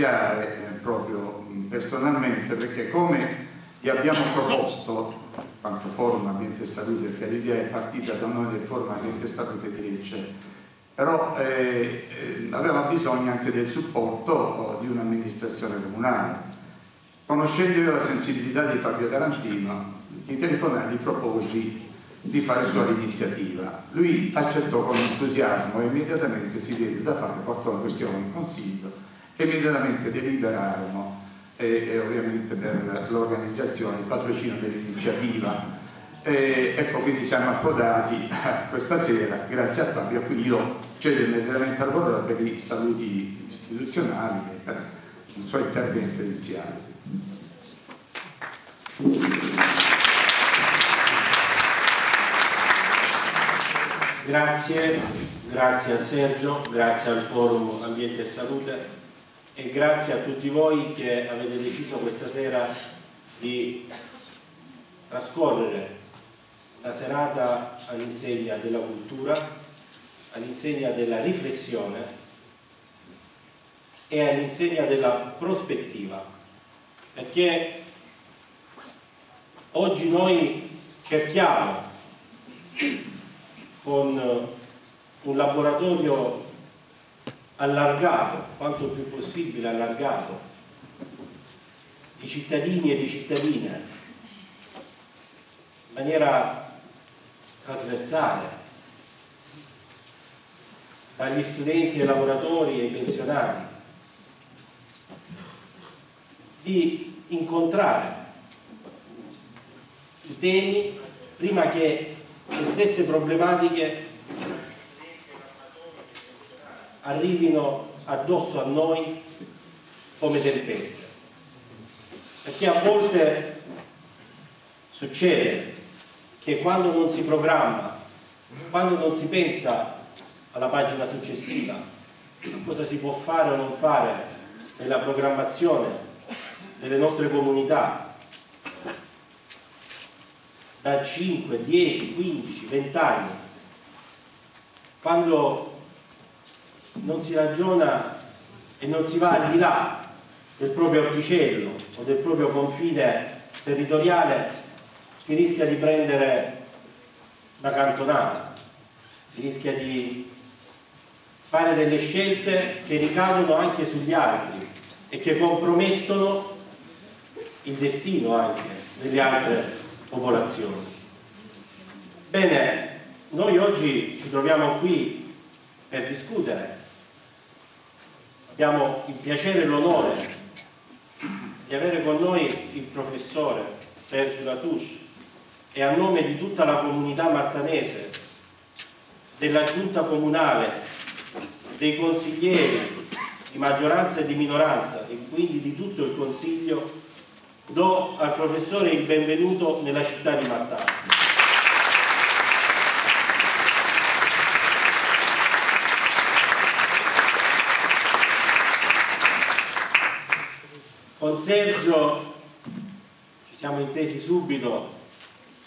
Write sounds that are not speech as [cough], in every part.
ringraziare eh, proprio personalmente perché come gli abbiamo proposto quanto Forum Ambiente Salute perché l'idea è partita da noi del Forum Ambiente Salute di Lecce però eh, eh, aveva bisogno anche del supporto oh, di un'amministrazione comunale conoscendo io la sensibilità di Fabio Tarantino in telefonata gli proposi di fare sua iniziativa. Lui accettò con entusiasmo e immediatamente si diede da fare, portò la questione in consiglio immediatamente deliberarono e, e ovviamente per l'organizzazione, il patrocinio dell'iniziativa. Ecco, quindi siamo approdati [laughs] questa sera, grazie a Fabio, qui io cedo immediatamente al parola per i saluti istituzionali e per il suo intervento iniziale. Grazie, grazie a Sergio, grazie al Forum Ambiente e Salute e grazie a tutti voi che avete deciso questa sera di trascorrere la serata all'insegna della cultura, all'insegna della riflessione e all'insegna della prospettiva, perché oggi noi cerchiamo con un laboratorio allargato, quanto più possibile allargato, di cittadini e di cittadine in maniera trasversale, dagli studenti ai lavoratori e ai pensionati, di incontrare i temi prima che le stesse problematiche arrivino addosso a noi come tempeste. Perché a volte succede che quando non si programma, quando non si pensa alla pagina successiva, cosa si può fare o non fare nella programmazione delle nostre comunità, da 5, 10, 15, 20 anni, quando non si ragiona e non si va al di là del proprio orticello o del proprio confine territoriale, si rischia di prendere la cantonata, si rischia di fare delle scelte che ricadono anche sugli altri e che compromettono il destino anche delle altre popolazioni. Bene, noi oggi ci troviamo qui per discutere. Abbiamo il piacere e l'onore di avere con noi il professore Sergio Latouche e a nome di tutta la comunità martanese, della giunta comunale, dei consiglieri di maggioranza e di minoranza e quindi di tutto il consiglio do al professore il benvenuto nella città di Martano. Con Sergio ci siamo intesi subito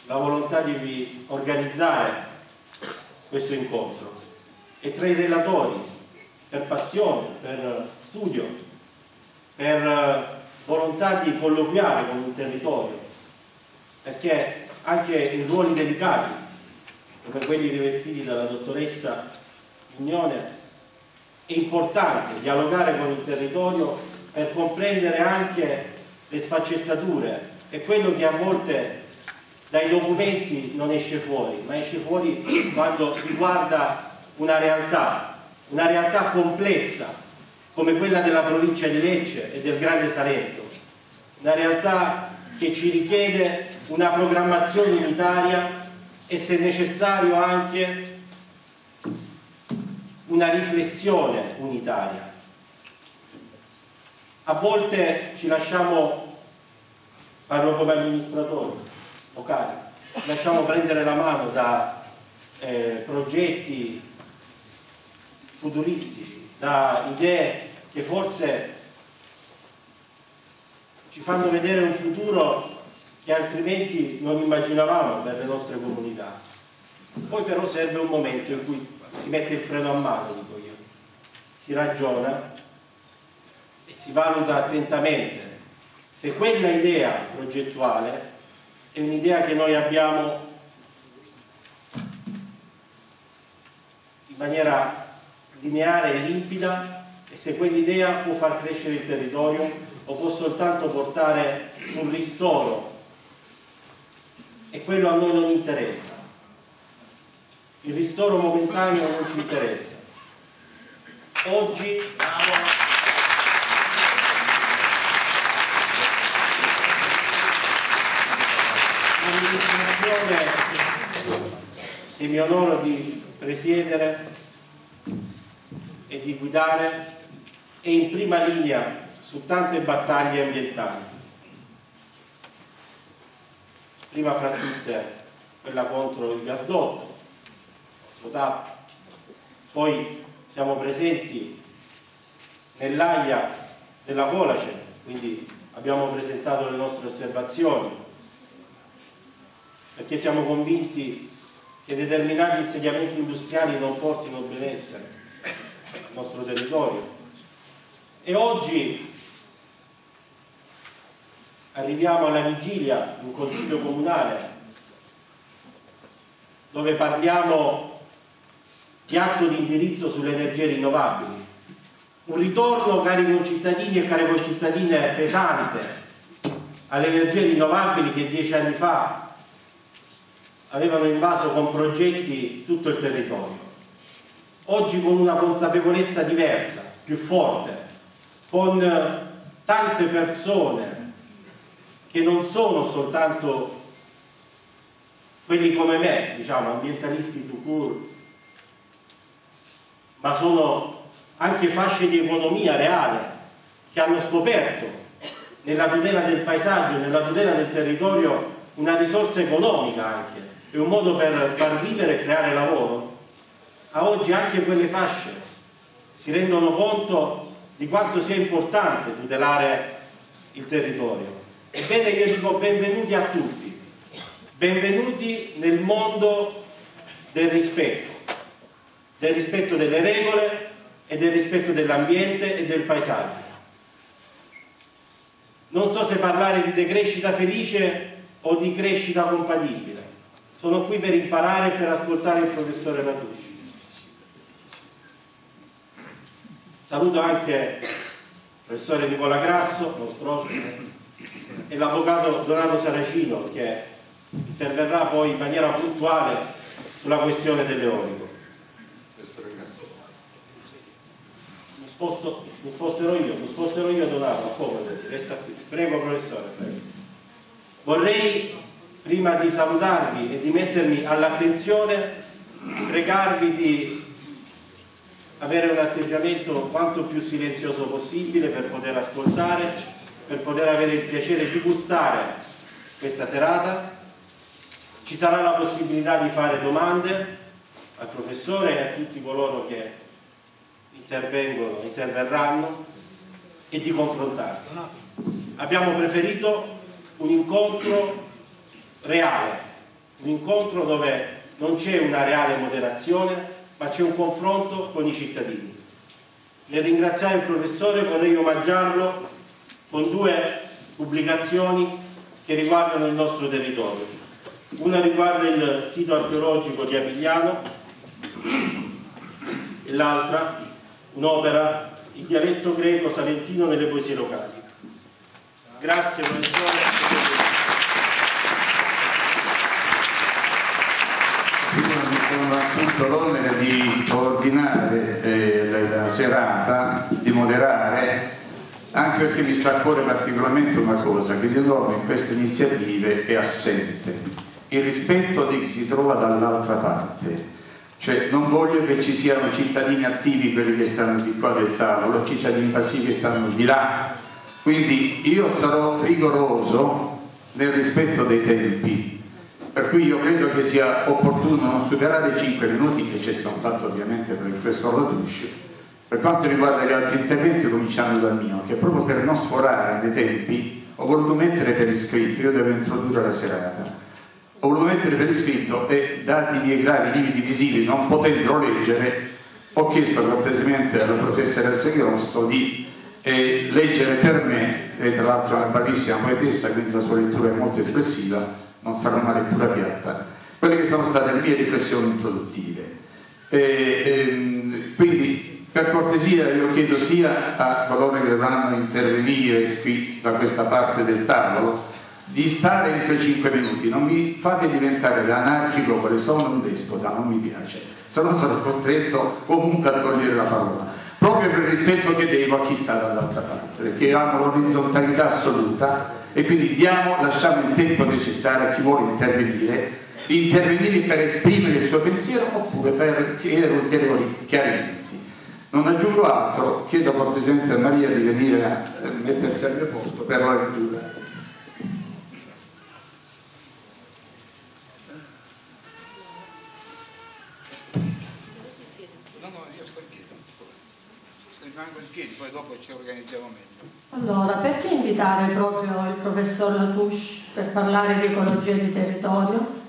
la volontà di organizzare questo incontro. E tra i relatori per passione, per studio, per volontà di colloquiare con un territorio, perché anche in ruoli delicati, come quelli rivestiti dalla dottoressa Mignone, è importante dialogare con il territorio per comprendere anche le sfaccettature e quello che a volte dai documenti non esce fuori, ma esce fuori [clears throat] quando si guarda una realtà, una realtà complessa come quella della provincia di Lecce e del Grande Salento, una realtà che ci richiede una programmazione unitaria e se necessario anche una riflessione unitaria. A volte ci lasciamo, parlo come amministratori locali, ci lasciamo prendere la mano da eh, progetti futuristici, da idee che forse ci fanno vedere un futuro che altrimenti non immaginavamo per le nostre comunità. Poi però serve un momento in cui si mette il freno a mano, dico io, si ragiona e si valuta attentamente. Se quella idea progettuale è un'idea che noi abbiamo in maniera lineare e limpida e se quell'idea può far crescere il territorio o può soltanto portare un ristoro e quello a noi non interessa. Il ristoro momentaneo non ci interessa. Oggi l'amministrazione che mi onoro di presiedere e di guidare è in prima linea su tante battaglie ambientali. Prima fra tutte quella contro il gasdotto, TAP. Poi siamo presenti nell'AIA della Colace, quindi abbiamo presentato le nostre osservazioni, perché siamo convinti che determinati insediamenti industriali non portino benessere al nostro territorio. E oggi arriviamo alla vigilia di un consiglio comunale dove parliamo di atto di indirizzo sulle energie rinnovabili. Un ritorno, cari concittadini e care concittadine, pesante alle energie rinnovabili che dieci anni fa avevano invaso con progetti tutto il territorio. Oggi con una consapevolezza diversa, più forte, con tante persone che non sono soltanto quelli come me, diciamo, ambientalisti to court, ma sono anche fasce di economia reale che hanno scoperto nella tutela del paesaggio, nella tutela del territorio, una risorsa economica anche, è un modo per far vivere e creare lavoro, a oggi anche quelle fasce si rendono conto di quanto sia importante tutelare il territorio. Ebbene io dico benvenuti a tutti, benvenuti nel mondo del rispetto, del rispetto delle regole e del rispetto dell'ambiente e del paesaggio. Non so se parlare di decrescita felice o di crescita compatibile sono qui per imparare e per ascoltare il professore Natucci. Saluto anche il professore Nicola Grasso, nostro ospite, e l'avvocato Donato Saracino che interverrà poi in maniera puntuale sulla questione dell'eolico. Mi, sposto, mi sposterò io, mi sposterò io Donato, a poco, resta qui. Prego professore, prego. Vorrei prima di salutarvi e di mettermi all'attenzione, pregarvi di avere un atteggiamento quanto più silenzioso possibile per poter ascoltare, per poter avere il piacere di gustare questa serata. Ci sarà la possibilità di fare domande al professore e a tutti coloro che intervengono, interverranno e di confrontarsi. Abbiamo preferito un incontro reale, un incontro dove non c'è una reale moderazione, ma c'è un confronto con i cittadini. Nel ringraziare il professore vorrei omaggiarlo con due pubblicazioni che riguardano il nostro territorio. Una riguarda il sito archeologico di Avigliano e l'altra un'opera, il dialetto greco salentino nelle poesie locali. Grazie professore. Sono assunto l'onere di coordinare eh, la serata, di moderare, anche perché mi sta a cuore particolarmente una cosa, che l'uomo in queste iniziative è assente, il rispetto di chi si trova dall'altra parte. Cioè non voglio che ci siano cittadini attivi, quelli che stanno di qua del tavolo, cittadini passivi che stanno di là, Quindi io sarò rigoroso nel rispetto dei tempi, per cui io credo che sia opportuno non superare i 5 minuti che ci sono fatti ovviamente per il professor Latouche. Per quanto riguarda gli altri interventi, cominciando dal mio, che proprio per non sforare nei tempi ho voluto mettere per iscritto, io devo introdurre la serata, ho voluto mettere per iscritto e dati i miei gravi limiti visivi, non potendolo leggere, ho chiesto cortesemente alla professoressa Grosso di eh, leggere per me, e tra l'altro è una bravissima poetessa, quindi la sua lettura è molto espressiva, non sarà una lettura piatta, quelle che sono state le mie riflessioni introduttive. E, e, quindi per cortesia io chiedo sia a coloro che dovranno intervenire qui da questa parte del tavolo di stare entro i 5 minuti, non mi fate diventare anarchico quale sono un despota, non mi piace, se no sarò costretto comunque a togliere la parola, proprio per il rispetto che devo a chi sta dall'altra parte, perché amo l'orizzontalità assoluta e quindi diamo, lasciamo il tempo necessario a chi vuole intervenire, intervenire per esprimere il suo pensiero oppure per chiedere ulteriori chiarimenti. Non aggiungo altro, chiedo cortesemente a Maria di venire a mettersi al mio posto per la lettura. rimango in piedi, poi dopo ci organizziamo meglio. Allora, perché invitare proprio il professor Latouche per parlare di ecologia di territorio?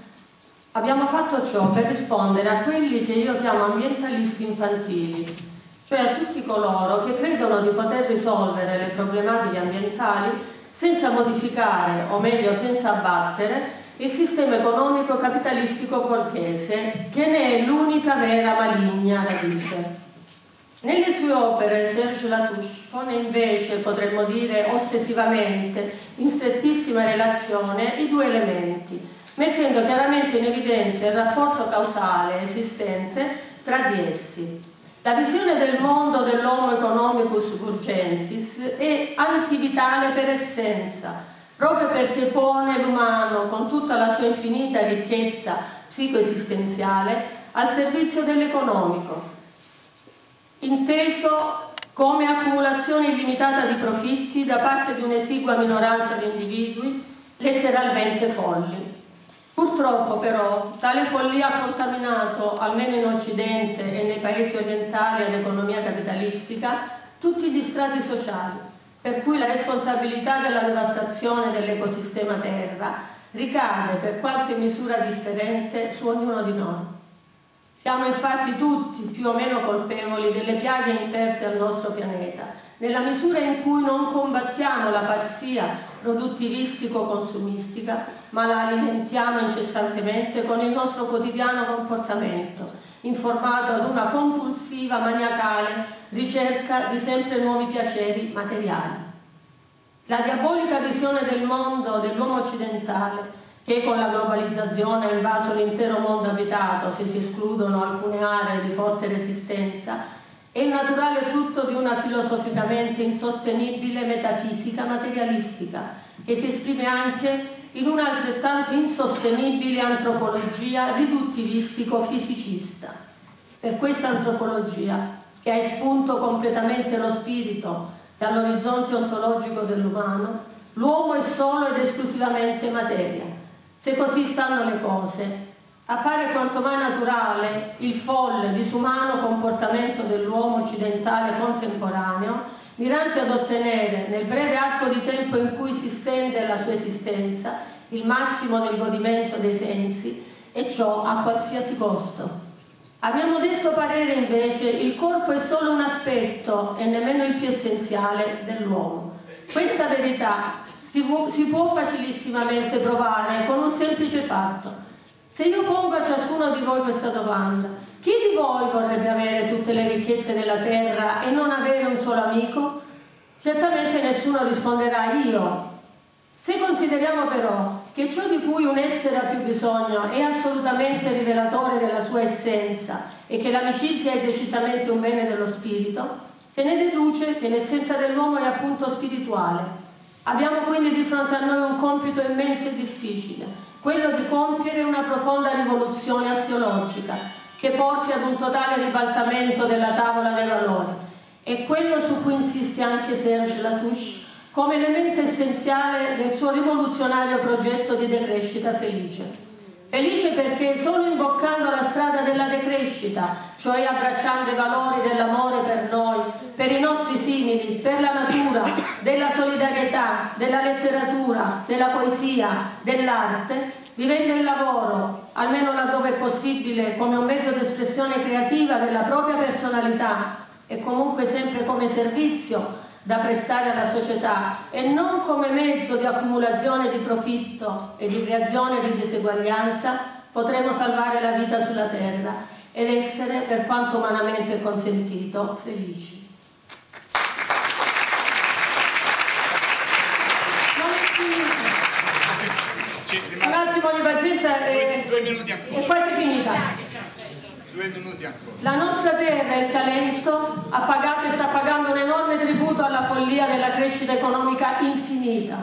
Abbiamo fatto ciò per rispondere a quelli che io chiamo ambientalisti infantili, cioè a tutti coloro che credono di poter risolvere le problematiche ambientali senza modificare, o meglio senza abbattere, il sistema economico capitalistico borghese, che ne è l'unica vera maligna radice. Nelle sue opere Serge Latouche pone invece, potremmo dire ossessivamente, in strettissima relazione i due elementi, mettendo chiaramente in evidenza il rapporto causale esistente tra di essi. La visione del mondo dell'Homo economicus urgensis è antivitale per essenza, proprio perché pone l'umano con tutta la sua infinita ricchezza psicoesistenziale al servizio dell'economico inteso come accumulazione illimitata di profitti da parte di un'esigua minoranza di individui letteralmente folli. Purtroppo però tale follia ha contaminato, almeno in Occidente e nei paesi orientali all'economia capitalistica, tutti gli strati sociali, per cui la responsabilità della devastazione dell'ecosistema Terra ricade, per in misura differente, su ognuno di noi. Siamo infatti tutti più o meno colpevoli delle piaghe inferte al nostro pianeta, nella misura in cui non combattiamo la pazzia produttivistico-consumistica, ma la alimentiamo incessantemente con il nostro quotidiano comportamento, informato ad una compulsiva, maniacale ricerca di sempre nuovi piaceri materiali. La diabolica visione del mondo dell'uomo occidentale che con la globalizzazione ha invaso l'intero mondo abitato se si escludono alcune aree di forte resistenza, è il naturale frutto di una filosoficamente insostenibile metafisica materialistica, che si esprime anche in un'altrettanto insostenibile antropologia riduttivistico-fisicista. Per questa antropologia, che ha espunto completamente lo spirito dall'orizzonte ontologico dell'umano, l'uomo è solo ed esclusivamente materia se così stanno le cose, appare quanto mai naturale il folle, disumano comportamento dell'uomo occidentale contemporaneo, mirante ad ottenere, nel breve arco di tempo in cui si stende la sua esistenza, il massimo del godimento dei sensi, e ciò a qualsiasi costo. A mio modesto parere, invece, il corpo è solo un aspetto e nemmeno il più essenziale dell'uomo. Questa verità si può, si può facilissimamente provare con un semplice fatto. Se io pongo a ciascuno di voi questa domanda, chi di voi vorrebbe avere tutte le ricchezze della terra e non avere un solo amico? Certamente nessuno risponderà io. Se consideriamo però che ciò di cui un essere ha più bisogno è assolutamente rivelatore della sua essenza e che l'amicizia è decisamente un bene dello spirito, se ne deduce che l'essenza dell'uomo è appunto spirituale Abbiamo quindi di fronte a noi un compito immenso e difficile, quello di compiere una profonda rivoluzione assiologica che porti ad un totale ribaltamento della tavola dei valori. E quello su cui insiste anche Serge Latouche come elemento essenziale del suo rivoluzionario progetto di decrescita felice. Felice perché solo imboccando la strada della decrescita, cioè abbracciando i valori dell'amore per noi, per i nostri simili, per la natura, della solidarietà, della letteratura, della poesia, dell'arte, vivendo il lavoro, almeno laddove è possibile, come un mezzo di espressione creativa della propria personalità e comunque sempre come servizio da prestare alla società e non come mezzo di accumulazione di profitto e di creazione di diseguaglianza, potremo salvare la vita sulla terra ed essere, per quanto umanamente consentito, felici. Un attimo di pazienza e, Due e quasi finita. Due minuti ancora. La nostra terra, il Salento, ha pagato e sta pagando un enorme tributo alla follia della crescita economica infinita.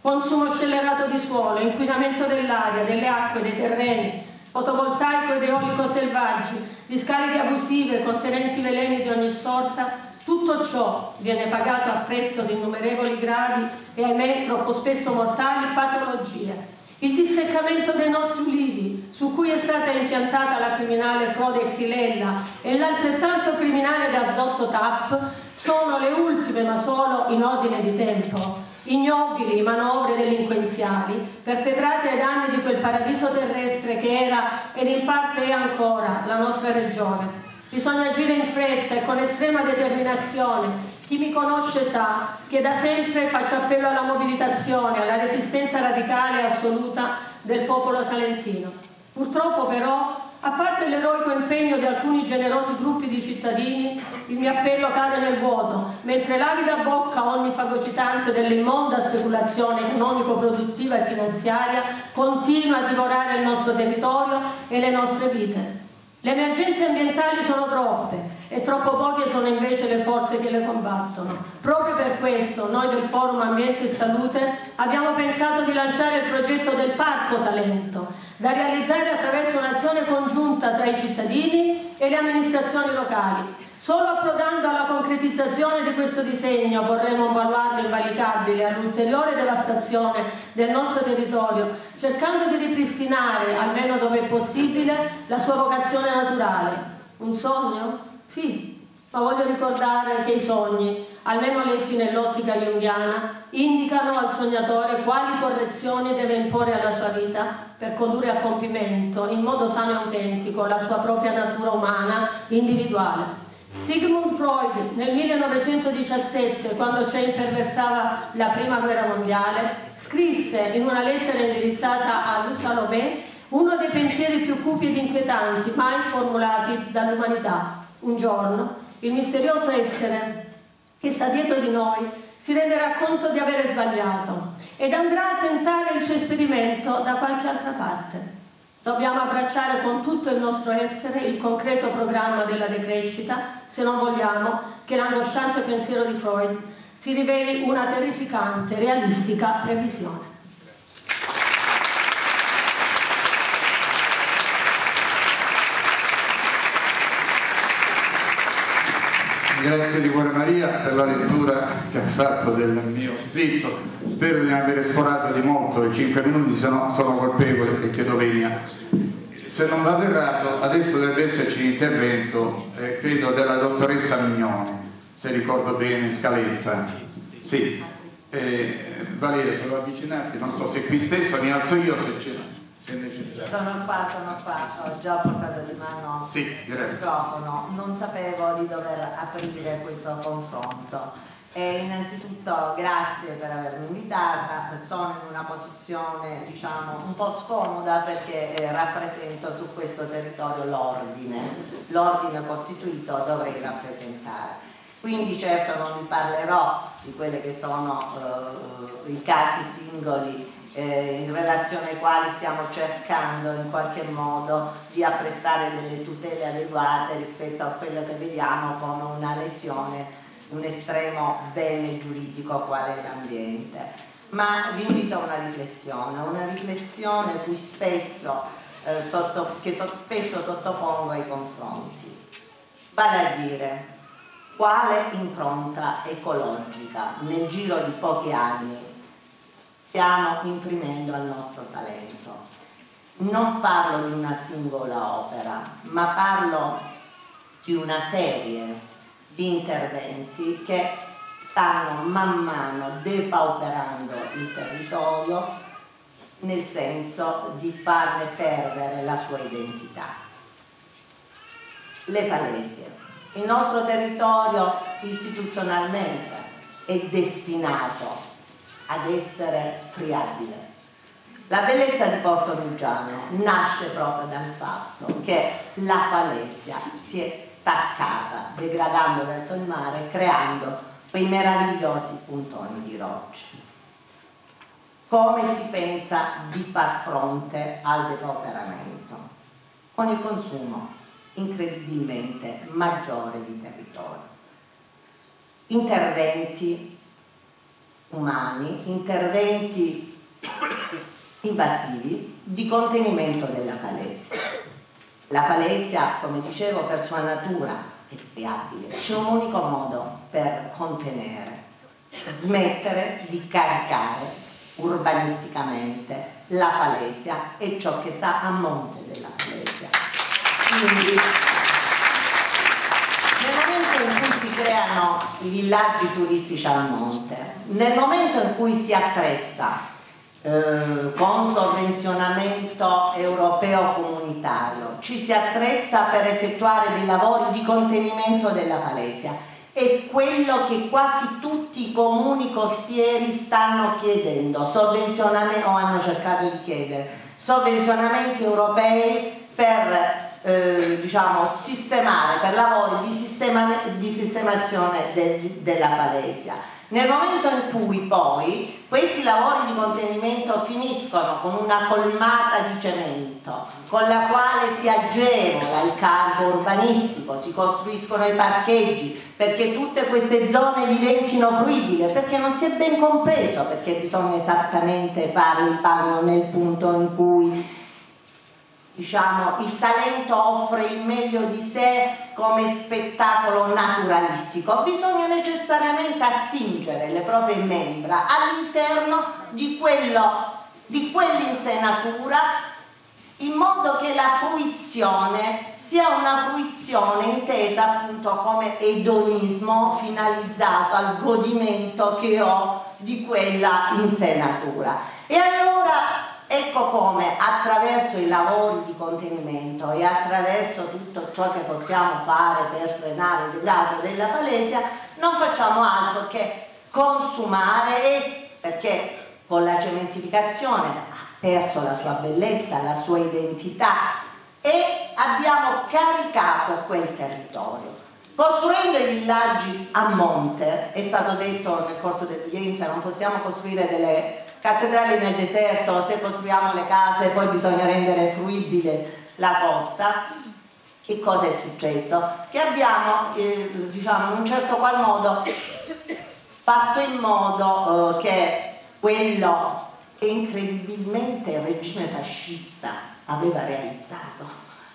Consumo scellerato di suolo, inquinamento dell'aria, delle acque, dei terreni, fotovoltaico ed eolico selvaggi, discariche abusive contenenti veleni di ogni sorta, tutto ciò viene pagato a prezzo di innumerevoli gravi e ahimè troppo spesso mortali patologie. Il disseccamento dei nostri ulivi, su cui è stata impiantata la criminale frode Xylella e l'altrettanto criminale gasdotto TAP, sono le ultime, ma solo in ordine di tempo, ignobili manovre delinquenziali perpetrate ai danni di quel paradiso terrestre che era ed in parte è ancora la nostra regione. Bisogna agire in fretta e con estrema determinazione. Chi mi conosce sa che da sempre faccio appello alla mobilitazione, alla resistenza radicale e assoluta del popolo salentino. Purtroppo però, a parte l'eroico impegno di alcuni generosi gruppi di cittadini, il mio appello cade nel vuoto, mentre l'avida bocca onnifagocitante dell'immonda speculazione economico-produttiva e finanziaria continua a divorare il nostro territorio e le nostre vite. Le emergenze ambientali sono troppe e troppo poche sono invece le forze che le combattono. Proprio per questo noi del Forum Ambiente e Salute abbiamo pensato di lanciare il progetto del Parco Salento, da realizzare attraverso un'azione congiunta tra i cittadini e le amministrazioni locali. Solo approdando alla concretizzazione di questo disegno porremo un baluardo invalicabile all'ulteriore devastazione del nostro territorio, cercando di ripristinare, almeno dove è possibile, la sua vocazione naturale. Un sogno? Sì, ma voglio ricordare che i sogni, almeno letti nell'ottica junghiana, indicano al sognatore quali correzioni deve imporre alla sua vita per condurre a compimento in modo sano e autentico la sua propria natura umana individuale. Sigmund Freud nel 1917, quando ci imperversava la prima guerra mondiale, scrisse in una lettera indirizzata a Lou Salomé uno dei pensieri più cupi ed inquietanti mai formulati dall'umanità. Un giorno il misterioso essere che sta dietro di noi si renderà conto di avere sbagliato ed andrà a tentare il suo esperimento da qualche altra parte. Dobbiamo abbracciare con tutto il nostro essere il concreto programma della decrescita se non vogliamo che l'angosciante pensiero di Freud si riveli una terrificante, realistica previsione. Grazie di cuore Maria per la lettura che ha fatto del mio scritto. Spero di non aver sforato di molto i 5 minuti, se no sono colpevole e chiedo venia. Se non vado errato, adesso deve esserci l'intervento, eh, credo, della dottoressa Mignone, se ricordo bene, scaletta. Sì. Eh, Valeria, se lo avvicinarti, non so se qui stesso mi alzo io se c'è se necessario. Sono qua, sono qua, ho già portato di mano Sì, il microfono, non sapevo di dover aprire questo confronto. E innanzitutto grazie per avermi invitata, sono in una posizione diciamo un po' scomoda perché eh, rappresento su questo territorio l'ordine, l'ordine costituito dovrei rappresentare. Quindi certo non vi parlerò di quelli che sono eh, i casi singoli eh, in relazione ai quali stiamo cercando in qualche modo di apprestare delle tutele adeguate rispetto a quello che vediamo come una lesione, un estremo bene giuridico quale è l'ambiente. Ma vi invito a una riflessione, una riflessione cui spesso, eh, sotto, che so- spesso sottopongo ai confronti. Vale a dire, quale impronta ecologica nel giro di pochi anni stiamo imprimendo al nostro Salento. Non parlo di una singola opera, ma parlo di una serie di interventi che stanno man mano depauperando il territorio nel senso di farne perdere la sua identità. Le falesie. Il nostro territorio istituzionalmente è destinato ad essere friabile. La bellezza di Porto Luggiano nasce proprio dal fatto che la falesia si è staccata, degradando verso il mare, creando quei meravigliosi spuntoni di rocce. Come si pensa di far fronte al depauperamento? Con il consumo incredibilmente maggiore di territorio. Interventi umani, interventi invasivi di contenimento della falesia. La falesia, come dicevo, per sua natura è friabile. C'è un unico modo per contenere, smettere di caricare urbanisticamente la falesia e ciò che sta a monte della falesia. Quindi, nel momento in cui creano i villaggi turistici al monte, nel momento in cui si attrezza eh, con sovvenzionamento europeo comunitario, ci si attrezza per effettuare dei lavori di contenimento della falesia. È quello che quasi tutti i comuni costieri stanno chiedendo, sovvenzionamenti o hanno cercato di chiedere, sovvenzionamenti europei per eh, diciamo, sistemare, per lavori di, sistema, di sistemazione de, della falesia. Nel momento in cui poi questi lavori di contenimento finiscono con una colmata di cemento con la quale si agevola il carico urbanistico, si costruiscono i parcheggi perché tutte queste zone diventino fruibili, perché non si è ben compreso perché bisogna esattamente fare il panno nel punto in cui diciamo, il Salento offre il meglio di sé come spettacolo naturalistico, bisogna necessariamente attingere le proprie membra all'interno di, quell'insenatura in modo che la fruizione sia una fruizione intesa appunto come edonismo finalizzato al godimento che ho di quella insenatura. E allora Ecco come attraverso i lavori di contenimento e attraverso tutto ciò che possiamo fare per frenare il degrado della falesia non facciamo altro che consumare perché con la cementificazione ha perso la sua bellezza, la sua identità e abbiamo caricato quel territorio. Costruendo i villaggi a monte, è stato detto nel corso dell'udienza, non possiamo costruire delle cattedrali nel deserto, se costruiamo le case poi bisogna rendere fruibile la costa. Che cosa è successo? Che abbiamo, eh, diciamo, in un certo qual modo fatto in modo eh, che quello che incredibilmente il regime fascista aveva realizzato,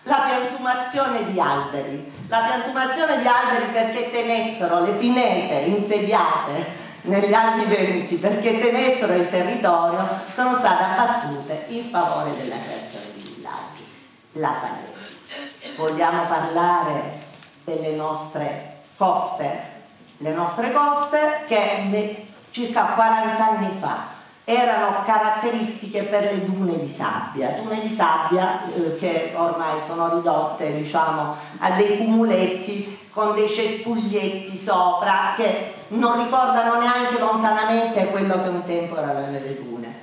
la piantumazione di alberi, la piantumazione di alberi perché tenessero le pinete insediate negli anni venti perché tenessero il territorio sono state abbattute in favore della creazione di villaggi. La Palese. Vogliamo parlare delle nostre coste? Le nostre coste che circa 40 anni fa erano caratteristiche per le dune di sabbia, dune di sabbia eh, che ormai sono ridotte diciamo, a dei cumuletti con dei cespuglietti sopra che non ricordano neanche lontanamente quello che un tempo erano le dune.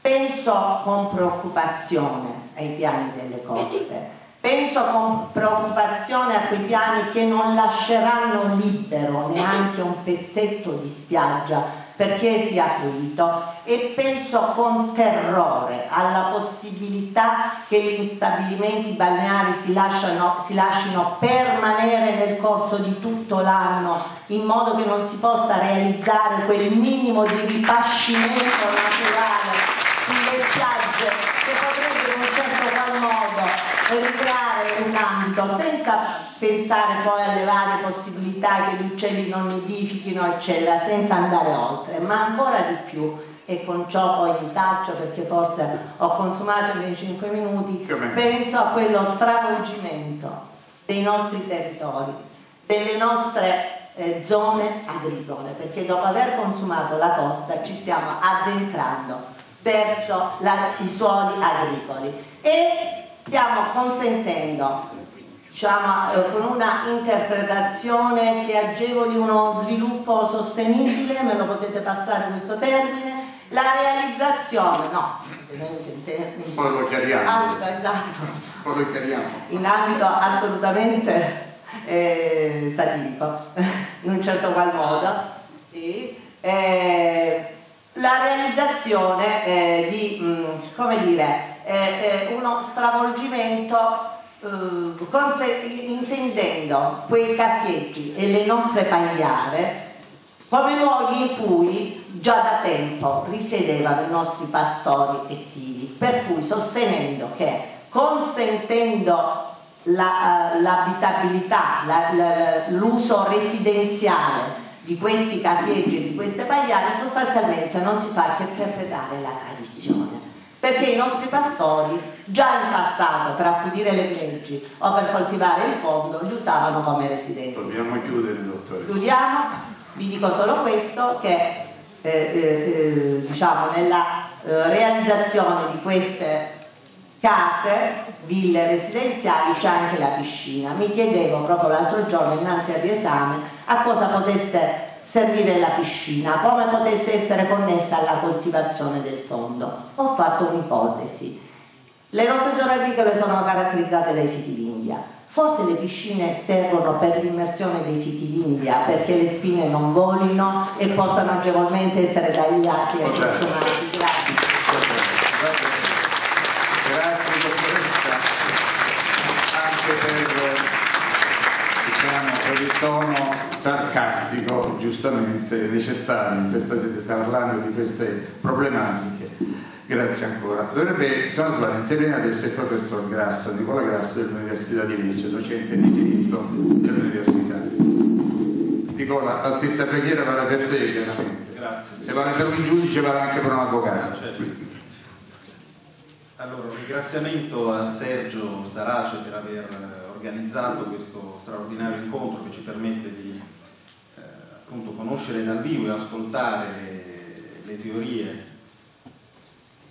Penso con preoccupazione ai piani delle coste, penso con preoccupazione a quei piani che non lasceranno libero neanche un pezzetto di spiaggia perché sia fluito e penso con terrore alla possibilità che gli stabilimenti balneari si, lasciano, si lasciano permanere nel corso di tutto l'anno in modo che non si possa realizzare quel minimo di ripascimento naturale in un ambito senza pensare poi alle varie possibilità che gli uccelli non nidifichino eccetera senza andare oltre ma ancora di più. E con ciò poi mi taccio perché forse ho consumato i miei 5 minuti penso a quello stravolgimento dei nostri territori delle nostre eh, zone agricole, perché dopo aver consumato la costa ci stiamo addentrando verso la, i suoli agricoli. E stiamo consentendo diciamo, eh, con una interpretazione che agevoli uno sviluppo sostenibile, me lo potete passare questo termine, la realizzazione, no, poi lo chiariamo. Ambito, esatto. Poi lo chiariamo. In ambito assolutamente eh, satirico, in un certo qual modo, sì. eh, la realizzazione eh, di, mh, come dire, eh, eh, uno stravolgimento eh, intendendo quei casietti e le nostre pagliare come luoghi in cui già da tempo risiedevano i nostri pastori estivi, per cui sostenendo che consentendo eh, l'abitabilità, la, la, l'uso residenziale di questi caseggi e di queste pagliare sostanzialmente non si fa che perpetrare la tradizione perché i nostri pastori già in passato per accudire le greggi o per coltivare il fondo li usavano come residenza. Dobbiamo chiudere dottore. Chiudiamo. Vi dico solo questo che eh, eh, diciamo nella eh, realizzazione di queste case, ville residenziali, c'è anche la piscina. Mi chiedevo proprio l'altro giorno, innanzi al riesame, a cosa potesse servire la piscina, come potesse essere connessa alla coltivazione del fondo. Ho fatto un'ipotesi. Le nostre zone agricole sono caratterizzate dai fichi d'India. Forse le piscine servono per l'immersione dei fichi d'India perché le spine non volino e possano agevolmente essere tagliati e consumati. Grazie. per il tono sarcastico giustamente necessario in questa sede parlando di queste problematiche grazie ancora. Dovrebbe se non sbaglio intervenire adesso il professor Grasso Nicola Grasso dell'Università di Lecce docente di diritto dell'Università. Nicola la stessa preghiera vale per te chiaramente. Grazie. Se vale per un giudice vale anche per un avvocato. Certo. Allora, un ringraziamento a Sergio Starace per aver organizzato questo straordinario incontro che ci permette di appunto conoscere dal vivo e ascoltare le, le teorie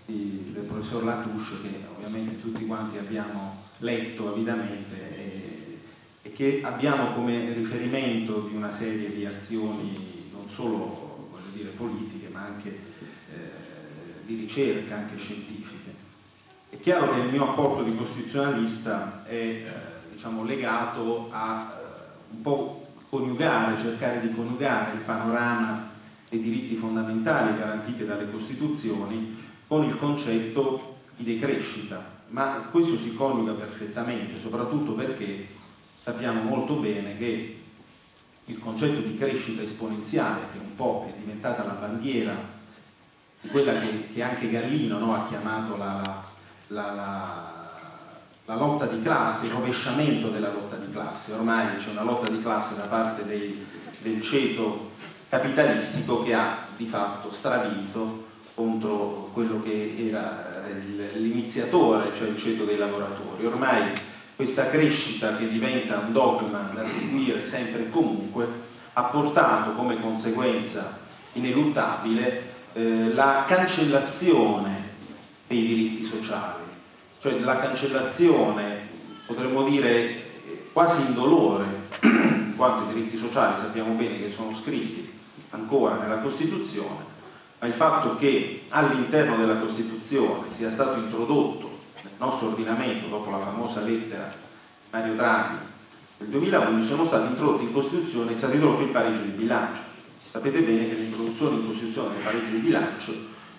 di, del professor Latouche che ovviamente tutti quanti abbiamo letto avidamente e, e che abbiamo come riferimento di una serie di azioni non solo dire, politiche ma anche eh, di ricerca, anche scientifiche. È chiaro che il mio apporto di costituzionalista è eh, diciamo, legato a eh, un po' coniugare, cercare di coniugare il panorama dei diritti fondamentali garantiti dalle Costituzioni con il concetto di decrescita, ma questo si coniuga perfettamente, soprattutto perché sappiamo molto bene che il concetto di crescita esponenziale, che un po' è diventata la bandiera di quella che, che anche Gallino no, ha chiamato la, la, la la lotta di classe, il rovesciamento della lotta di classe. Ormai c'è una lotta di classe da parte dei, del ceto capitalistico che ha di fatto stravinto contro quello che era l'iniziatore, cioè il ceto dei lavoratori. Ormai questa crescita che diventa un dogma da seguire sempre e comunque ha portato come conseguenza ineluttabile eh, la cancellazione dei diritti sociali cioè la cancellazione, potremmo dire quasi indolore, in [clears throat] quanto i diritti sociali sappiamo bene che sono scritti ancora nella Costituzione, ma il fatto che all'interno della Costituzione sia stato introdotto nel nostro ordinamento, dopo la famosa lettera di Mario Draghi del 2011, sono stati introdotti in Costituzione, è stato introdotto il pareggio di bilancio. Sapete bene che l'introduzione in Costituzione del pareggio di bilancio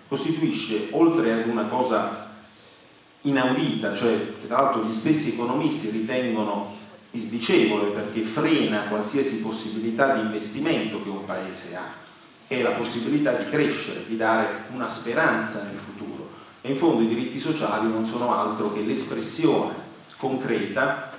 costituisce, oltre ad una cosa inaudita, cioè che tra l'altro gli stessi economisti ritengono disdicevole perché frena qualsiasi possibilità di investimento che un paese ha, è la possibilità di crescere, di dare una speranza nel futuro. E in fondo i diritti sociali non sono altro che l'espressione concreta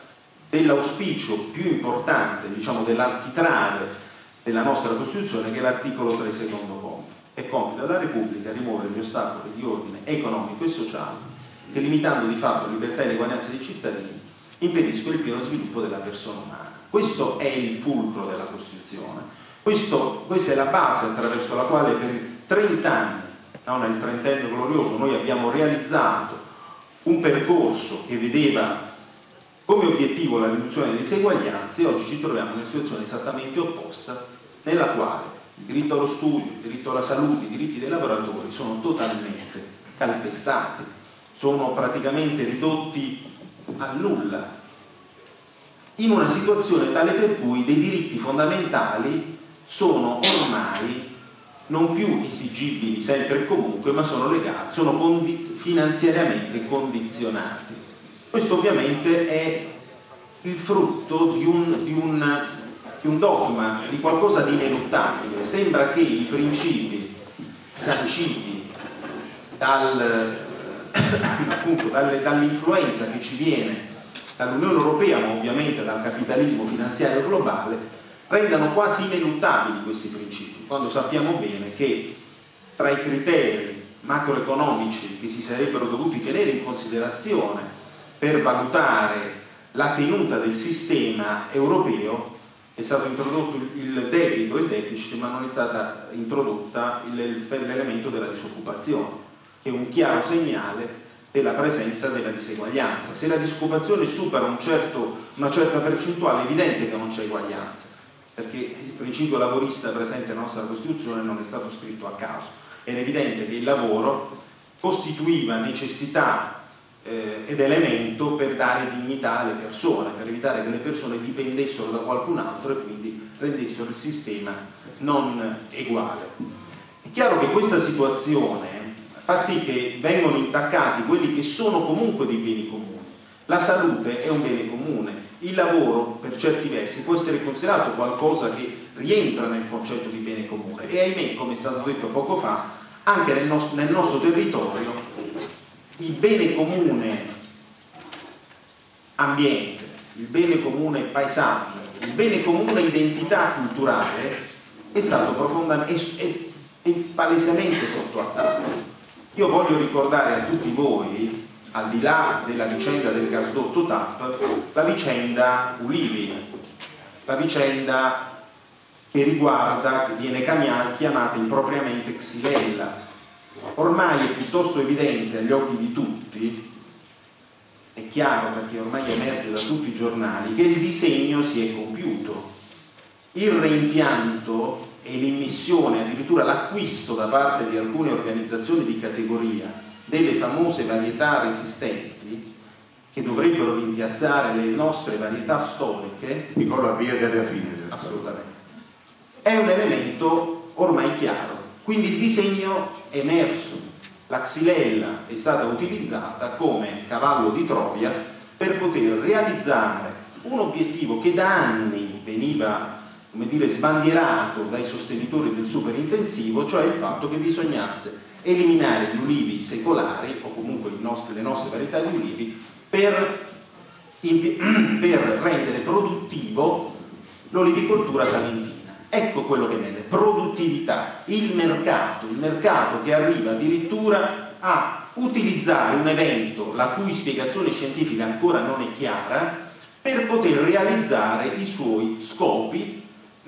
dell'auspicio più importante, diciamo dell'architrave della nostra Costituzione che è l'articolo 3 secondo comma. È compito della Repubblica rimuovere gli ostacoli di ordine economico e sociale che limitando di fatto libertà e l'eguaglianza dei cittadini impediscono il pieno sviluppo della persona umana. Questo è il fulcro della Costituzione, Questo, questa è la base attraverso la quale per 30 anni, no, nel trentennio glorioso, noi abbiamo realizzato un percorso che vedeva come obiettivo la riduzione delle diseguaglianze e oggi ci troviamo in una situazione esattamente opposta nella quale il diritto allo studio, il diritto alla salute, i diritti dei lavoratori sono totalmente calpestati, sono praticamente ridotti a nulla in una situazione tale per cui dei diritti fondamentali sono ormai non più esigibili sempre e comunque, ma sono legati, sono condiz finanziariamente condizionati. Questo ovviamente è il frutto di un, di, un, di un, dogma, di qualcosa di ineluttabile. Sembra che i principi sanciti dal, dall'influenza che ci viene dall'Unione Europea, ma ovviamente dal capitalismo finanziario globale, rendano quasi ineluttabili questi principi, quando sappiamo bene che tra i criteri macroeconomici che si sarebbero dovuti tenere in considerazione per valutare la tenuta del sistema europeo è stato introdotto il debito e il deficit, ma non è stato introdotto l'elemento della disoccupazione, è un chiaro segnale della presenza della diseguaglianza. Se la disoccupazione supera un certo, una certa percentuale è evidente che non c'è eguaglianza, perché il principio lavorista presente nella nostra Costituzione non è stato scritto a caso. Era evidente che il lavoro costituiva necessità eh, ed elemento per dare dignità alle persone, per evitare che le persone dipendessero da qualcun altro e quindi rendessero il sistema non uguale. È chiaro che questa situazione fa sì che vengono intaccati quelli che sono comunque dei beni comuni. La salute è un bene comune, il lavoro per certi versi può essere considerato qualcosa che rientra nel concetto di bene comune e ahimè, come è stato detto poco fa, anche nel nostro, nel nostro territorio il bene comune ambiente, il bene comune paesaggio, il bene comune identità culturale è stato profondamente, è palesemente sotto attacco. Io voglio ricordare a tutti voi, al di là della vicenda del gasdotto TAP, la vicenda Ulivi, la vicenda che riguarda, che viene chiamata impropriamente Xylella. Ormai è piuttosto evidente agli occhi di tutti, è chiaro perché ormai emerge da tutti i giornali, che il disegno si è compiuto. Il reimpianto e l'immissione, addirittura l'acquisto da parte di alcune organizzazioni di categoria delle famose varietà resistenti che dovrebbero rimpiazzare le nostre varietà storiche Nicola via della fine assolutamente è un elemento ormai chiaro. Quindi il disegno è emerso la xylella è stata utilizzata come cavallo di Troia per poter realizzare un obiettivo che da anni veniva come dire, sbandierato dai sostenitori del superintensivo, cioè il fatto che bisognasse eliminare gli ulivi secolari o comunque nostri, le nostre varietà di ulivi per, [clears throat] per rendere produttivo l'olivicoltura salentina. Ecco quello che vede, produttività, il mercato, il mercato che arriva addirittura a utilizzare un evento la cui spiegazione scientifica ancora non è chiara per poter realizzare i suoi scopi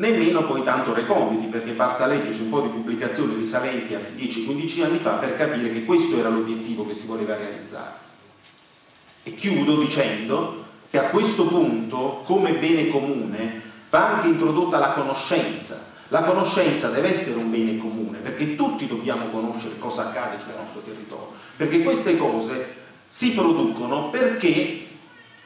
nemmeno poi tanto reconditi, perché basta leggersi un po' di pubblicazioni risalenti a 10-15 anni fa per capire che questo era l'obiettivo che si voleva realizzare. E chiudo dicendo che a questo punto, come bene comune, va anche introdotta la conoscenza. La conoscenza deve essere un bene comune, perché tutti dobbiamo conoscere cosa accade sul nostro territorio, perché queste cose si producono perché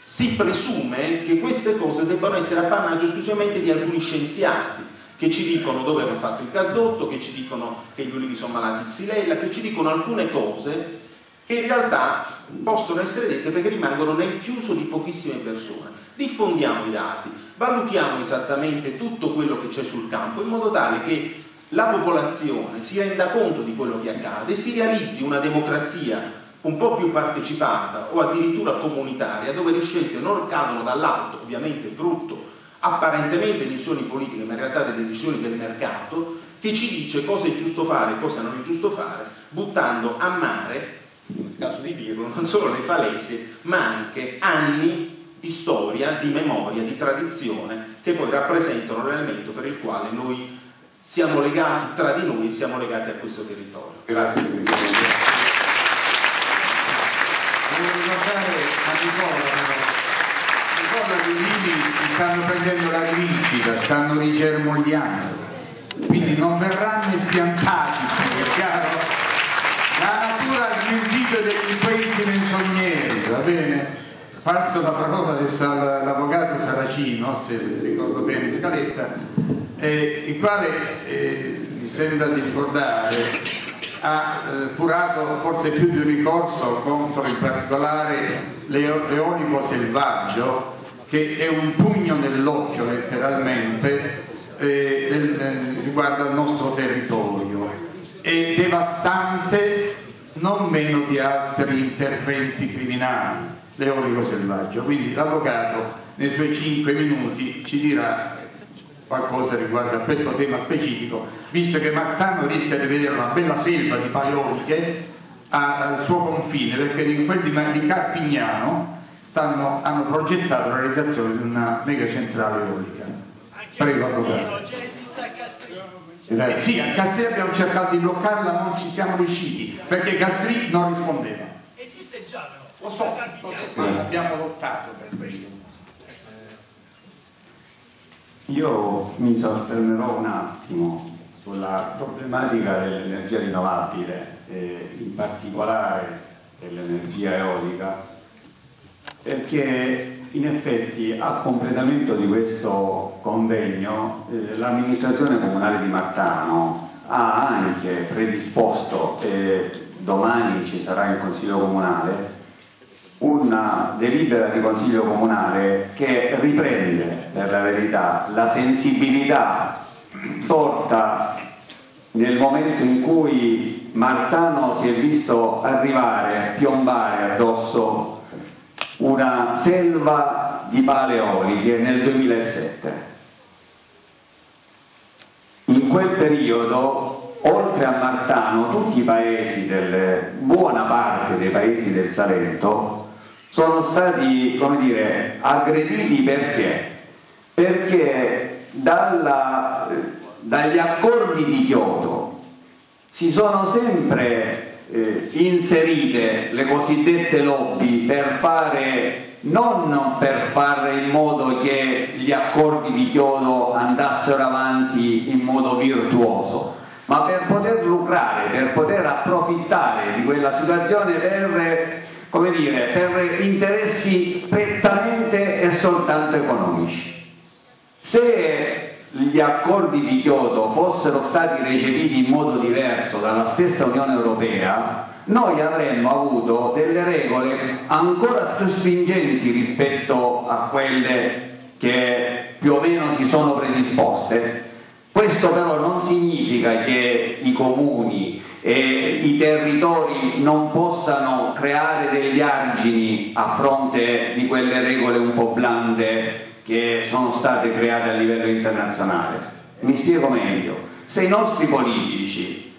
si presume che queste cose debbano essere appannaggio esclusivamente di alcuni scienziati che ci dicono dove hanno fatto il gasdotto, che ci dicono che gli ulivi sono malati di xylella, che ci dicono alcune cose che in realtà possono essere dette perché rimangono nel chiuso di pochissime persone. Diffondiamo i dati, valutiamo esattamente tutto quello che c'è sul campo in modo tale che la popolazione si renda conto di quello che accade, si realizzi una democrazia un po' più partecipata o addirittura comunitaria, dove le scelte non cadono dall'alto, ovviamente frutto apparentemente decisioni politiche, ma in realtà delle decisioni del mercato, che ci dice cosa è giusto fare e cosa non è giusto fare, buttando a mare, nel caso di dirlo, [laughs] non solo le falese, ma anche anni di storia, di memoria, di tradizione, che poi rappresentano l'elemento per il quale noi siamo legati tra di noi e siamo legati a questo territorio. Grazie Volevo ricordare a Nicola, Nicola che i libri si stanno prendendo la rivincita, stanno rigermogliando, quindi non verranno spiantati, è chiaro? La natura ha smentito degli impegni menzogneri, va bene? Passo la parola all'avvocato Saracino, se ricordo bene Scaletta, eh, il quale eh, mi sembra di ricordare ha eh, curato forse più di un ricorso contro in particolare l'eolico selvaggio che è un pugno nell'occhio letteralmente eh, eh, riguardo al nostro territorio. È devastante non meno di altri interventi criminali l'eolico selvaggio. Quindi l'avvocato nei suoi cinque minuti ci dirà qualcosa riguardo a questo tema specifico, visto che Martano rischia di vedere una bella selva di paleoliche al suo confine, perché in quel di Carpignano stanno, hanno progettato la realizzazione di una mega centrale eolica. Prego, avvocato. Eh, sì, a Castrì abbiamo cercato di bloccarla, non ci siamo riusciti, perché Castrì non rispondeva. Esiste già però. Lo so, lo so, abbiamo lottato per questo. Io mi soffermerò un attimo sulla problematica dell'energia rinnovabile, eh, in particolare dell'energia eolica, perché in effetti a completamento di questo convegno eh, l'amministrazione comunale di Martano ha anche predisposto, e domani ci sarà il Consiglio Comunale, una delibera di consiglio comunale che riprende per la verità la sensibilità sorta nel momento in cui Martano si è visto arrivare, piombare addosso una selva di paleoliche nel 2007. In quel periodo, oltre a Martano, tutti i paesi, del, buona parte dei paesi del Salento, sono stati, come dire, aggrediti perché? Perché dalla, dagli accordi di Kyoto si sono sempre eh, inserite le cosiddette lobby per fare non per fare in modo che gli accordi di Kyoto andassero avanti in modo virtuoso, ma per poter lucrare, per poter approfittare di quella situazione per come dire, per interessi strettamente e soltanto economici. Se gli accordi di Kyoto fossero stati recepiti in modo diverso dalla stessa Unione Europea, noi avremmo avuto delle regole ancora più stringenti rispetto a quelle che più o meno si sono predisposte. Questo però non significa che i comuni e i territori non possano creare degli argini a fronte di quelle regole un po' blande che sono state create a livello internazionale. Mi spiego meglio. Se i nostri politici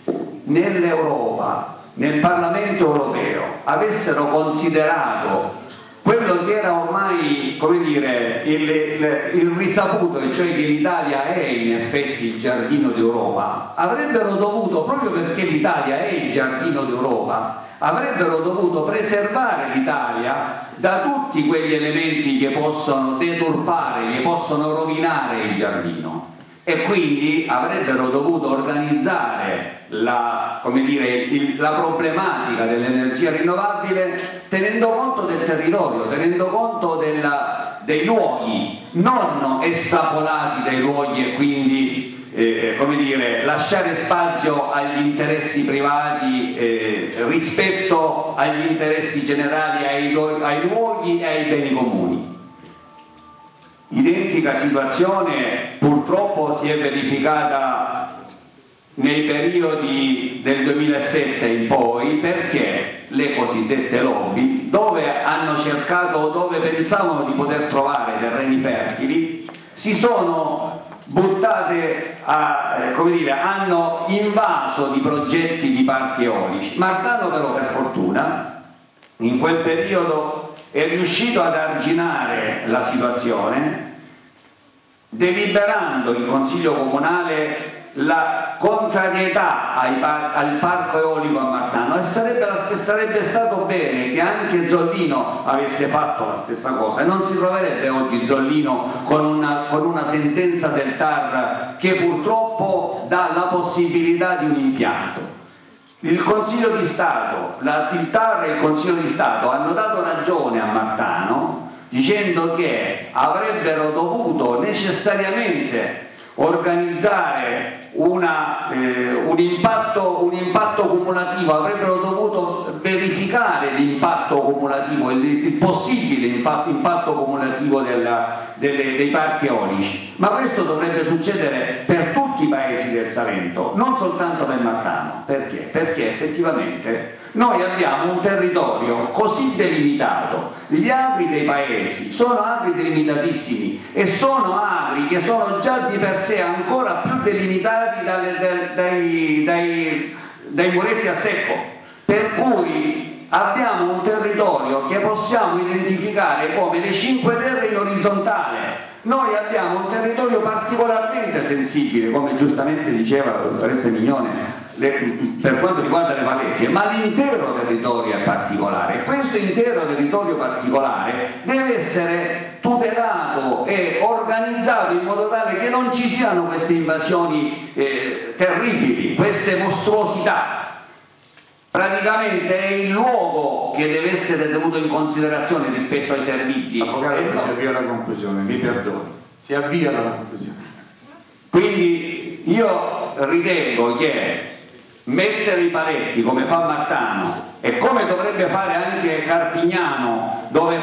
nell'Europa, nel Parlamento europeo, avessero considerato quello che era ormai dire, il, il, il risaputo, cioè che l'Italia è in effetti il giardino d'Europa, avrebbero dovuto, proprio perché l'Italia è il giardino d'Europa, avrebbero dovuto preservare l'Italia da tutti quegli elementi che possono deturpare, che possono rovinare il giardino e quindi avrebbero dovuto organizzare la, dire, il, la problematica dell'energia rinnovabile tenendo conto del territorio, tenendo conto della, dei luoghi, non estrapolati dai luoghi e quindi eh, dire, lasciare spazio agli interessi privati eh, rispetto agli interessi generali, ai, ai luoghi e ai beni comuni. Identica situazione purtroppo si è verificata nei periodi del 2007 in poi perché le cosiddette lobby, dove hanno cercato, dove pensavano di poter trovare terreni fertili, si sono buttate a, come dire, hanno invaso di progetti di parchi eolici. Martano però per fortuna in quel periodo è riuscito ad arginare la situazione deliberando il Consiglio Comunale la contrarietà par al parco eolico a Martano e sarebbe, sarebbe, stato bene che anche Zollino avesse fatto la stessa cosa e non si troverebbe oggi Zollino con una, con una sentenza del TAR che purtroppo dà la possibilità di un impianto. Il Consiglio di Stato, la, il TAR e il Consiglio di Stato hanno dato ragione a Martano dicendo che avrebbero dovuto necessariamente organizzare una, eh, un, impatto, un, impatto, cumulativo, avrebbero dovuto verificare l'impatto cumulativo, il, il possibile impatto, impatto cumulativo della, delle, dei parchi eolici. Ma questo dovrebbe succedere per tutti i paesi del Salento, non soltanto per Martano. Perché? Perché effettivamente noi abbiamo un territorio così delimitato, gli agri dei paesi sono agri delimitatissimi e sono agri che sono già di per sé ancora più delimitati dalle, dai, dai, dai muretti a secco, per cui abbiamo un territorio che possiamo identificare come le cinque terre in orizzontale. Noi abbiamo un territorio particolarmente sensibile, come giustamente diceva la dottoressa Mignone, le, per quanto riguarda le Valesie, ma l'intero territorio è particolare. Questo intero territorio particolare deve essere tutelato e organizzato in modo tale che non ci siano queste invasioni eh, terribili, queste mostruosità. Praticamente è il luogo che deve essere tenuto in considerazione rispetto ai servizi. Avvocato, no. si avvia alla conclusione, mi perdoni, si avvia alla conclusione. Quindi io ritengo che mettere i paletti come fa Martano e come dovrebbe fare anche Carpignano dove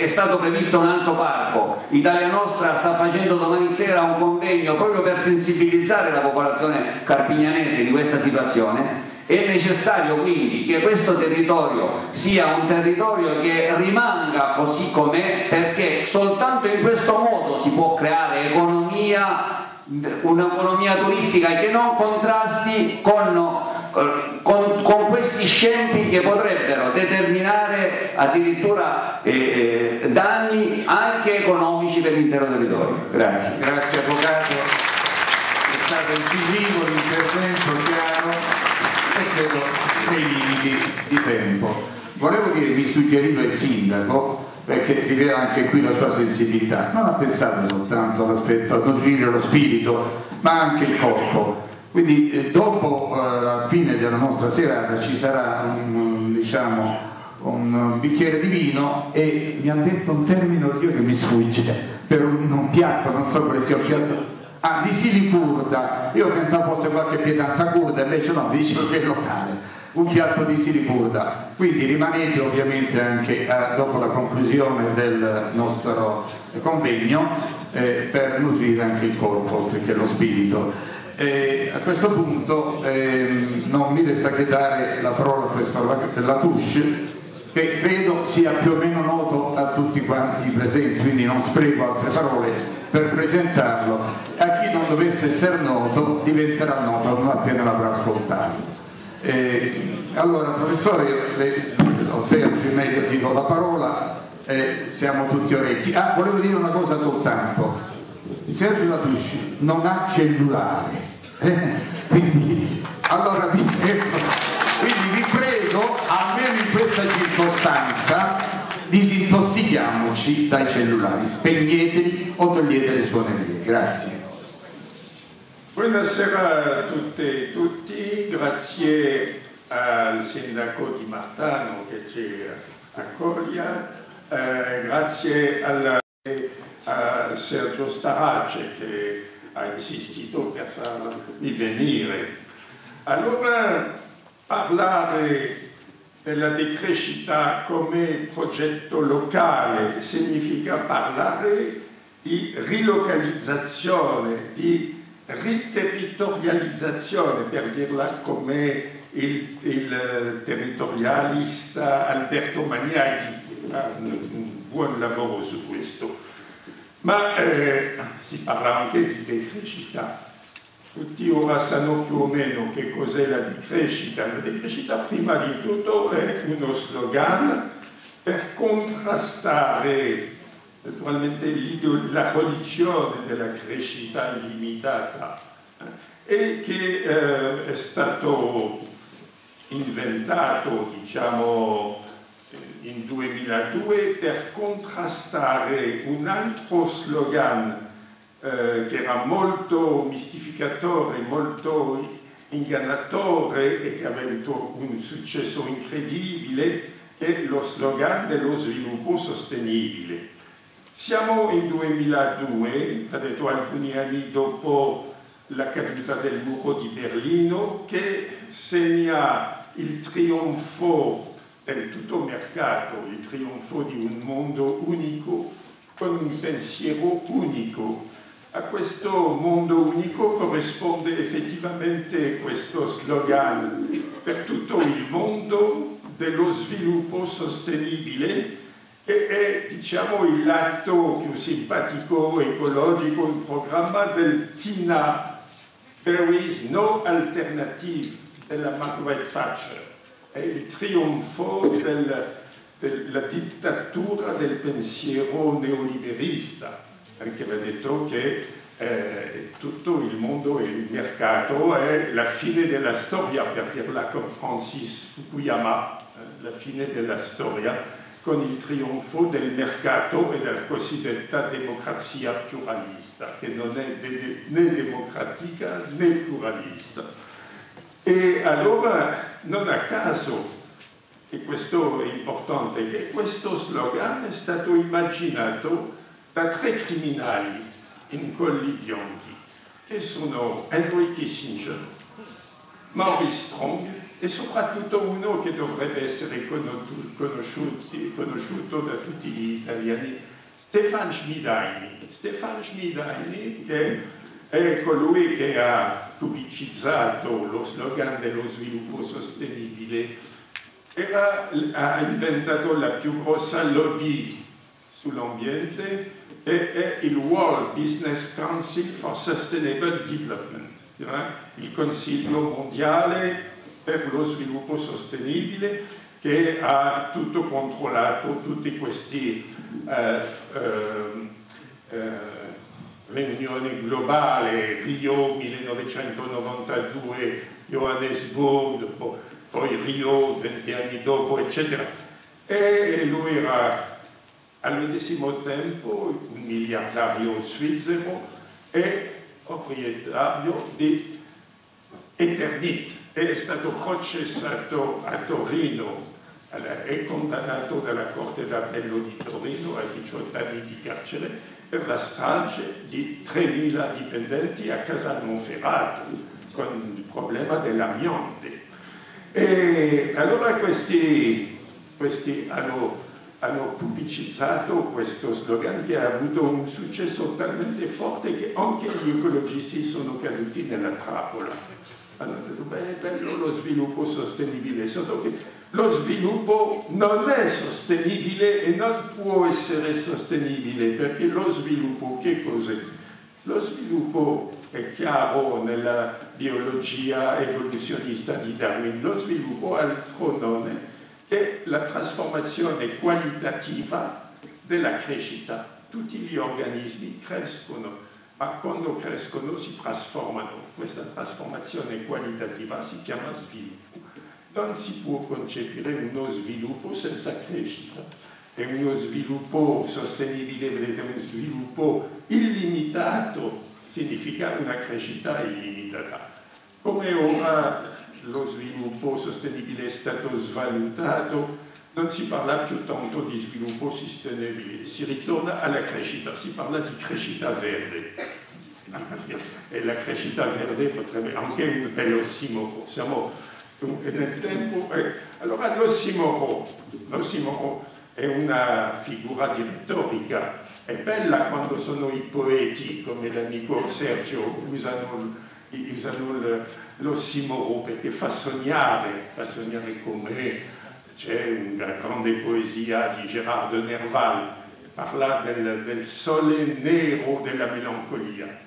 è, stato previsto un altro parco. Italia Nostra sta facendo domani sera un convegno proprio per sensibilizzare la popolazione carpignanese di questa situazione. È necessario quindi che questo territorio sia un territorio che rimanga così com'è perché soltanto in questo modo si può creare economia un'economia turistica che non contrasti con, con, con, questi scempi che potrebbero determinare addirittura eh, eh, danni anche economici per l'intero territorio. Grazie. Grazie Avvocato, è stato incisivo l'intervento chiaro e credo nei limiti di tempo. Volevo dire, mi suggeriva il sindaco perché viveva anche qui la sua sensibilità, non ha pensato soltanto all'aspetto a nutrire lo spirito, ma anche il corpo. Quindi eh, dopo eh, la fine della nostra serata ci sarà un, diciamo, un bicchiere di vino e mi ha detto un termine oddio che mi sfugge per un, un piatto, non so quale sia un piatto. Ah, di silipurda, io pensavo fosse qualche pietanza curda, invece no, mi dice che è locale un piatto di silipurda. Quindi rimanete ovviamente anche eh, dopo la conclusione del nostro convegno eh, per nutrire anche il corpo oltre che lo spirito. Eh, a questo punto ehm, non mi resta che dare la parola a questo Latouche che credo sia più o meno noto a tutti quanti presenti, quindi non spreco altre parole per presentarlo. A chi non dovesse essere noto diventerà noto non appena l'avrà ascoltato. Eh, allora, professore, le, o Sergio, meglio dico la parola, eh, siamo tutti orecchi. Ah, volevo dire una cosa soltanto. Sergio Latusci non ha cellulare, eh? quindi, allora prego, quindi vi prego, almeno in questa circostanza, disintossichiamoci dai cellulari, spegneteli o togliete le suonerie. Grazie. Buonasera a tutte e tutti, grazie al sindaco di Martano che ci accoglie, eh, grazie alla, a Sergio Starace che ha insistito per farmi venire. Allora, parlare della decrescita come progetto locale significa parlare di rilocalizzazione, di riterritorializzazione, per dirla come il, il territorialista Alberto Magnaghi fa un buon lavoro su questo. Ma eh, si parla anche di decrescita. Tutti ora sanno più o meno che cos'è la decrescita. La decrescita prima di tutto è uno slogan per contrastare naturalmente la religione della crescita illimitata eh, e che eh, è stato inventato diciamo in 2002 per contrastare un altro slogan eh, che era molto mistificatore, molto ingannatore e che ha avuto un successo incredibile, è lo slogan dello sviluppo sostenibile. Siamo in 2002, ha detto alcuni anni dopo la caduta del muro di Berlino, che segna il trionfo del tutto mercato, il trionfo di un mondo unico con un pensiero unico. A questo mondo unico corrisponde effettivamente questo slogan per tutto il mondo dello sviluppo sostenibile che è diciamo il lato più simpatico, ecologico, il programma del TINA, There is no alternative della Margaret Thatcher è il trionfo del, della dittatura del pensiero neoliberista, perché va detto che eh, tutto il mondo e il mercato è la fine della storia, per dirla con Francis Fukuyama, eh, la fine della storia con il trionfo del mercato e della cosiddetta democrazia pluralista, che non è né democratica né pluralista. E allora non a caso, e questo è importante, che questo slogan è stato immaginato da tre criminali in colli bianchi, che sono Henry Kissinger, Maurice Strong e soprattutto uno che dovrebbe essere conosciuto, da tutti gli italiani, Stefan Schmidaini. Stefan Schmidaini è è colui che ha pubblicizzato lo slogan dello sviluppo sostenibile, era, ha inventato la più grossa lobby sull'ambiente e è il World Business Council for Sustainable Development, il Consiglio mondiale per lo sviluppo sostenibile che ha tutto controllato tutti questi eh, eh, eh, riunione globale, Rio 1992, Johannesburg, poi Rio 20 anni dopo, eccetera. E lui era al medesimo tempo un miliardario svizzero e proprietario di Eternit. È stato processato a Torino è condannato dalla Corte d'Appello di Torino a 18 anni di carcere per la strage di 3.000 dipendenti a Casal Monferrato con il problema dell'amiante. E allora questi, questi hanno, hanno, pubblicizzato questo slogan che ha avuto un successo talmente forte che anche gli ecologisti sono caduti nella trappola. Detto, beh, è bello lo sviluppo sostenibile, solo che lo sviluppo non è sostenibile e non può essere sostenibile perché lo sviluppo che cos'è? Lo sviluppo è chiaro nella biologia evoluzionista di Darwin, lo sviluppo altro non è che la trasformazione qualitativa della crescita. Tutti gli organismi crescono, ma quando crescono si trasformano. Questa trasformazione qualitativa si chiama sviluppo non si può concepire uno sviluppo senza crescita. E uno sviluppo sostenibile, vedete, un sviluppo illimitato significa una crescita illimitata. Come ora lo sviluppo sostenibile è stato svalutato, non si parla più tanto di sviluppo sostenibile, si ritorna alla crescita, si parla di crescita verde. E la crescita verde potrebbe anche un bel ossimoro. Siamo nel tempo. Eh, allora l'ossimoro è una figura di retorica, è bella quando sono i poeti come l'amico Sergio usano, usano l'ossimoro perché fa sognare, fa sognare come c'è una grande poesia di Gérard de Nerval, parla del, del sole nero della melancolia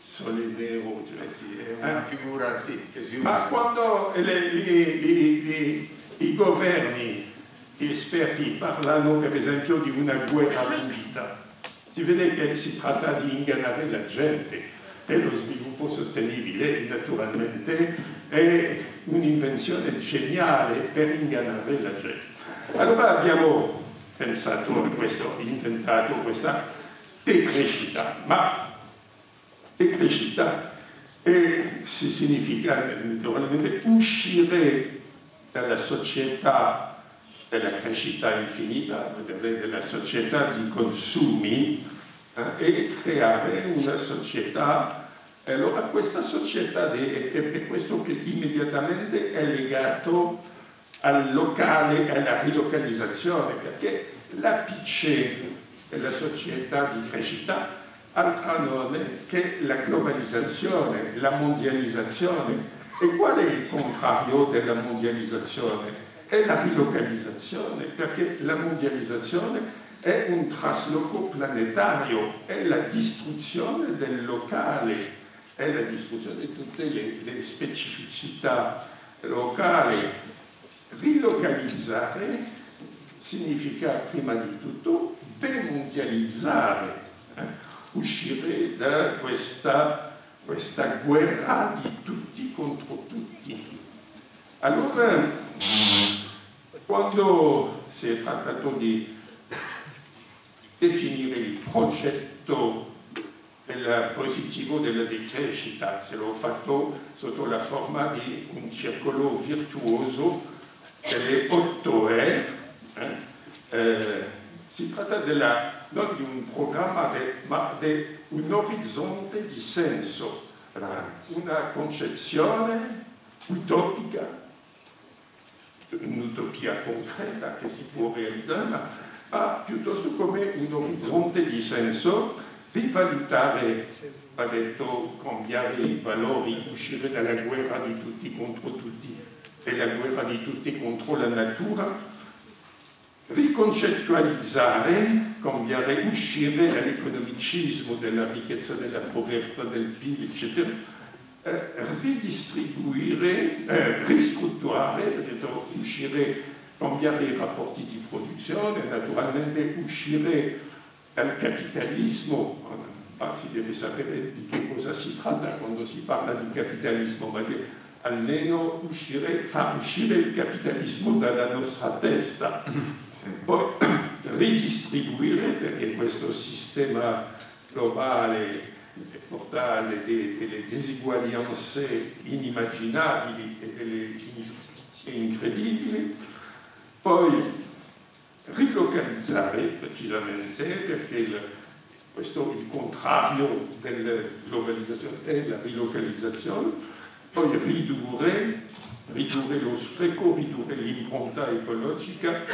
sole nero, cioè, Eh sì, è una Eh. figura sì, che si usa. ma quando le- le- le- le- i governi, gli esperti parlano per esempio di una guerra pulita, si vede che si tratta di ingannare la gente e lo sviluppo sostenibile naturalmente è un'invenzione geniale per ingannare la gente. Allora abbiamo pensato a questo, inventato questa decrescita, ma decrescita e si significa naturalmente uscire dalla società della crescita infinita, della società di consumi eh, e creare una società. Allora questa società è, è- è questo che immediatamente è legato al locale, alla rilocalizzazione, perché l'apice della società di crescita altra non è che la globalizzazione, la mondializzazione. E qual è il contrario della mondializzazione? È la rilocalizzazione, perché la mondializzazione è un trasloco planetario, è la distruzione del locale, è la distruzione di tutte le, le specificità locali. Rilocalizzare significa prima di tutto demondializzare, eh, uscire da questa, questa guerra di tutti contro tutti. Allora, quando si è trattato di definire il progetto del positivo della decrescita, se l'ho fatto sotto la forma di un circolo virtuoso delle otto E, eh, eh, si tratta della, non di un programma, de- ma di un orizzonte di senso, una concezione utopica, un'utopia concreta che si può realizzare, ma piuttosto come un orizzonte di senso, rivalutare, va detto, cambiare i valori, uscire dalla guerra di tutti contro tutti, della guerra di tutti contro la natura, riconcettualizzare, cambiare, uscire dall'economicismo della ricchezza, della povertà, del PIL, eccetera, eh, ridistribuire, eh, ristrutturare, detto, uscire, cambiare i rapporti di produzione, naturalmente uscire dal capitalismo, ma si deve sapere di che cosa si tratta quando si parla di capitalismo, ma di- almeno uscire, far uscire il capitalismo dalla nostra testa, poi [clears throat] ridistribuire perché questo sistema globale porta alle de- delle diseguaglianze inimmaginabili e delle ingiustizie incredibili, poi rilocalizzare precisamente perché il, questo il contrario della globalizzazione è la rilocalizzazione, poi ridurre, ridurre lo spreco, ridurre l'impronta ecologica,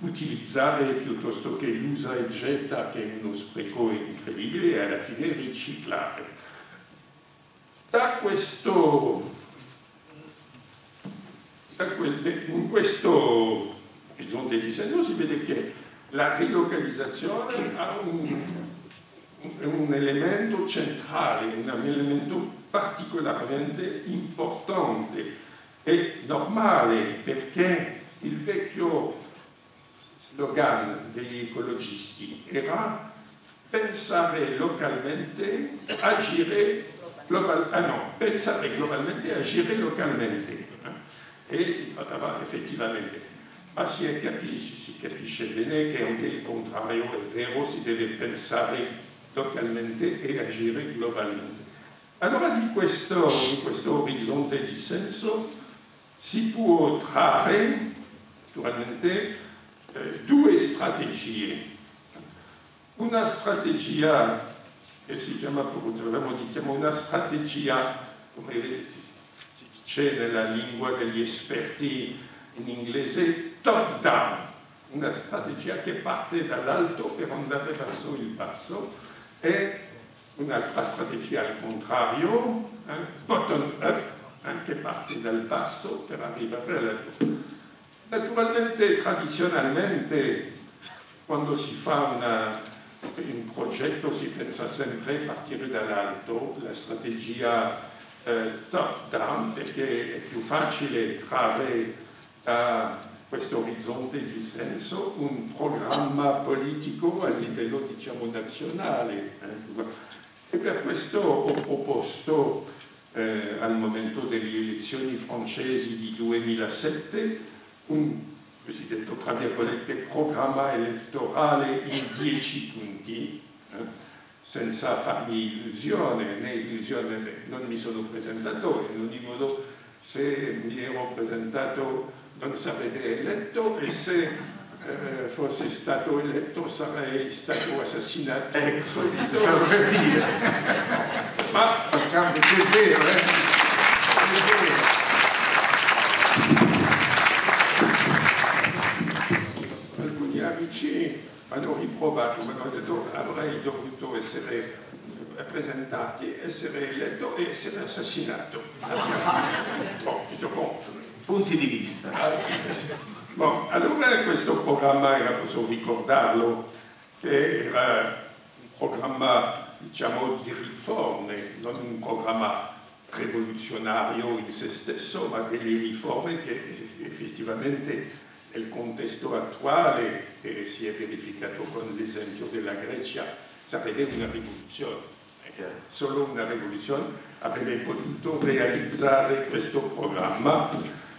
riutilizzare piuttosto che l'usa e getta, che è uno spreco incredibile, e alla fine riciclare. Da questo, quel- in questo orizzonte di disegno si vede che la rilocalizzazione ha un, un elemento centrale, un elemento particolarmente importante e normale perché il vecchio slogan degli ecologisti era pensare localmente, agire global, ah no, pensare globalmente, agire localmente. E si trattava effettivamente, ma si, capisce, si capisce bene che anche il contrario è vero, si deve pensare localmente e agire globalmente. Allora di questo, di questo orizzonte di senso si può trarre naturalmente eh, due strategie. Una strategia che si chiama, potremmo dire, una strategia, come si, dice nella lingua degli esperti, in inglese top down, una strategia che parte dall'alto per andare verso il basso e un'altra strategia al contrario, eh, bottom up, anche parte dal basso per arrivare all'alto. Naturalmente, tradizionalmente, quando si fa una, un progetto si pensa sempre a partire dall'alto, la strategia eh, top down perché è più facile trarre da questo orizzonte di senso? Un programma politico a livello diciamo nazionale e per questo ho proposto eh, al momento delle elezioni francesi di 2007 un cosiddetto programma elettorale in dieci punti eh, senza farmi illusione, né illusione, non mi sono presentato, in ogni modo se mi ero presentato non sarebbe eletto e se eh, fosse stato eletto sarei stato assassinato. Ecco, così per dire. Ma facciamo che è vero, eh? È vero. Riprovato, mi hanno detto avrei dovuto essere presentati, essere eletto e essere assassinato. [laughs] Oh, detto, bon, Punti di vista. Bon, allora questo programma era, posso ricordarlo, era un programma diciamo di riforme, non un programma rivoluzionario in se stesso, ma delle riforme che effettivamente nel contesto attuale, che si è verificato con l'esempio della Grecia, sarebbe una rivoluzione. Solo una rivoluzione. Avrebbe potuto realizzare questo programma.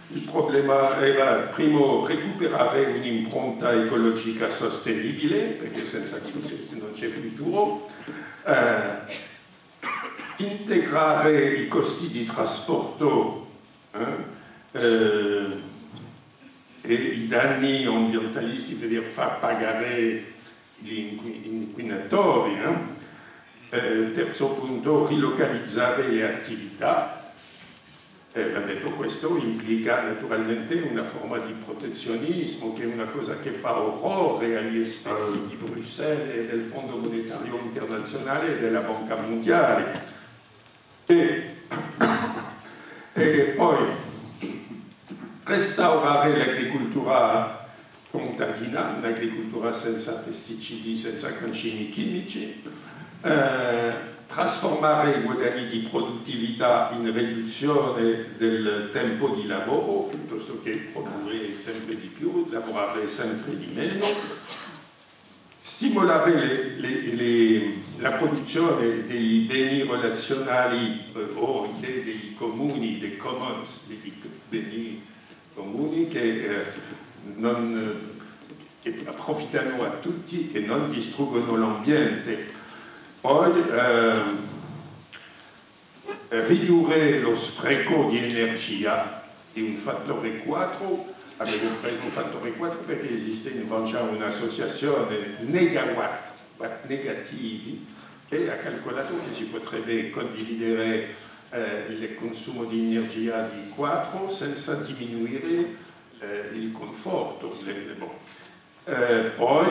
Il problema era primo recuperare un'impronta ecologica sostenibile, perché senza questo non c'è futuro, eh, integrare i costi di trasporto eh, eh, i danni ambientalisti, per dire far pagare gli inquinatori. Eh. terzo punto, rilocalizzare le attività eh, detto questo implica naturalmente una forma di protezionismo che è una cosa che fa orrore agli esperti di Bruxelles del Fondo Monetario Internazionale e della Banca Mondiale. E, [coughs] e poi restaurare l'agricoltura contadina, un'agricoltura senza pesticidi, senza concimi chimici, eh, trasformare i guadagni di produttività in riduzione del tempo di lavoro piuttosto che produrre sempre di più, lavorare sempre di meno, stimolare le, le, le, la produzione dei beni relazionali eh, o dei comuni, dei commons, dei beni comuni che, eh, non, che approfittano a tutti e non distruggono l'ambiente poi eh, ridurre lo spreco di energia di un fattore 4, avevo preso un fattore 4 perché esiste in Francia un'associazione negawatt, negativi, che ha calcolato che si potrebbe condividere eh, il consumo di energia di 4 senza diminuire eh, il conforto. Eh, poi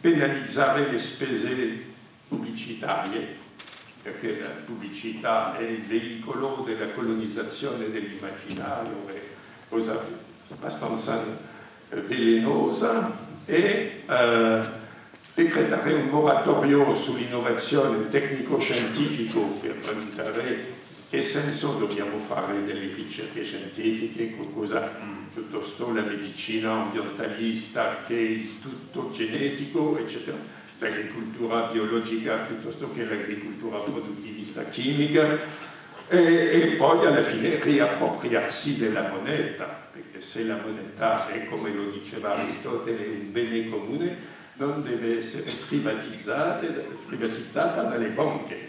penalizzare le spese pubblicitarie, perché la pubblicità è il veicolo della colonizzazione dell'immaginario, è cosa abbastanza eh, velenosa, e eh, decretare un moratorio sull'innovazione tecnico-scientifico per valutare che senso dobbiamo fare delle ricerche scientifiche, cosa piuttosto la medicina ambientalista che il tutto genetico, eccetera? L'agricoltura biologica piuttosto che l'agricoltura produttivista chimica. E, e, poi alla fine riappropriarsi della moneta, perché se la moneta è come lo diceva Aristotele un bene comune non deve essere privatizzata, dalle banche.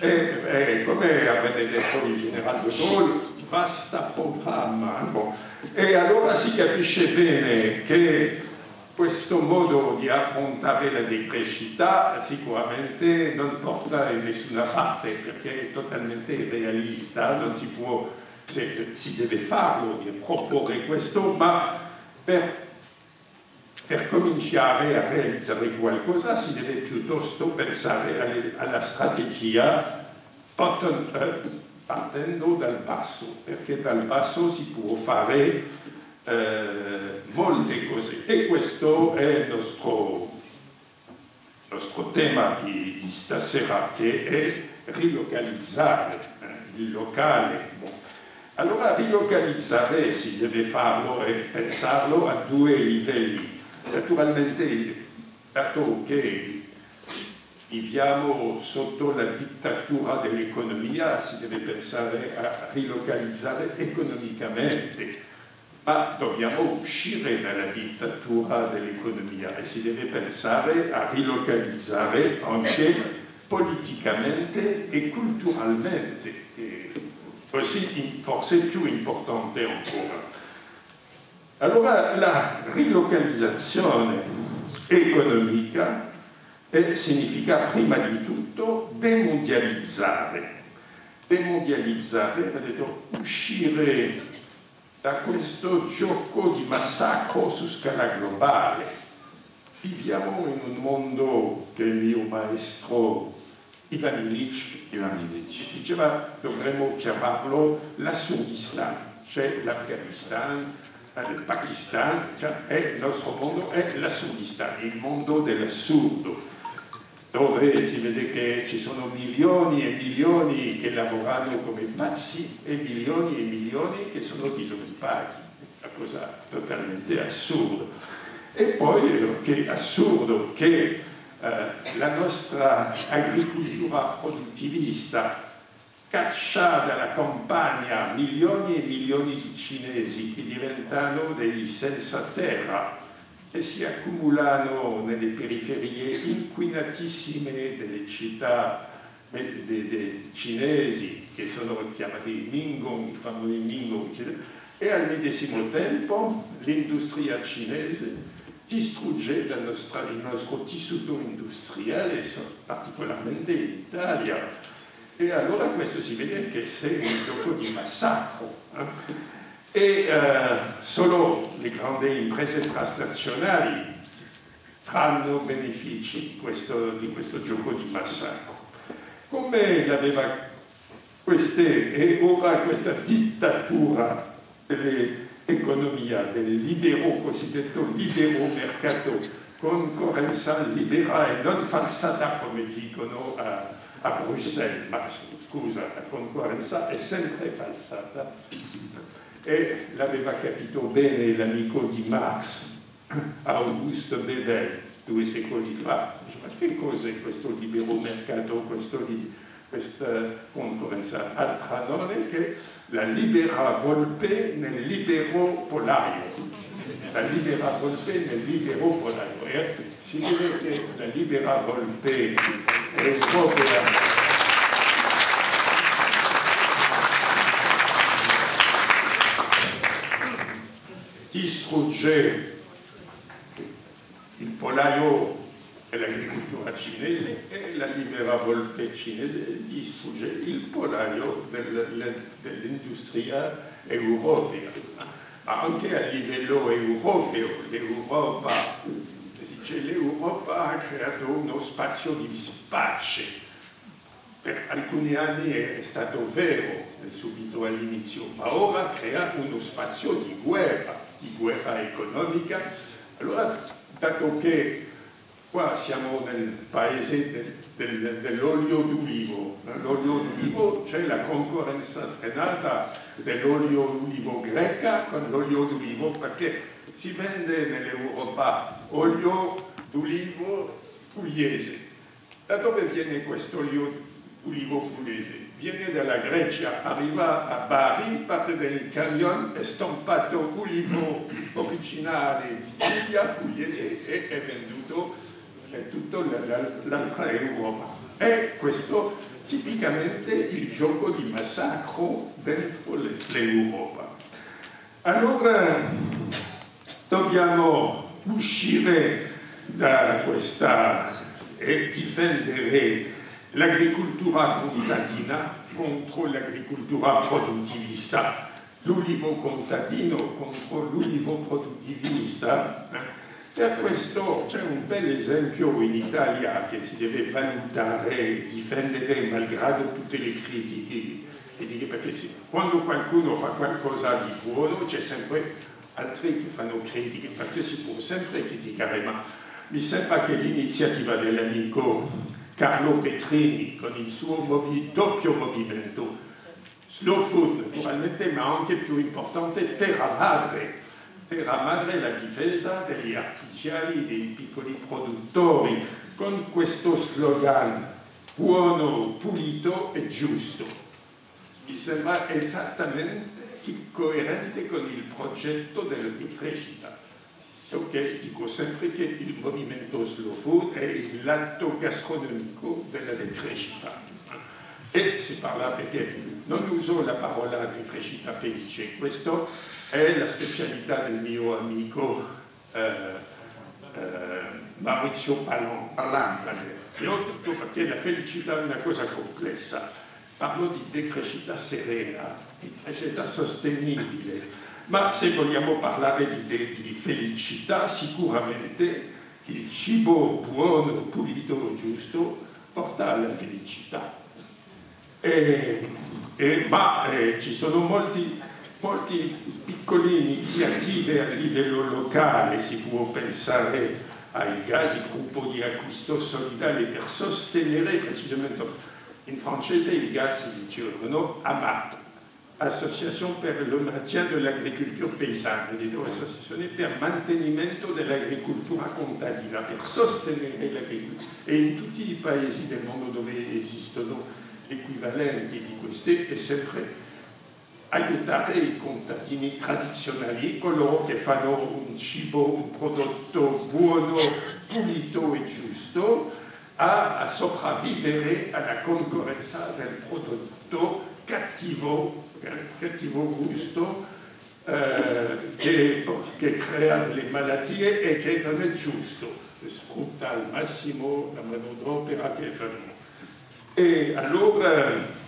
E, e come avete detto il generale de Gaulle, vasta programma. Bon. E allora si capisce bene che questo modo di affrontare la decrescita sicuramente non porta in nessuna parte perché è totalmente irrealista, non si può si deve farlo, proporre questo, ma per, per, cominciare a realizzare qualcosa si deve piuttosto pensare alle, alla strategia bottom up, partendo dal basso, perché dal basso si può fare eh, molte cose e questo è il nostro, nostro tema di, di, stasera che è rilocalizzare eh, il locale. Allora rilocalizzare si deve farlo e pensarlo a due livelli. Naturalmente, dato che viviamo sotto la dittatura dell'economia, si deve pensare a rilocalizzare economicamente, ma dobbiamo uscire dalla dittatura dell'economia e si deve pensare a rilocalizzare anche politicamente e culturalmente, e così forse più importante ancora. Allora la rilocalizzazione economica e significa prima di tutto demondializzare. Demondializzare, ha detto uscire da questo gioco di massacro su scala globale. Viviamo in un mondo che il mio maestro Ivan Illich, Ivan Illich diceva dovremmo chiamarlo l'assurdistan, cioè l'Afghanistan, il Pakistan, cioè è, il nostro mondo è l'assurdistan, il mondo dell'assurdo dove si vede che ci sono milioni e milioni che lavorano come pazzi e milioni e milioni che sono disoccupati, una cosa totalmente assurda. E poi che assurdo che eh, la nostra agricoltura produttivista caccia dalla campagna milioni e milioni di cinesi che diventano dei senza terra e si accumulano nelle periferie inquinatissime delle città dei, dei cinesi che sono chiamati Mingong, i famosi Mingong, e al medesimo tempo l'industria cinese distrugge nostra, il nostro tessuto industriale, particolarmente in. E allora questo si vede che è un gioco di massacro. Eh? e eh, solo le grandi imprese transnazionali trarranno benefici di questo, di questo gioco di massacro. Come l'aveva queste, e ora questa dittatura dell'economia, del libero, cosiddetto libero mercato, concorrenza libera e non falsata come dicono a, a Bruxelles, ma scusa, la concorrenza è sempre falsata e l'aveva capito bene l'amico di Marx, Augusto Bebel, due secoli fa. Ma che cos'è questo libero mercato, questo questa concorrenza? Altra non è che la libera volpe nel libero polaio. La libera volpe nel libero. E si vede che la libera volpe è proprio distrugge il polaio dell'agricoltura cinese e la libera volpe cinese distrugge il polaio del, dell'industria europea. Anche a livello europeo, l'Europa, l'Europa ha creato uno spazio di pace. Per alcuni anni è stato vero, subito all'inizio, ma ora crea uno spazio di guerra di guerra economica. Allora, dato che qua siamo nel paese del, del, dell'olio d'ulivo, l'olio d'ulivo c'è la concorrenza sfrenata dell'olio d'ulivo greca con l'olio d'ulivo perché si vende nell'Europa olio d'ulivo pugliese. Da dove viene questo olio d'ulivo pugliese? viene dalla Grecia, arriva a Bari, parte del camion, è stampato ulivo originale Puglia, pugliese e è venduto in tutta l'altra Europa. E questo tipicamente il gioco di massacro dentro l'Europa. Allora dobbiamo uscire da questa e difendere l'agricoltura contadina contro l'agricoltura produttivista, l'ulivo contadino contro l'ulivo produttivista. Per questo c'è un bel esempio in Italia che si deve valutare e difendere malgrado tutte le critiche. Perché quando qualcuno fa qualcosa di buono c'è sempre altri che fanno critiche, perché si può sempre criticare, ma mi sembra che l'iniziativa dell'amico Carlo Petrini con il suo movi doppio movimento, slow food naturalmente, ma anche più importante, terra madre, terra madre la difesa degli artigiani, dei piccoli produttori, con questo slogan buono, pulito e giusto. Mi sembra esattamente coerente con il progetto della decrescita. Ok, dico sempre che il movimento slow food è il lato gastronomico della decrescita. E si parla perché non uso la parola decrescita felice, questa è la specialità del mio amico eh, Maurizio Parlante. Io dico perché la felicità è una cosa complessa, parlo di decrescita serena, di crescita sostenibile, ma se vogliamo parlare di, di felicità, sicuramente il cibo buono, pulito, giusto porta alla felicità. E, e, ma eh, ci sono molti, molti piccole iniziative a livello locale, si può pensare ai gas, il gruppo di acquisto solidale per sostenere precisamente in francese il gas si dicevano AMAP, Association per il maintien dell'agricoltura paesana, associazioni per mantenimento dell'agricoltura contadina, per sostenere l'agricoltura. E in tutti i paesi del mondo dove esistono equivalenti di queste è sempre aiutare i contadini tradizionali, coloro che fanno un cibo, un prodotto buono, pulito e giusto, a, a sopravvivere alla concorrenza del prodotto cattivo cattivo gusto eh, che, che, crea delle malattie e che non è giusto, sfrutta al massimo la manodopera che fanno. E allora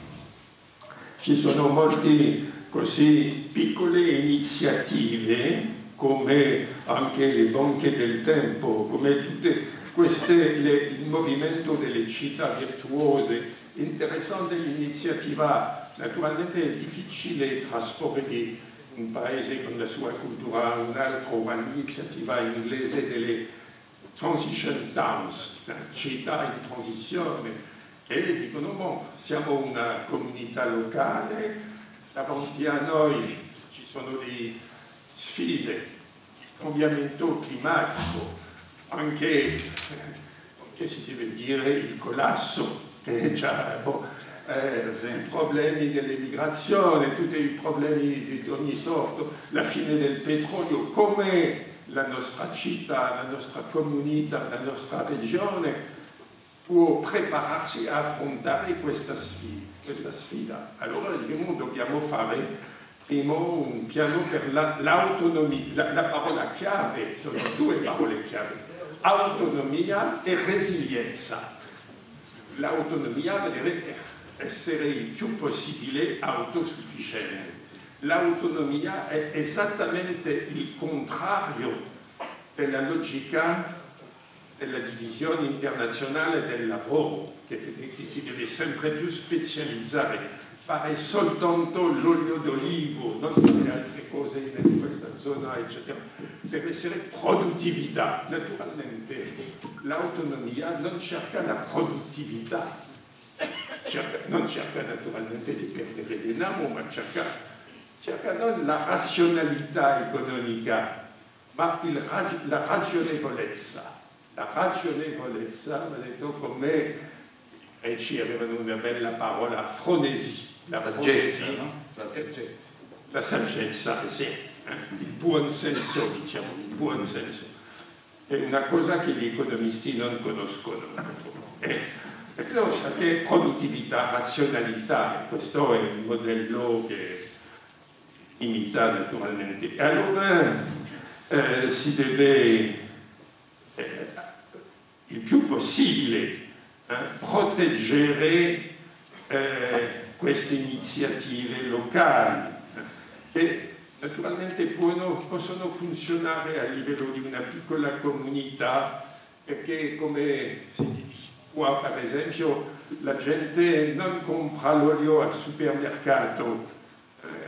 ci sono molte così piccole iniziative come anche le banche del tempo, come tutte queste, le, il movimento delle città virtuose, interessante l'iniziativa Naturalmente è difficile trasporre un paese con la sua cultura a un altro, ma l'iniziativa inglese delle transition towns, città in transizione, e dicono, boh, siamo una comunità locale, davanti a noi ci sono delle sfide, il cambiamento climatico, anche, anche si deve dire il collasso, che già... Boh, eh, problemi dell'immigrazione, tutti i problemi di ogni sorta, la fine del petrolio, come la nostra città, la nostra comunità, la nostra regione può prepararsi a affrontare questa sfida. Questa sfida. Allora diciamo, dobbiamo fare prima un piano per l'autonomia, la, la, parola chiave, sono due parole chiave, autonomia e resilienza. L'autonomia dire essere il più possibile autosufficiente. L'autonomia è esattamente il contrario della logica della divisione internazionale del lavoro, che, che si deve sempre più specializzare, fare soltanto l'olio d'olivo, non fare altre cose in questa zona, eccetera. Deve essere produttività. Naturalmente l'autonomia non cerca la produttività, cerca, non cerca naturalmente di perdere denaro, ma cerca, cerca non la razionalità economica, ma il, la ragionevolezza. La ragionevolezza, ho detto come e ci avevano una bella parola, fronesi. La saggezza, no? La saggezza. La saggezza, sì, il buon senso, diciamo, il buon senso. È una cosa che gli economisti non conoscono. Eh? perché produttività, razionalità, questo è il modello che imita naturalmente. E allora eh, si deve il più possibile eh, proteggere eh, queste iniziative locali che naturalmente puono, possono funzionare a livello di una piccola comunità perché come si qua per esempio la gente non compra l'olio al supermercato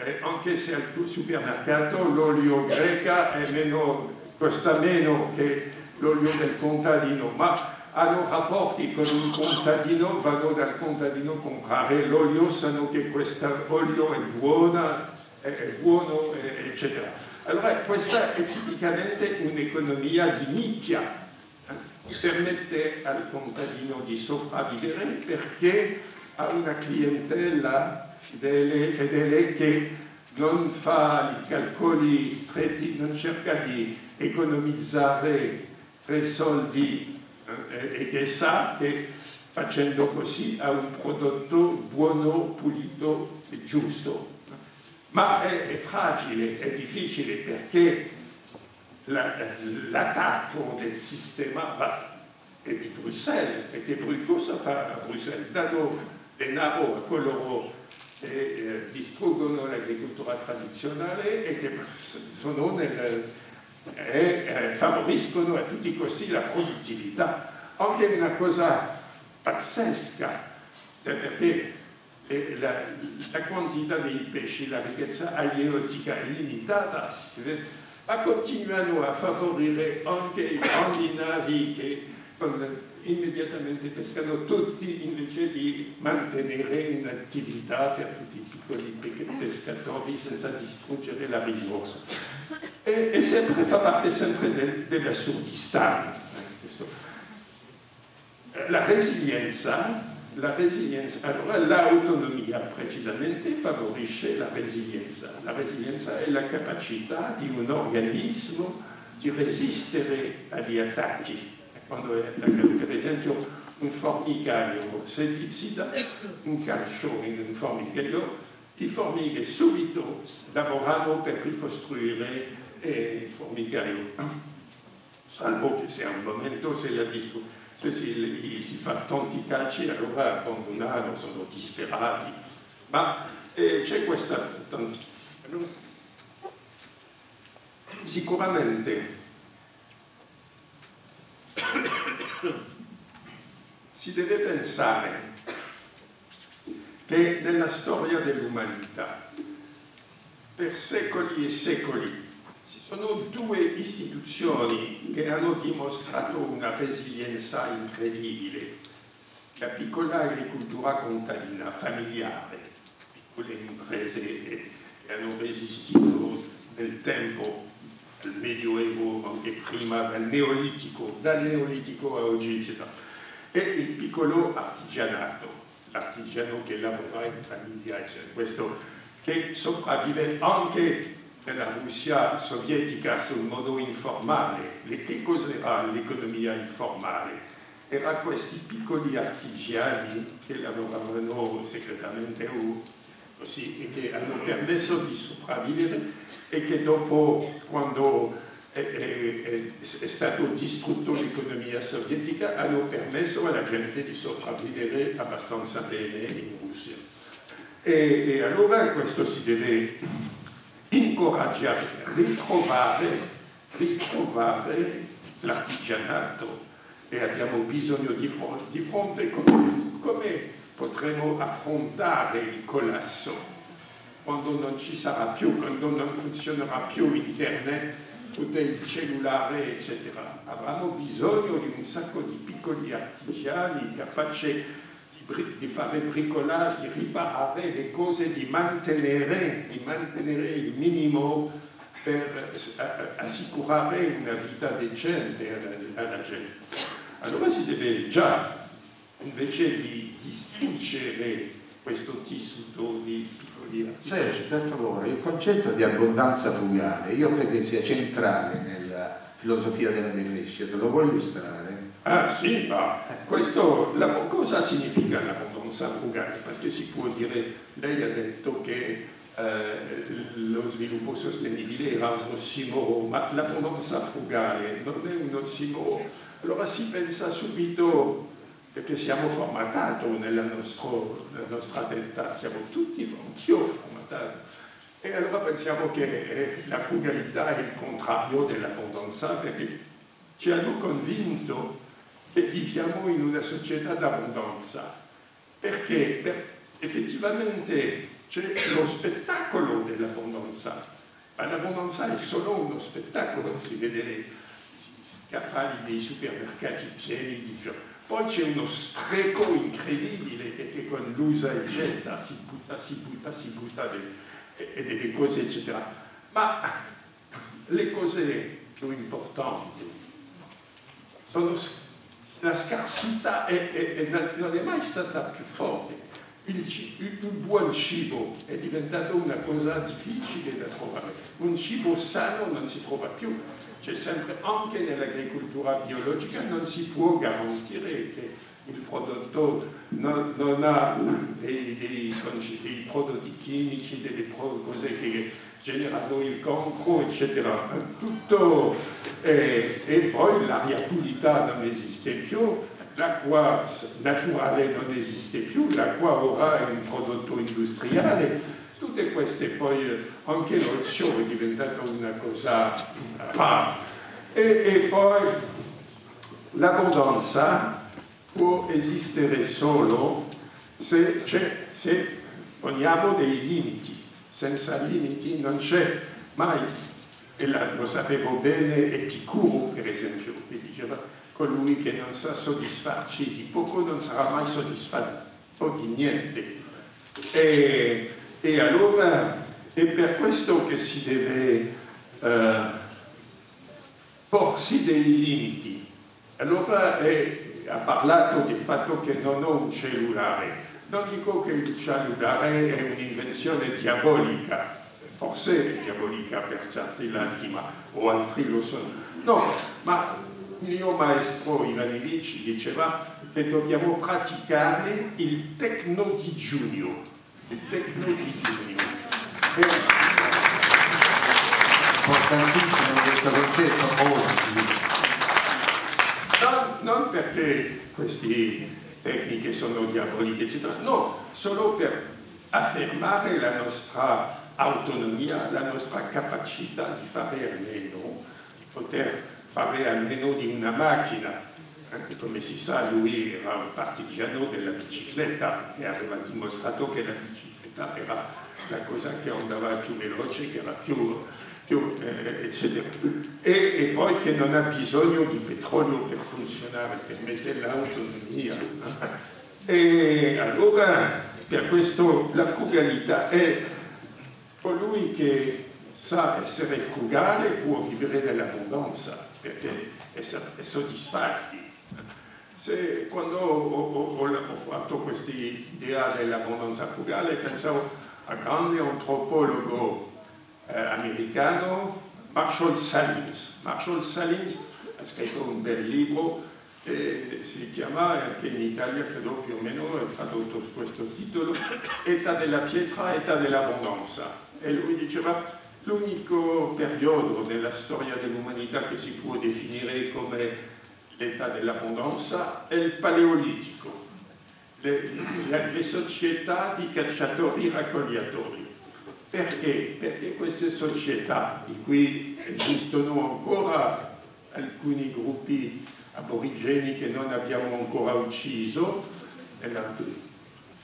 eh, anche se al supermercato l'olio greca meno, costa meno che l'olio del contadino ma hanno rapporti con un contadino, vanno dal contadino a comprare l'olio, sanno che questo olio è, buona, è, buono, eccetera. Allora questa è tipicamente un'economia di nicchia, eh? permette al contadino di sopravvivere perché ha una clientela fedele, fedele che non fa i calcoli stretti, non cerca di economizzare tre soldi eh, e che sa che facendo così ha un prodotto buono, pulito e giusto. Ma è, è fragile, è difficile perché l'attacco del sistema va, è di Bruxelles, perché cosa fa a Bruxelles? Danno denaro a coloro che eh, distruggono l'agricoltura tradizionale e che sono nel, e eh, favoriscono a tutti i costi la produttività. Anche una cosa pazzesca, eh, perché la, la, quantità dei pesci, la ricchezza aeronautica è limitata, ma continuano a favorire anche i grandi navi che immediatamente pescano tutti invece di mantenere in attività per tutti i piccoli pescatori senza distruggere la risorsa. E, e sempre, fa parte sempre del, dell'assurdità. La resilienza, la resilienza, allora l'autonomia precisamente favorisce la resilienza. La resilienza è la capacità di un organismo di resistere agli attacchi quando è attaccato, per esempio un formicaio, se si dà un calcio in un formicaio, i formighe subito lavorano per ricostruire eh, il formicaio, salvo che sia un momento se, la se si, si, fa tanti calci allora abbandonano, sono disperati, ma eh, c'è questa... Sicuramente [coughs] si deve pensare che nella storia dell'umanità, per secoli e secoli, ci sono due istituzioni che hanno dimostrato una resilienza incredibile. La piccola agricoltura contadina, familiare, piccole imprese che hanno resistito nel tempo al Medioevo, anche prima dal Neolitico, dal Neolitico a oggi, eccetera. E il piccolo artigianato, l'artigiano che lavora in famiglia, eccetera. Questo che sopravvive anche nella Russia sovietica sul modo informale. Che cos'era l'economia informale? Era questi piccoli artigiani che lavoravano segretamente o così e che hanno permesso di sopravvivere e che dopo, quando è, è, è, stato distrutto l'economia sovietica, hanno permesso alla gente di sopravvivere abbastanza bene in Russia. E, e allora questo si deve incoraggiare, ritrovare, ritrovare l'artigianato e abbiamo bisogno di fronte, di fronte come, come potremo affrontare il collasso quando non ci sarà più, quando non funzionerà più internet, tutto il cellulare, eccetera. Avremo bisogno di un sacco di piccoli artigiani capaci di, di fare bricolage, di riparare le cose, di mantenere, di mantenere il minimo per assicurare una vita decente alla, alla gente. Allora si deve già, invece di distruggere questo tessuto di Sergio, per favore, il concetto di abbondanza frugale io credo sia centrale nella filosofia della decrescita, lo vuoi illustrare? Ah sì, ma questo, la, cosa significa l'abbondanza frugale? Perché si può dire, lei ha detto che eh, lo sviluppo sostenibile era un ossimoro, ma l'abbondanza frugale non è un ossimoro. Allora si pensa subito perché siamo formatati nella, nella nostra realtà, siamo tutti, anch'io formatato. E allora pensiamo che eh, la frugalità è il contrario dell'abbondanza, perché ci hanno convinto che viviamo in una società d'abbondanza, perché per, effettivamente c'è lo spettacolo dell'abbondanza, ma l'abbondanza è solo uno spettacolo, si vede i scaffali dei supermercati pieni di giochi. Poi c'è uno spreco incredibile perché con l'usa e getta si butta, si butta, si butta e, e delle cose eccetera. Ma le cose più importanti sono la scarsità è, è, è, non è mai stata più forte il, il, buon cibo è diventato una cosa difficile da trovare. Un cibo sano non si trova più. C'è sempre, anche nell'agricoltura biologica, non si può garantire che il prodotto non, non ha dei, dei, dei, prodotti chimici, delle cose che generano il cancro, eccetera. Tutto, eh, e poi l'aria pulita non esiste più l'acqua naturale non esiste più, l'acqua ora è un prodotto industriale, tutte queste poi anche l'ozio è diventato una cosa rara. E, e poi l'abbondanza può esistere solo se, se poniamo dei limiti, senza limiti non c'è mai, e lo sapevo bene Epicuro per esempio, che diceva colui che non sa soddisfarci di poco non sarà mai soddisfatto di niente. E, e allora è per questo che si deve eh, porsi dei limiti. Allora eh, ha parlato del fatto che non ho un cellulare. Non dico che il cellulare è un'invenzione diabolica, forse è diabolica per certi lati, ma o altri lo sono. No, ma mio maestro Ivanovic diceva che dobbiamo praticare il tecno di giugno. Il tecno di giugno. Importantissimo questo concetto oggi. Non, non perché queste tecniche sono diaboliche, eccetera, no, solo per affermare la nostra autonomia, la nostra capacità di fare almeno, poter fare almeno di una macchina. Eh, come si sa, lui era un partigiano della bicicletta e aveva dimostrato che la bicicletta era la cosa che andava più veloce, che era più, più eh, eccetera. E, e, poi che non ha bisogno di petrolio per funzionare, permette l'autonomia. E allora, per questo, la frugalità è colui che sa essere frugale può vivere nell'abbondanza perché è, è soddisfatti. Se, quando ho, ho, ho fatto questa idea dell'abbondanza frugale pensavo a grande antropologo eh, americano Marshall Salins. Marshall Salins ha scritto un bel libro e si chiama, anche in Italia credo più o meno, è tradotto questo titolo, Età della pietra, età dell'abbondanza. E lui diceva L'unico periodo della storia dell'umanità che si può definire come l'età dell'abbondanza è il paleolitico, le, le, le società di cacciatori-raccogliatori. Perché? Perché queste società, di cui esistono ancora alcuni gruppi aborigeni che non abbiamo ancora ucciso,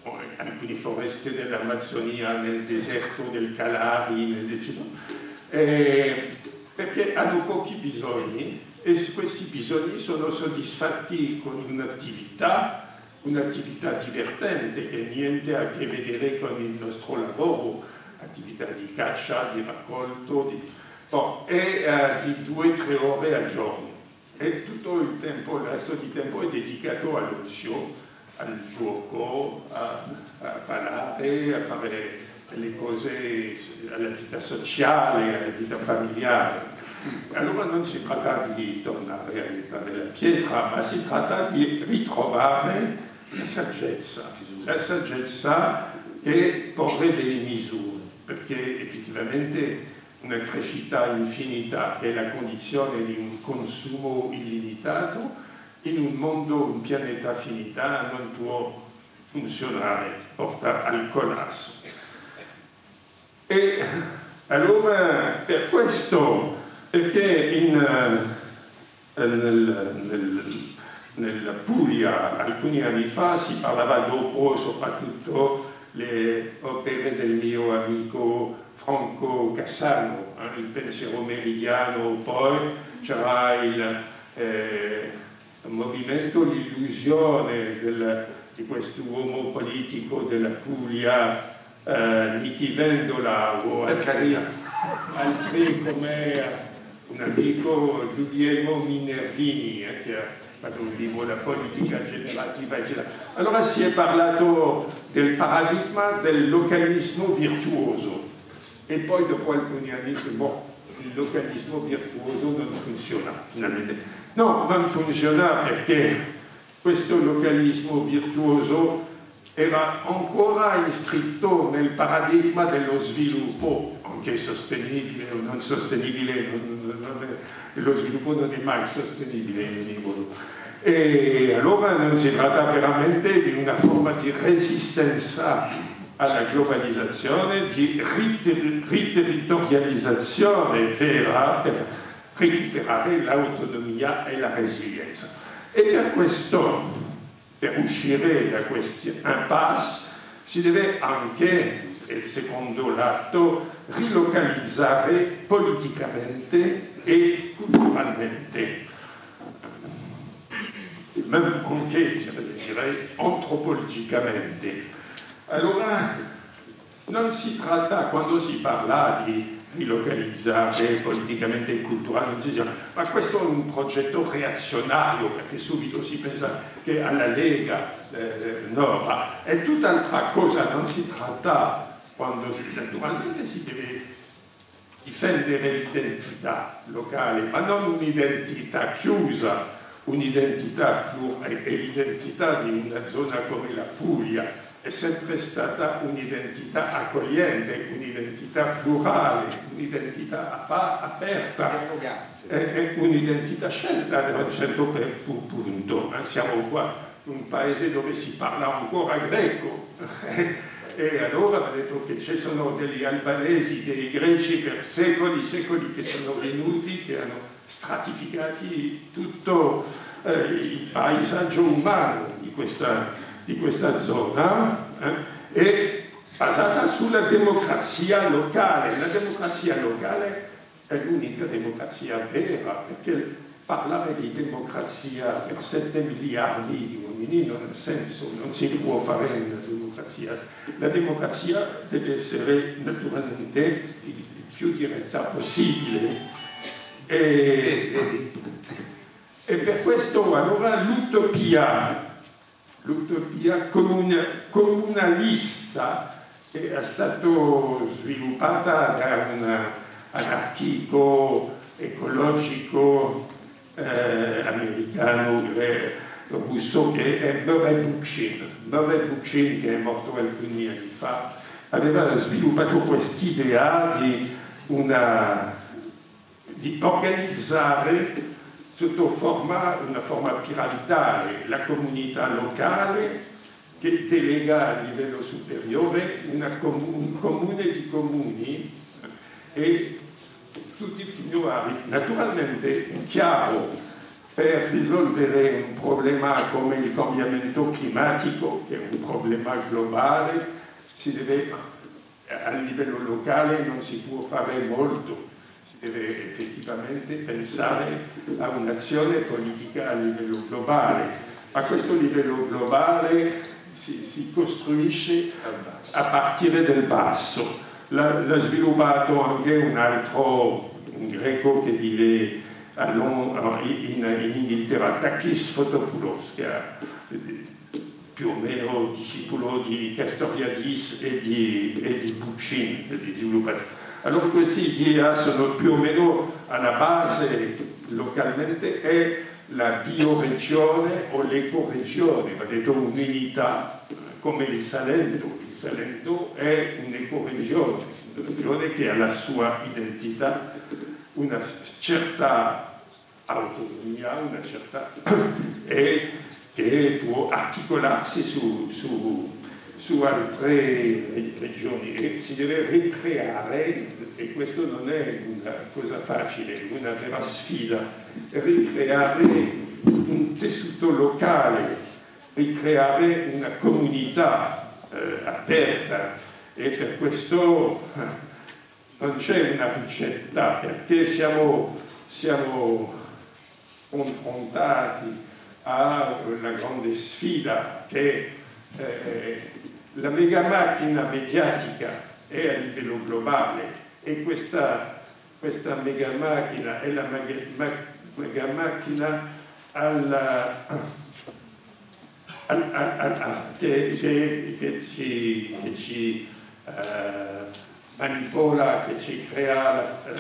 alcune foreste dell'Amazzonia, nel deserto del Calari, nel eh, perché hanno pochi bisogni e questi bisogni sono soddisfatti con un'attività, un'attività divertente che niente a che vedere con il nostro lavoro, attività di caccia, di raccolto, di, bon, e uh, di due o tre ore al giorno. E tutto il tempo, il resto di tempo è dedicato all'ozio al gioco, a, a parlare, a fare le cose, alla vita sociale, alla vita familiare. Allora non si tratta di tornare all'età della pietra, ma si tratta di ritrovare la saggezza, la saggezza che porre delle misure, perché effettivamente una crescita infinita è la condizione di un consumo illimitato in un mondo, un pianeta finita, non può funzionare, porta al collasso. E allora per questo, perché in, eh, nel, nel, nella Puglia alcuni anni fa si parlava dopo soprattutto le opere del mio amico Franco Cassano, eh, il pensiero meridiano, poi c'era il eh, movimento, l'illusione di quest'uomo politico della Puglia, eh, Niti Vendola o altri, altri come un amico Guglielmo Minervini, eh, che ha fatto un libro La politica generativa, eccetera. Allora si è parlato del paradigma del localismo virtuoso e poi dopo alcuni anni boh, il localismo virtuoso non funziona finalmente. No, non funziona perché questo localismo virtuoso era ancora iscritto nel paradigma dello sviluppo, anche sostenibile o non sostenibile, non, non è, lo sviluppo non è mai sostenibile in libro. E allora non si tratta veramente di una forma di resistenza alla globalizzazione, di riterritorializzazione vera recuperare l'autonomia e la resilienza. E per questo, per uscire da questi impasse, si deve anche, il secondo lato, rilocalizzare politicamente e culturalmente, anche direi antropologicamente. Allora, non si tratta, quando si parla di rilocalizzare politicamente e culturalmente, ma questo è un progetto reazionario perché subito si pensa che alla Lega eh, Nord è tutt'altra cosa, non si tratta quando si, naturalmente si deve difendere l'identità locale, ma non un'identità chiusa, un'identità e l'identità di una zona come la Puglia è sempre stata un'identità accogliente, un'identità plurale, un'identità aperta, è un'identità scelta da un certo punto. Siamo qua un paese dove si parla ancora greco. [laughs] E allora ha detto che ci sono degli albanesi, dei greci per secoli, secoli che sono venuti, che hanno stratificato tutto eh, il paesaggio umano di questa di questa zona eh, è basata sulla democrazia locale. La democrazia locale è l'unica democrazia vera, perché parlare di democrazia per 7 miliardi di uomini non ha senso, non si può fare una democrazia. La democrazia deve essere naturalmente il più diretta possibile. E, e per questo allora l'utopia l'utopia comunalista che è stata sviluppata da un anarchico ecologico eh, americano robusto che è Murray Bookchin. Murray Bookchin, che è morto alcuni anni fa, aveva sviluppato quest'idea di, una, di organizzare sotto forma, una forma piramidale, la comunità locale che delega a livello superiore com un comune di comuni e tutti fino a... Naturalmente è chiaro, per risolvere un problema come il cambiamento climatico, che è un problema globale, si deve, a livello locale non si può fare molto, si deve effettivamente pensare a un'azione politica a livello globale. A questo livello globale si, si costruisce a partire del basso. L'ha, sviluppato anche un altro un greco che vive Londra, in, in Inghilterra, Takis Fotopoulos, che è più o meno discepolo di Castoriadis e di, e di sviluppatori allora queste idee sono più o meno alla base localmente è la bioregione o l'ecoregione, va detto un'unità come il Salento. Il Salento è un'ecoregione, una regione che ha la sua identità, una certa autonomia, una certa e che può articolarsi su, su, su altre regioni e si deve ricreare, e questo non è una cosa facile, è una vera sfida, ricreare un tessuto locale, ricreare una comunità eh, aperta. E per questo eh, non c'è una ricetta perché siamo, siamo confrontati alla grande sfida che eh, la mega macchina mediatica è a livello globale e questa, questa mega macchina è la mega macchina alla, al, al, al, che, che, che, ci, che ci uh, manipola, che ci crea uh,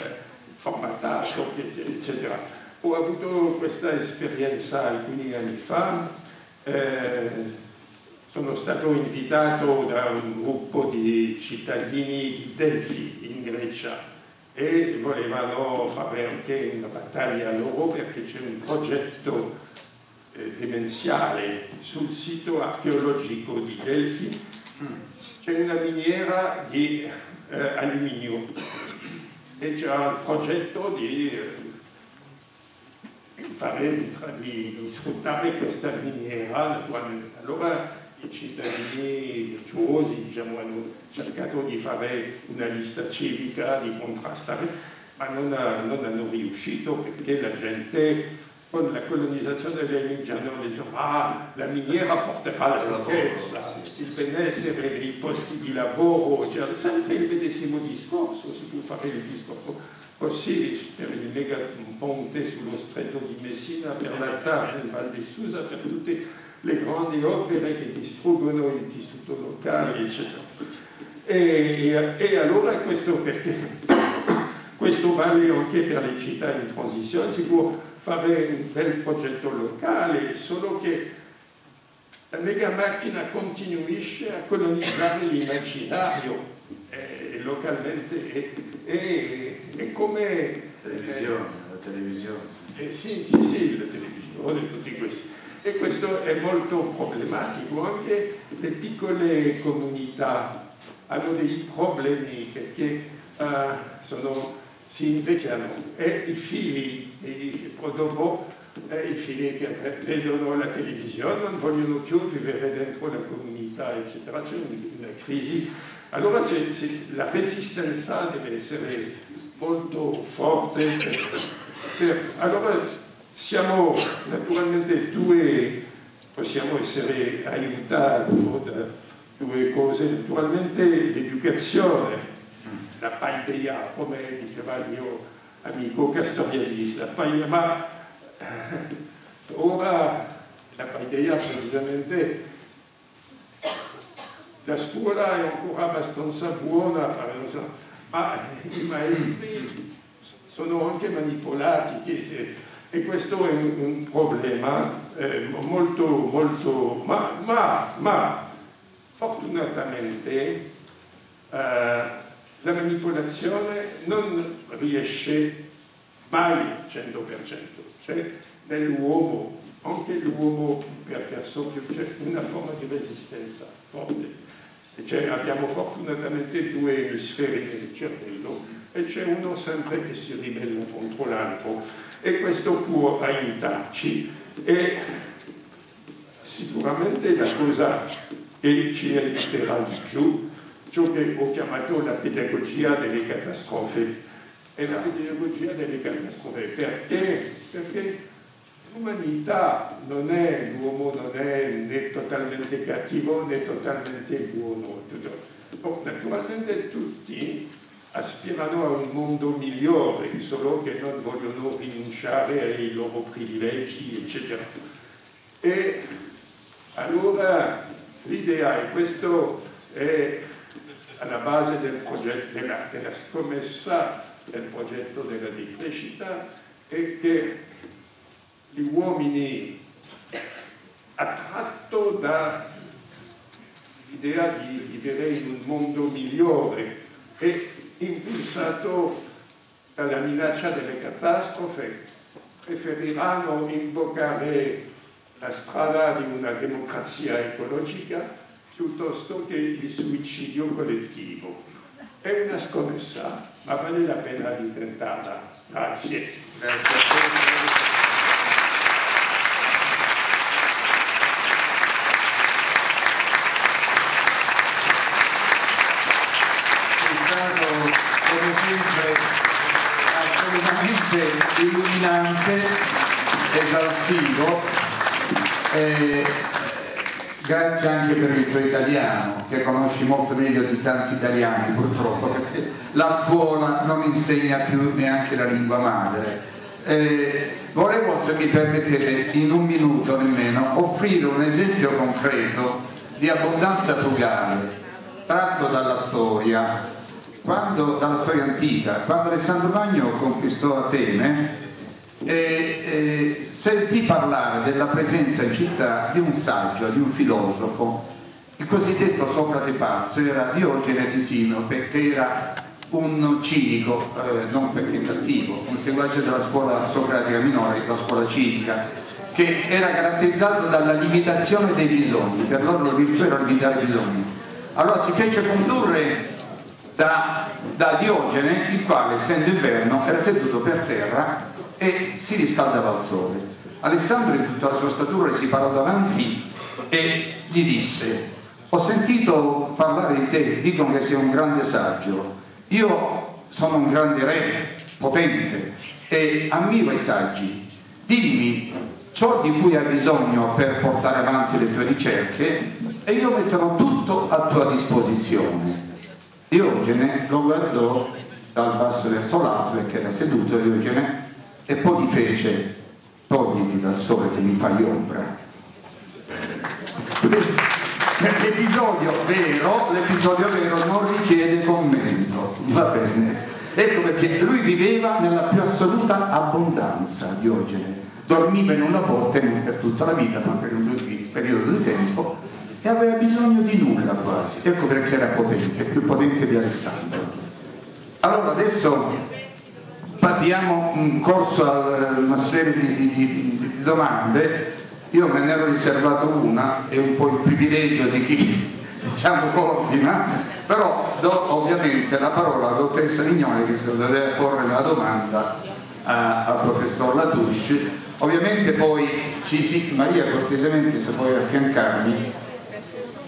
formattato, eccetera. Ho avuto questa esperienza alcuni anni fa, eh, sono stato invitato da un gruppo di cittadini di Delfi in Grecia e volevano fare anche una battaglia loro perché c'è un progetto eh, demenziale sul sito archeologico di Delfi, c'è una miniera di eh, alluminio e c'è un progetto di eh, fare, di, di, sfruttare questa miniera. Allora i cittadini virtuosi diciamo, hanno cercato di fare una lista civica, di contrastare, ma non, ha, non hanno riuscito perché la gente con la colonizzazione delle hanno detto ah, la miniera porterà la ricchezza, il benessere dei posti di lavoro, cioè, sempre il medesimo discorso, si può fare il discorso possibili per il mega ponte sullo stretto di Messina, per la TAF nel Val di Susa, per tutte le grandi opere che distruggono il tessuto locale, eccetera. E, e allora questo perché questo vale anche per le città in transizione, si può fare un bel progetto locale, solo che la mega macchina continuisce a colonizzare l'immaginario eh, localmente e, e, e come... Televisione, la televisione. Eh, sì, sì, sì, la televisione, tutti questi. E questo è molto problematico, anche le piccole comunità hanno dei problemi perché uh, sono, si invecchiano e i figli, e dopo eh, i figli che vedono la televisione non vogliono più vivere dentro la comunità, eccetera. C'è una crisi allora se, se la resistenza deve essere molto forte. Per, allora siamo naturalmente due, possiamo essere aiutati da due cose, naturalmente l'educazione, la paideia, come diceva il mio amico Castoriadis, la paideia, ma eh, ora la paideia praticamente la scuola è ancora abbastanza buona, ma i maestri sono anche manipolati e questo è un, un problema eh, molto, molto, ma, ma, ma fortunatamente eh, la manipolazione non riesce mai 100%, cioè nell'uomo, anche l'uomo per caso c'è una forma di resistenza forte. Cioè, abbiamo fortunatamente due emisferi nel cervello e c'è uno sempre che si ribella contro l'altro e questo può aiutarci e sicuramente la cosa che ci aiuterà di più ciò che ho chiamato la pedagogia delle catastrofe è la pedagogia delle catastrofe perché? perché L'umanità non è, l'uomo non è né totalmente cattivo né totalmente buono. Oh, naturalmente tutti aspirano a un mondo migliore, solo che non vogliono rinunciare ai loro privilegi, eccetera. E allora l'idea, e questo è alla base del progetto, della, della scommessa del progetto della decrescita, è che gli uomini attratto dall'idea di vivere in un mondo migliore e impulsato dalla minaccia delle catastrofe preferiranno invocare la strada di una democrazia ecologica piuttosto che il suicidio collettivo. È una scommessa, ma vale la pena di tentarla. Grazie. Grazie come sempre assolutamente illuminante, esaustivo. Eh, grazie anche per il tuo italiano, che conosci molto meglio di tanti italiani purtroppo, perché la scuola non insegna più neanche la lingua madre. Eh, volevo, se mi permettete, in un minuto nemmeno, offrire un esempio concreto di abbondanza frugale, tratto dalla storia, quando, dalla storia antica, quando Alessandro Magno conquistò Atene, eh, eh, sentì parlare della presenza in città di un saggio, di un filosofo, il cosiddetto Socrate pazzo, era Diogene di Sinope, che era un cinico, eh, non perché cattivo, un seguace della scuola socratica minore, la scuola cinica, che era caratterizzato dalla limitazione dei bisogni, per loro la virtù era limitare i bisogni. Allora si fece condurre da, da Diogene, il quale essendo inverno era seduto per terra e si riscaldava al sole. Alessandro in tutta la sua statura si parò davanti e gli disse ho sentito parlare di te, dicono che sei un grande saggio, io sono un grande re, potente e ammiro i saggi, dimmi ciò di cui hai bisogno per portare avanti le tue ricerche e io metterò tutto a tua disposizione. Diogene lo guardò dal basso verso l'alto perché era seduto Diogene e poi gli fece togliti dal sole che mi fai ombra. L'episodio vero l'episodio vero non richiede commento va bene. Ecco perché lui viveva nella più assoluta abbondanza Diogene. Dormiva in una botte non per tutta la vita ma per un periodo di tempo e aveva bisogno di nulla quasi. Ecco perché era potente, più potente di Alessandro. Allora adesso diamo un corso a una serie di, di, di, domande. Io me ne ero riservato una, è un po' il privilegio di chi [laughs] diciamo coordina, però do ovviamente la parola alla dottoressa Lignone che se deve porre la domanda al professor Latouche. Ovviamente poi ci si, Maria cortesemente se puoi affiancarmi,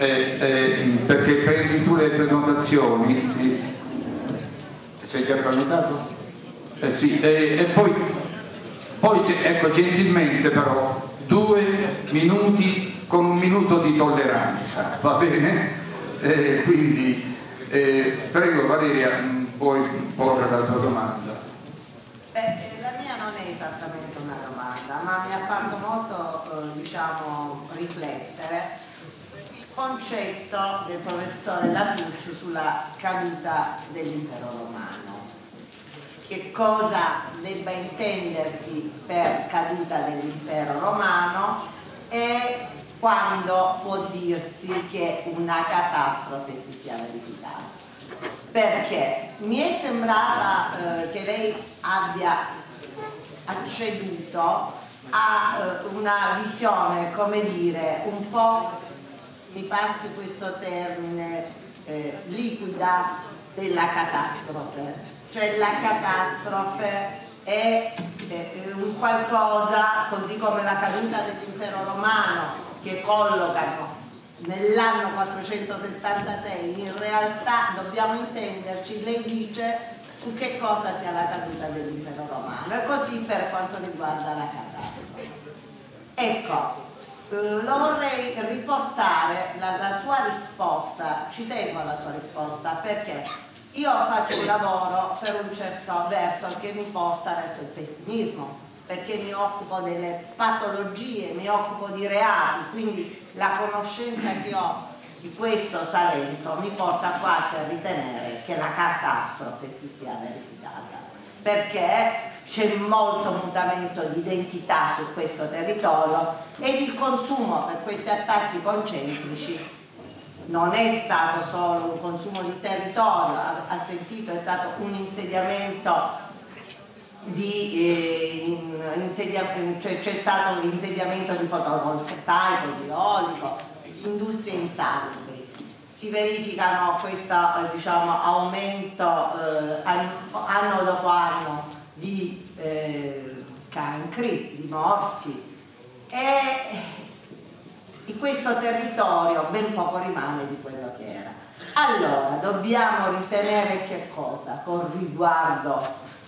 eh, eh, perché prendi tu le prenotazioni eh, sei già prenotato? Eh sì, e poi, poi ecco gentilmente però due minuti con un minuto di tolleranza va bene? Eh, quindi eh, prego Valeria puoi porre la tua domanda Beh, la mia non è esattamente una domanda ma mi ha fatto molto diciamo riflettere concetto del professore Latouche sulla caduta dell'impero romano. Che cosa debba intendersi per caduta dell'impero romano e quando può dirsi che una catastrofe si sia verificata. Perché mi è sembrata eh, che lei abbia acceduto a eh, una visione, come dire, un po' mi passi questo termine, eh, liquida della catastrofe. Cioè la catastrofe è eh, un qualcosa, così come la caduta dell'impero romano, che collocano nell'anno 476, in realtà dobbiamo intenderci, lei dice su che cosa sia la caduta dell'impero romano e così per quanto riguarda la catastrofe. Ecco, eh, lo vorrei riportare la, la, sua risposta, ci tengo alla sua risposta perché io faccio un lavoro per un certo verso che mi porta verso il pessimismo, perché mi occupo delle patologie, mi occupo di reati, quindi la conoscenza che ho di questo Salento mi porta quasi a ritenere che la catastrofe si sia verificata, perché c'è molto mutamento di identità su questo territorio ed il consumo per questi attacchi concentrici non è stato solo un consumo di territorio, ha, sentito, è stato un insediamento di, eh, in cioè, c'è stato l'insediamento di fotovoltaico, di eolico, industrie insalubri. Si verificano questo eh, diciamo, aumento eh, anno dopo anno di eh, cancri, di morti e di questo territorio ben poco rimane di quello che era. Allora, dobbiamo ritenere che cosa con riguardo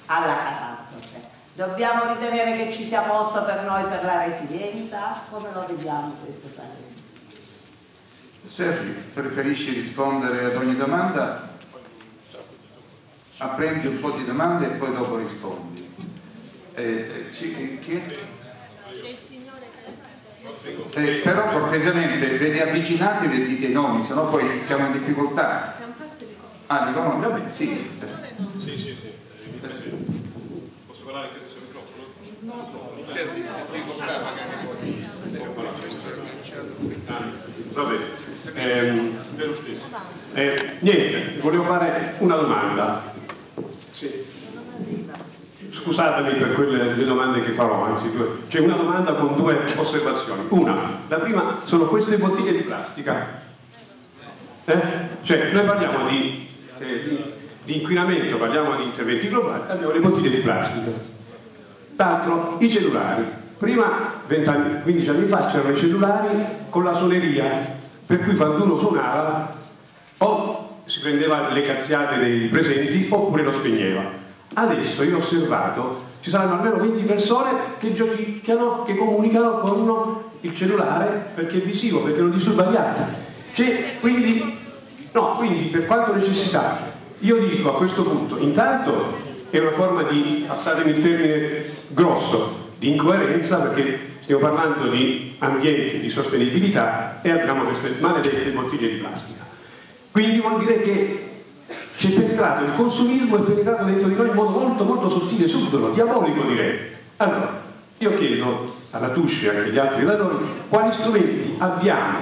alla catastrofe? Dobbiamo ritenere che ci sia posto per noi per la resilienza? Come lo vediamo questo Salento? Sergio, preferisci rispondere ad ogni domanda? Apprendi un po' di domande e poi dopo rispondi. Eh, chi? C'è il signore che... Eh, però cortesemente ve ne avvicinate e vi dite i nomi, sennò poi siamo in difficoltà. Ah, dico no, va bene, sì. Sì, sì, sì. Posso parlare anche il microfono? Non lo so, certo, difficoltà magari Va bene. Eh, eh, niente, volevo fare una domanda. Sì. Scusatemi per quelle le domande che farò, anzi, c'è una domanda con due osservazioni. Una, la prima sono queste bottiglie di plastica. Eh? Cioè, noi parliamo di, eh, di, di inquinamento, parliamo di interventi globali, abbiamo le bottiglie di plastica. L'altro, i cellulari Prima, 20 anni, 15 anni fa, c'erano i cellulari con la suoneria, per cui quando uno suonava o si prendeva le cazziate dei presenti oppure lo spegneva. Adesso io ho osservato, ci saranno almeno 20 persone che giochicchiano, che comunicano con il cellulare perché è visivo, perché non disturba gli altri. Cioè, quindi, no, quindi per quanto necessità, io dico a questo punto, intanto è una forma di, passatemi il termine grosso, di incoerenza perché stiamo parlando di ambiente, di sostenibilità e abbiamo queste maledette bottiglie di plastica. Quindi vuol dire che c'è penetrato, il consumismo è penetrato dentro di noi in modo molto molto sottile, subdolo, diabolico direi. Allora, io chiedo alla Tusci e agli altri relatori quali strumenti abbiamo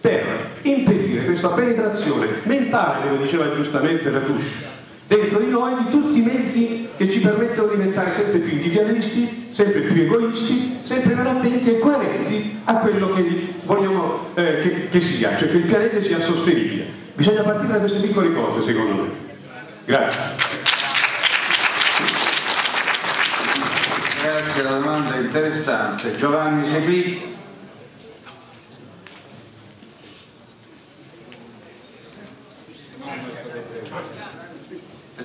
per impedire questa penetrazione mentale, come diceva giustamente la Tusci, dentro di noi di tutti i mezzi che ci permettono di diventare sempre più individualisti, sempre più egoisti, sempre meno attenti e coerenti a quello che vogliamo eh, che, che, sia, cioè che il pianeta sia sostenibile. Bisogna partire da queste piccole cose, secondo me. Grazie. Grazie, la domanda è interessante. Giovanni Segui.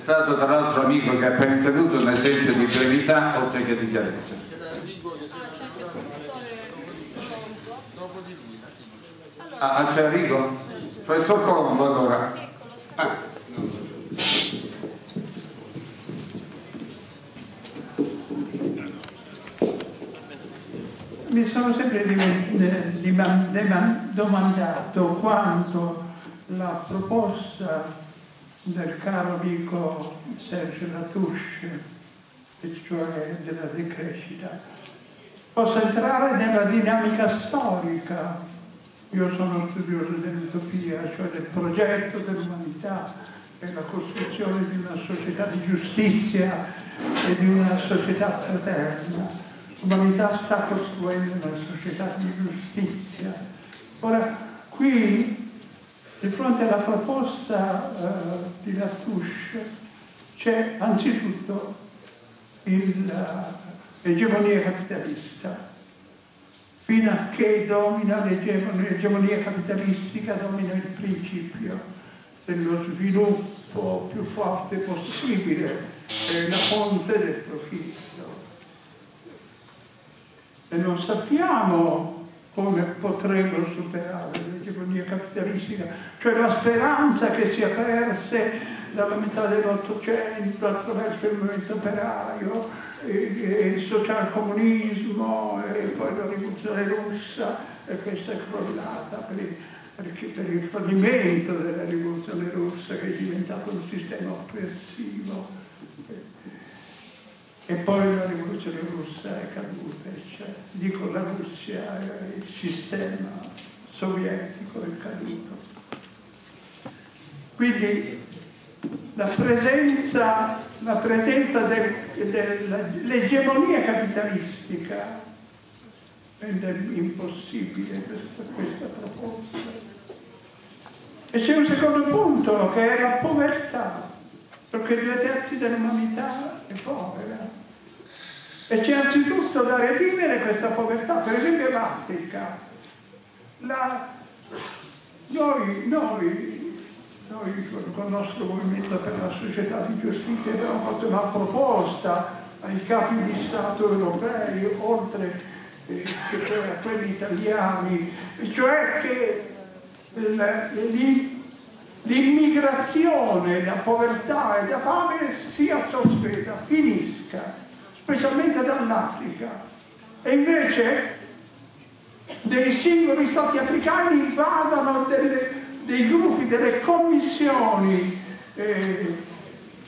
stato tra l'altro amico che ha appena intervenuto un esempio di brevità oltre che di chiarezza. Ah, c'è Enrico? Professor Colombo allora. Ah. Mi sono sempre domandato quanto la proposta del caro amico Sergio Latouche, cioè della decrescita, possa entrare nella dinamica storica. Io sono studioso dell'utopia, cioè del progetto dell'umanità per la costruzione di una società di giustizia e di una società fraterna. L'umanità sta costruendo una società di giustizia. Ora, qui di fronte alla proposta uh, di Latouche c'è anzitutto l'egemonia capitalista. Fino a che domina l'egemonia capitalistica, domina il principio dello sviluppo più forte possibile, è la fonte del profitto. E non sappiamo come potremmo superare l'egemonia capitalistica, cioè la speranza che si aperse dalla metà dell'Ottocento attraverso il movimento operaio, il socialcomunismo e poi la rivoluzione russa e questa è crollata per il, per il fallimento della rivoluzione russa che è diventato un sistema oppressivo e poi la rivoluzione russa è caduta, cioè, dico la Russia, il sistema sovietico è caduto. Quindi la presenza, la presenza del dell'egemonia capitalistica rende impossibile questa, questa proposta. E c'è un secondo punto che è la povertà, perché due terzi dell'umanità è povera. E c'è anzitutto da redimere questa povertà, per esempio l'Africa. La... Noi, noi, noi con il nostro movimento per la società di giustizia abbiamo fatto una proposta ai capi di Stato europei, oltre eh, che a quelli italiani, cioè che l'immigrazione, la povertà e la fame sia sospesa, finisca specialmente dall'Africa. E invece dei singoli stati africani vadano delle, dei gruppi, delle commissioni, eh,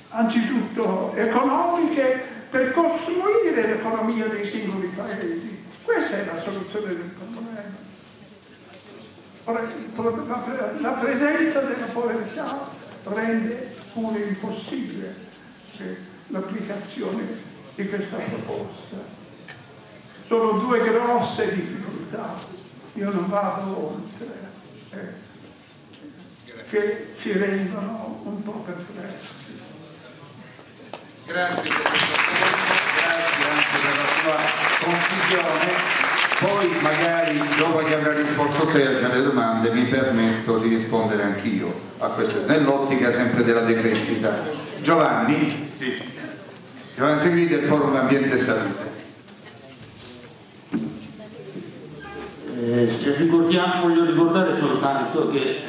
anzitutto economiche, per costruire l'economia dei singoli paesi. Questa è la soluzione del problema. La presenza della povertà rende pure impossibile eh, l'applicazione di questa proposta. Sono due grosse difficoltà, io non vado oltre, eh, che ci rendono un po' perplessi. Grazie grazie anche per la sua conclusione. Poi magari dopo che avrà risposto Sergio alle domande mi permetto di rispondere anch'io a queste, nell'ottica sempre della decrescita. Giovanni? Sì. Giovanni Segri del Forum Ambiente e Salute. Eh, ricordiamo, voglio ricordare soltanto che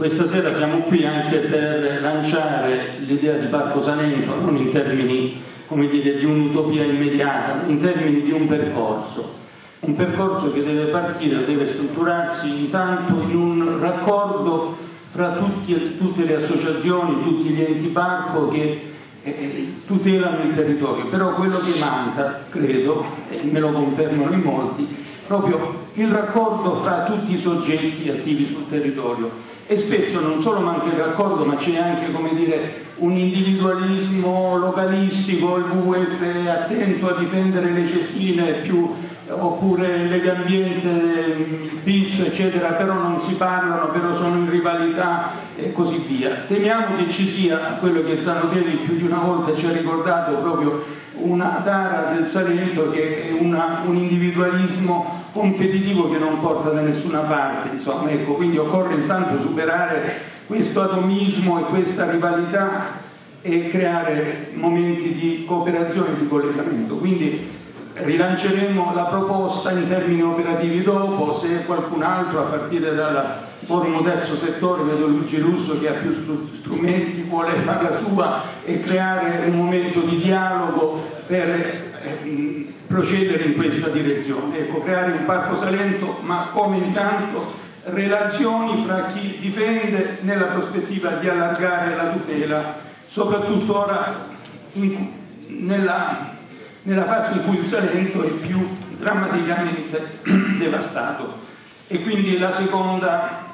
questa sera siamo qui anche per lanciare l'idea di Parco Salento non in termini dire, di un'utopia immediata, in termini di un percorso. Un percorso che deve partire, deve strutturarsi intanto in un raccordo fra tutti, tutte le associazioni, tutti gli enti parco che eh, tutelano il territorio, però quello che manca, credo, e me lo confermano in molti, proprio il raccordo fra tutti i soggetti attivi sul territorio e spesso non solo manca il raccordo ma c'è anche come dire, un individualismo localistico, il WWF attento a difendere le cestine più oppure Legambiente, il Pizzo, eccetera, però non si parlano, però sono in rivalità e così via. Temiamo che ci sia quello che Zanotelli più di una volta ci ha ricordato, proprio una tara del Salento che è una, un individualismo competitivo che non porta da nessuna parte, insomma, ecco, quindi occorre intanto superare questo atomismo e questa rivalità e creare momenti di cooperazione e di collegamento. Quindi rilanceremo la proposta in termini operativi dopo, se qualcun altro a partire dal forum terzo settore, vedo Luigi Russo che ha più strumenti, vuole fare la sua e creare un momento di dialogo per eh, procedere in questa direzione. Ecco, creare un parco Salento, ma come intanto relazioni fra chi difende nella prospettiva di allargare la tutela, soprattutto ora in, nella nella fase in cui il Salento è più drammaticamente [clears throat] devastato. E quindi la seconda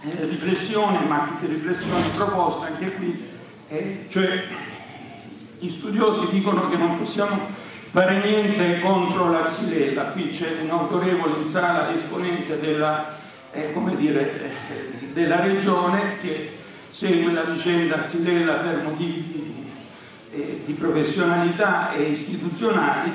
eh, riflessione, ma che riflessione proposta anche qui, è, cioè gli studiosi dicono che non possiamo fare niente contro la xylella, qui c'è un autorevole in sala esponente della, eh, dire, eh, della regione che segue la vicenda xylella per motivi eh, di professionalità e istituzionali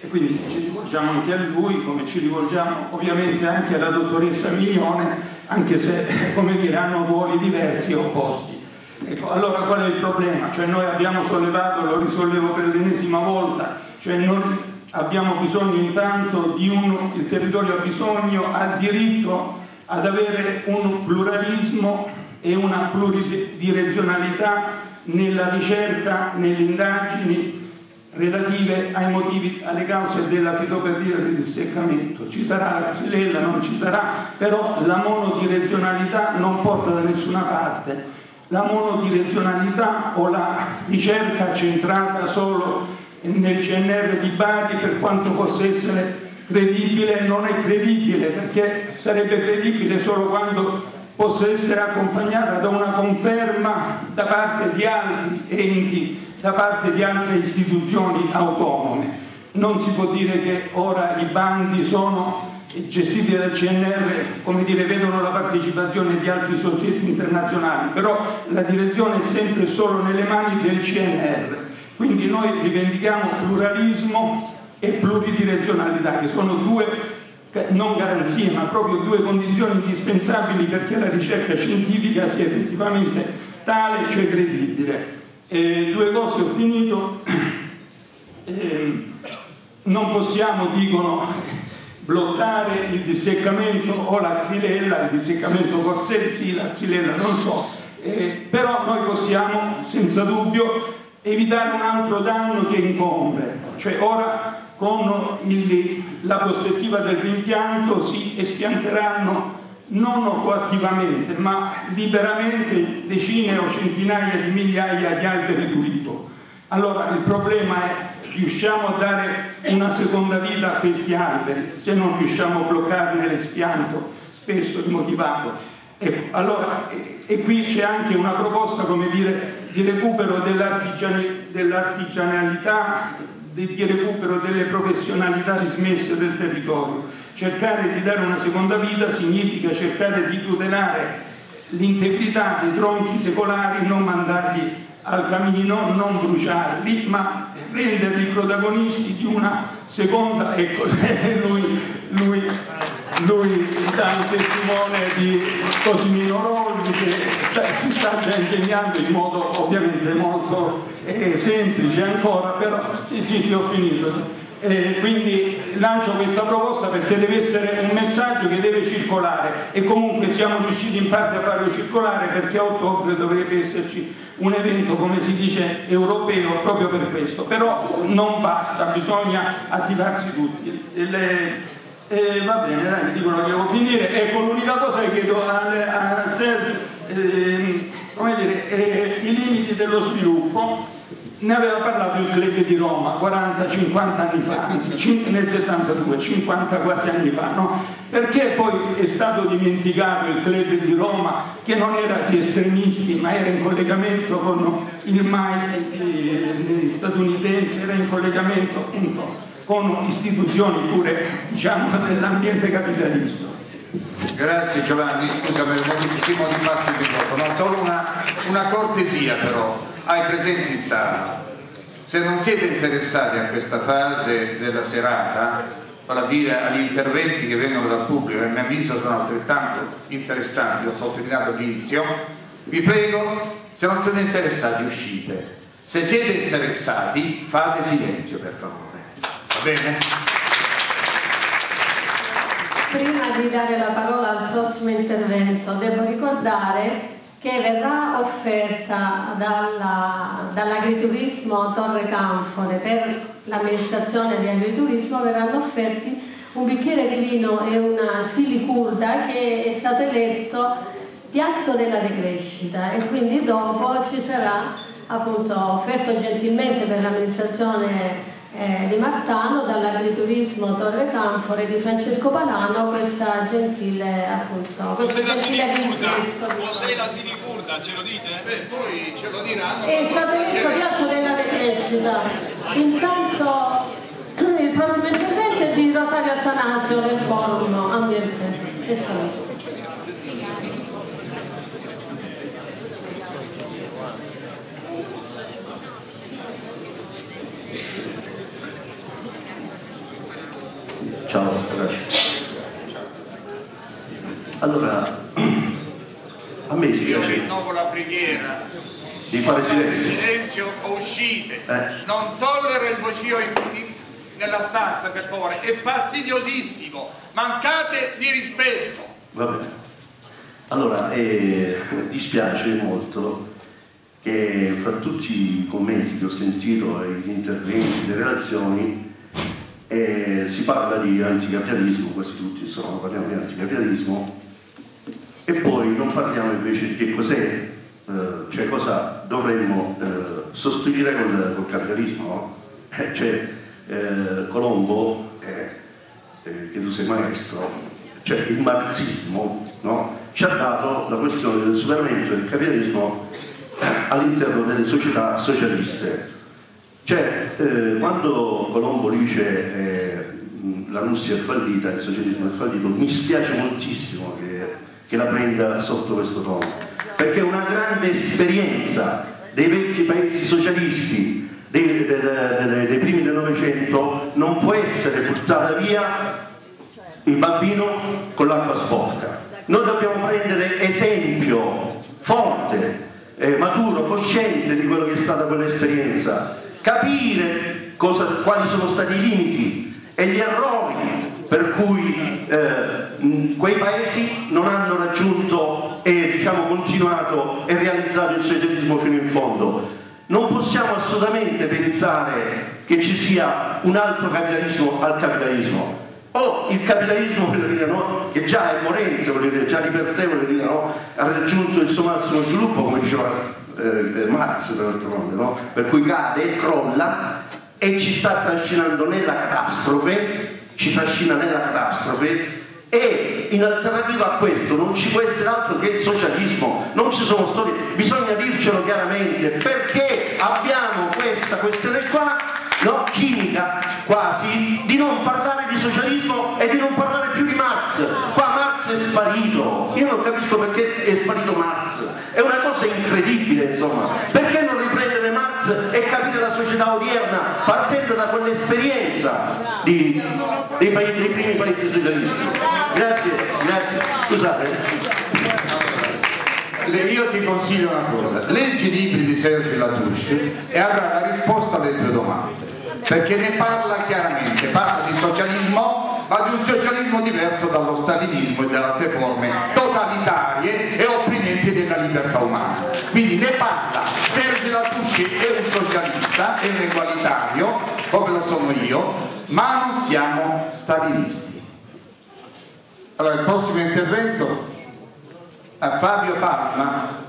e quindi ci rivolgiamo anche a lui come ci rivolgiamo ovviamente anche alla dottoressa Milione anche se [laughs] come dire hanno ruoli diversi e opposti. Ecco, allora qual è il problema? Cioè noi abbiamo sollevato, lo risollevo per l'ennesima volta, cioè non abbiamo bisogno intanto di uno, il territorio ha bisogno, ha diritto ad avere un pluralismo e una pluridirezionalità nella ricerca, nelle indagini relative ai motivi, alle cause della fitopatia del disseccamento. Ci sarà la xylella, non ci sarà, però la monodirezionalità non porta da nessuna parte. La monodirezionalità o la ricerca centrata solo nel CNR di Bari per quanto possa essere credibile non è credibile perché sarebbe credibile solo quando possa essere accompagnata da una conferma da parte di altri enti da parte di altre istituzioni autonome. Non si può dire che ora i bandi sono gestiti dal CNR, come dire, vedono la partecipazione di altri soggetti internazionali, però la direzione è sempre solo nelle mani del CNR. Quindi noi rivendichiamo pluralismo e pluridirezionalità, che sono due non garanzie, ma proprio due condizioni indispensabili perché la ricerca scientifica sia effettivamente tale, cioè credibile. Eh, due cose ho finito. [coughs] Eh, non possiamo, dicono, [laughs] bloccare il disseccamento o la xylella, il disseccamento forse sì, la xylella non so, eh, però noi possiamo senza dubbio evitare un altro danno che incombe, cioè ora con il, la prospettiva del rimpianto si espianteranno non coattivamente ma liberamente decine o centinaia di migliaia di alberi pulito. Allora il problema è riusciamo a dare una seconda vita a questi alberi se non riusciamo a bloccarne l'espianto spesso demotivato. Ecco, allora, e, e, qui c'è anche una proposta dire, di recupero dell'artigianalità di, di recupero delle professionalità dismesse del territorio. Cercare di dare una seconda vita significa cercare di tutelare l'integrità dei tronchi secolari, non mandarli al camino, non bruciarli, ma renderli protagonisti di una seconda, ecco, [laughs] lui, lui, lui dà un testimone di Cosimino Rolli che si sta già impegnando in modo ovviamente molto eh, semplice ancora, però sì, sì, sì, ho finito. Eh, quindi lancio questa proposta perché deve essere un messaggio che deve circolare e comunque siamo riusciti in parte a farlo circolare perché a ottobre dovrebbe esserci un evento come si dice europeo proprio per questo però non basta bisogna attivarsi tutti Le, eh, va bene dai mi dicono che devo finire. Ecco l'unica cosa che chiedo a, a Sergio eh, come dire eh, i limiti dello sviluppo. Ne aveva parlato il club di Roma 40-50 anni fa, anzi nel 72, 50 quasi anni fa, no? Perché poi è stato dimenticato il club di Roma che non era di estremisti ma era in collegamento con il MAI statunitense, era in collegamento appunto con istituzioni pure diciamo dell'ambiente capitalista. Grazie Giovanni, scusami, prima di farsi il microfono, solo una, una cortesia però ai presenti in sala. Se non siete interessati a questa fase della serata, vale a dire agli interventi che vengono dal pubblico, che a mio avviso sono altrettanto interessanti, ho sottolineato all'inizio, vi prego, se non siete interessati uscite. Se siete interessati fate silenzio per favore. Bene? Prima di dare la parola al prossimo intervento, devo ricordare che verrà offerta dalla, dall'agriturismo Torre Canfore per l'amministrazione di agriturismo verranno offerti un bicchiere di vino e una silicurda che è stato eletto piatto della decrescita e quindi dopo ci sarà appunto offerto gentilmente per l'amministrazione eh, di Martano dall'agriturismo Torre Canfore di Francesco Palano questa gentile appunto cos'è la sinicurda? cos'è la sinicurda? ce lo dite? Beh, poi ce lo diranno è stato detto piatto della decrescita intanto il prossimo intervento è di Rosario Attanasio del forum ambiente e salute Allora, a me si Io piace rinnovo la preghiera di fare silenzio. silenzio o uscite. Eh. Non tollero il vocio nella stanza, per favore. È fastidiosissimo. Mancate di rispetto. Va bene. Allora, eh, [laughs] dispiace molto che fra tutti i commenti che ho sentito e gli interventi, le relazioni, eh, si parla di anticapitalismo, quasi tutti insomma parliamo di anticapitalismo, e poi non parliamo invece di che cos'è, eh, cioè cosa dovremmo eh, sostituire col, col capitalismo. Eh, cioè, eh, Colombo, eh, che tu sei maestro, cioè il marxismo no? ci ha dato la questione del superamento del capitalismo all'interno delle società socialiste. Cioè, eh, quando Colombo dice eh, la Russia è fallita, il socialismo è fallito, mi spiace moltissimo che, che la prenda sotto questo tono, perché una grande esperienza dei vecchi paesi socialisti dei, dei, dei, dei primi del Novecento non può essere buttata via il bambino con l'acqua sporca. Noi dobbiamo prendere esempio forte, eh, maturo, cosciente di quello che è stata quell'esperienza, capire cosa, quali sono stati i limiti e gli errori per cui eh, quei paesi non hanno raggiunto e diciamo, continuato e realizzato il socialismo fino in fondo. Non possiamo assolutamente pensare che ci sia un altro capitalismo al capitalismo o il capitalismo dire, no? che già è morente, dire, già di per sé dire, no? ha raggiunto il suo massimo sviluppo, come diceva eh, Marx d'altronde, no? per cui cade, crolla e ci sta trascinando nella catastrofe, ci trascina nella catastrofe e in alternativa a questo non ci può essere altro che il socialismo, non ci sono storie, bisogna dircelo chiaramente perché abbiamo questa questione qua no? chimica quasi, di non parlare di socialismo e di non parlare più di Marx. Qua Marx è sparito, io non capisco perché è sparito Marx, è una cosa incredibile insomma. Perché non riprendere Marx e capire la società odierna partendo da quell'esperienza dei, dei, dei primi paesi socialisti? Grazie, grazie. Scusate io ti consiglio una cosa, leggi i libri di Sergio Latouche e avrai la risposta alle tue domande perché ne parla chiaramente, parla di socialismo, ma di un socialismo diverso dallo stalinismo e dalle altre forme totalitarie e opprimenti della libertà umana. Quindi ne parla, Sergio Lattucci è un socialista, è un egualitario, come lo sono io, ma non siamo stalinisti. Allora il prossimo intervento a Fabio Palma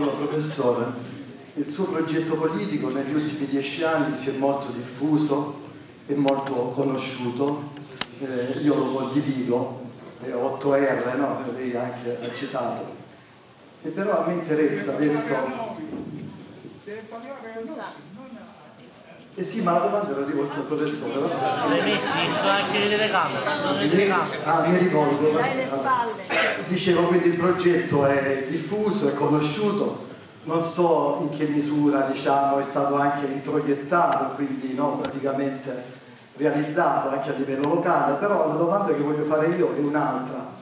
Allora, professore, il suo progetto politico negli ultimi dieci anni si è molto diffuso e molto conosciuto, eh, io lo condivido, eh, 8R, no? lei anche ha citato. E però a me interessa adesso... Eh sì, ma la domanda era rivolta al professore. Le metti, sono anche le telecamere. Ah, mi ricordo. Dicevo, quindi il progetto è diffuso, è conosciuto, non so in che misura diciamo, è stato anche introiettato, quindi no, praticamente realizzato anche a livello locale, però la domanda che voglio fare io è un'altra.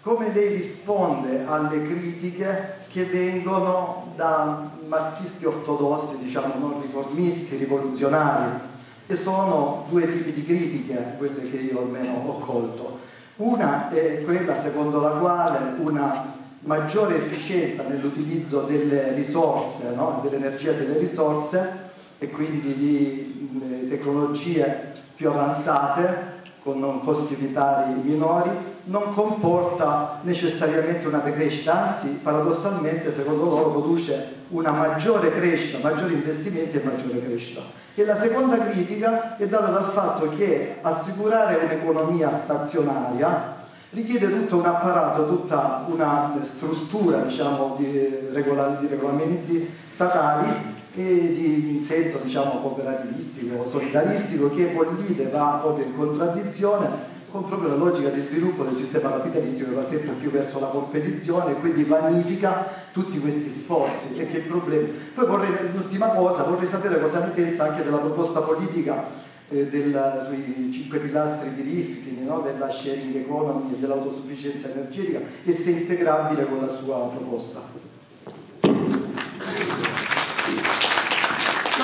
Come lei risponde alle critiche che vengono da marxisti ortodossi, diciamo non riformisti, rivoluzionari, che sono due tipi di critiche, quelle che io almeno ho colto. Una è quella secondo la quale una maggiore efficienza nell'utilizzo delle risorse, no? dell'energia delle risorse e quindi di tecnologie più avanzate con costi vitali minori non comporta necessariamente una decrescita, anzi paradossalmente secondo loro produce una maggiore crescita, maggiori investimenti e maggiore crescita. E la seconda critica è data dal fatto che assicurare un'economia stazionaria richiede tutto un apparato, tutta una struttura diciamo, di, regola, di regolamenti statali in senso diciamo, cooperativistico o solidaristico che Pollite va proprio in contraddizione con proprio la logica di sviluppo del sistema capitalistico che va sempre più verso la competizione e quindi vanifica tutti questi sforzi e che il problema. Poi vorrei, l'ultima cosa, vorrei sapere cosa ne pensa anche della proposta politica eh, del, sui cinque pilastri di Rifkin, no? della sharing economy e dell'autosufficienza energetica e se integrabile con la sua proposta.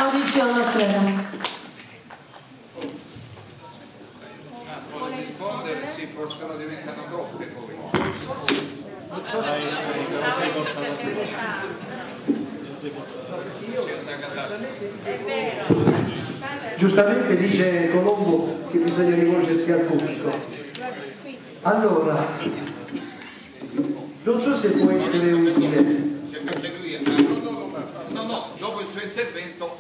Maurizio Matteo. Vuole rispondere? Sì, forse lo diventano troppe poi. Giustamente dice Colombo che bisogna rivolgersi al pubblico. Allora, non so se può essere utile. No, no, dopo il suo intervento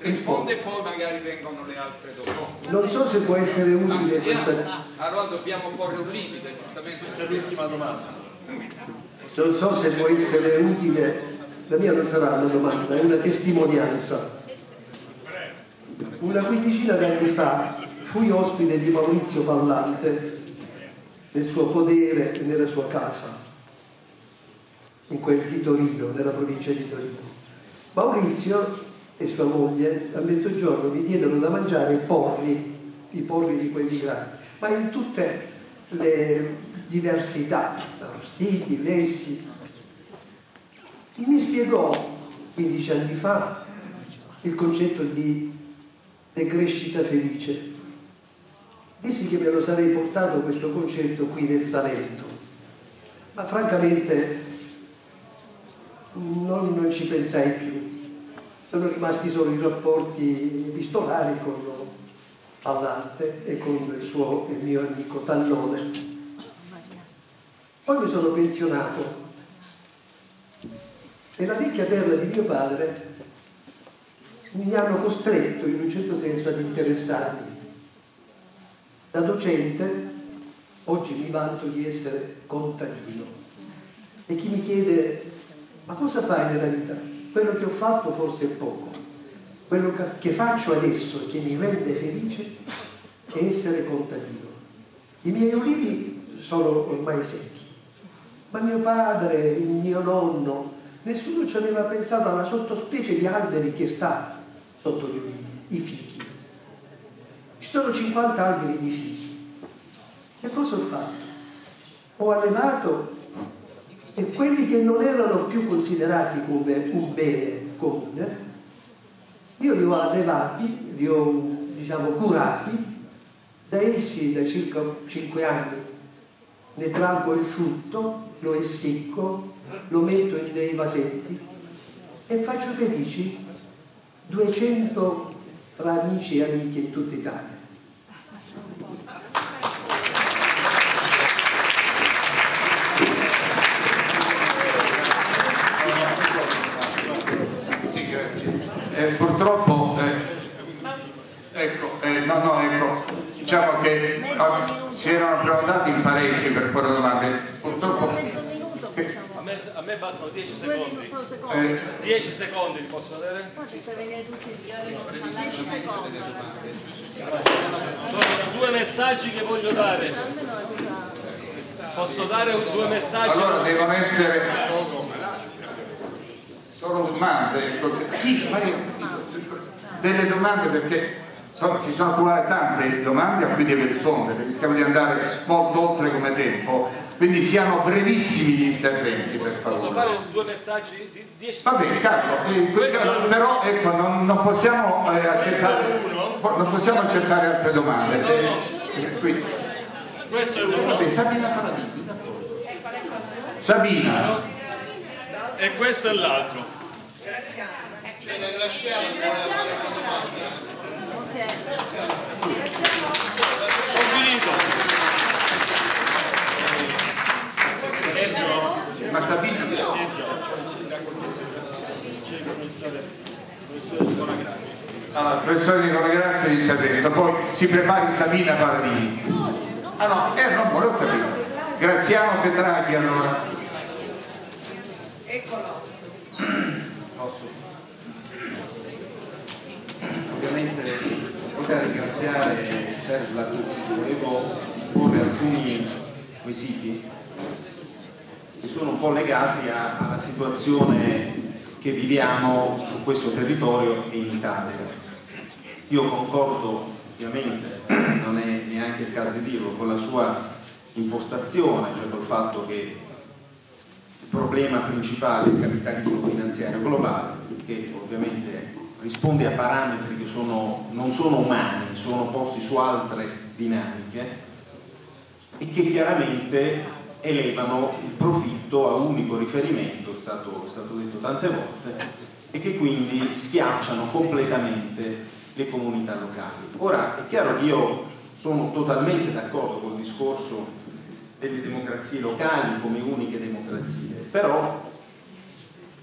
risponde e poi magari vengono le altre dopo. Non so se può essere utile questa... Allora dobbiamo porre un limite, giustamente. Questa è l'ultima domanda. Non so se può essere utile, la mia non sarà una domanda, è una testimonianza. Una quindicina di anni fa fui ospite di Maurizio Pallante nel suo podere e nella sua casa, in quel di Torino, nella provincia di Torino. Maurizio e sua moglie a mezzogiorno mi diedero da mangiare porri, i porri di quelli grandi, ma in tutte le diversità, arrostiti, lessi. Mi spiegò 15 anni fa il concetto di decrescita felice. Dissi che me lo sarei portato questo concetto qui nel Salento, ma francamente non, non ci pensai più. Sono rimasti solo i rapporti epistolari con Pallante e con il suo il mio amico Tallone. Poi mi sono pensionato e la vecchia perla di mio padre mi hanno costretto in un certo senso ad interessarmi. Da docente oggi mi vanto di essere contadino e chi mi chiede ma cosa fai nella vita? Quello che ho fatto forse è poco, quello che faccio adesso e che mi rende felice è essere contadino. I miei olivi sono ormai secchi, ma mio padre, il mio nonno, nessuno ci aveva pensato alla sottospecie di alberi che sta sotto gli ulivi, i fichi. Ci sono 50 alberi di fichi. E cosa ho fatto? Ho allevato e quelli che non erano più considerati come un bene comune, io li ho allevati, li ho diciamo curati, da essi da circa 5 anni ne traggo il frutto, lo essicco, lo metto in dei vasetti e faccio felici 200 tra amici e amiche in tutta Italia. Sì, grazie. Eh, purtroppo, eh, ecco, eh, no, no, ecco, diciamo che ah, si erano prenotati in parecchi per porre domande. Purtroppo, A me, a me bastano 10 secondi. eh, 10 secondi li posso avere? Sono due messaggi che voglio dare. Posso dare due messaggi? allora devono essere solo domande. ecco. Sì, ma io ho capito. delle domande perché so- si sono accumulate tante domande a cui deve rispondere, rischiamo di andare molto oltre come tempo, quindi siano brevissimi gli interventi per Posso favore. fare due messaggi di 10 Va bene, Carlo, eh, questo- però ecco, non, non possiamo eh, accettare, non possiamo accettare altre domande. Eh, quindi- Questo è uno. Vabbè, Sabina Paradini. Sabina, E questo è l'altro. Ho finito. Sergio. Ma Sabina... Allora, professore Nicola Grazia l'intervento, poi si prepari Sabina Paradini. Ah no, eh non volevo capire. Graziano Petraghi allora. Eccolo. Ovviamente a ringraziare Sergio Lattucci, volevo porre alcuni quesiti che sono un po' legati a- alla situazione che viviamo su questo territorio e in Italia. Io concordo ovviamente, non è neanche il caso di dirlo, con la sua impostazione, cioè col fatto che il problema principale è il capitalismo finanziario globale, che ovviamente risponde a parametri che sono- non sono umani, sono posti su altre dinamiche e che chiaramente elevano il profitto a unico riferimento, è stato, è stato detto tante volte, e che quindi schiacciano completamente le comunità locali. Ora è chiaro che io sono totalmente d'accordo col discorso delle democrazie locali come uniche democrazie, però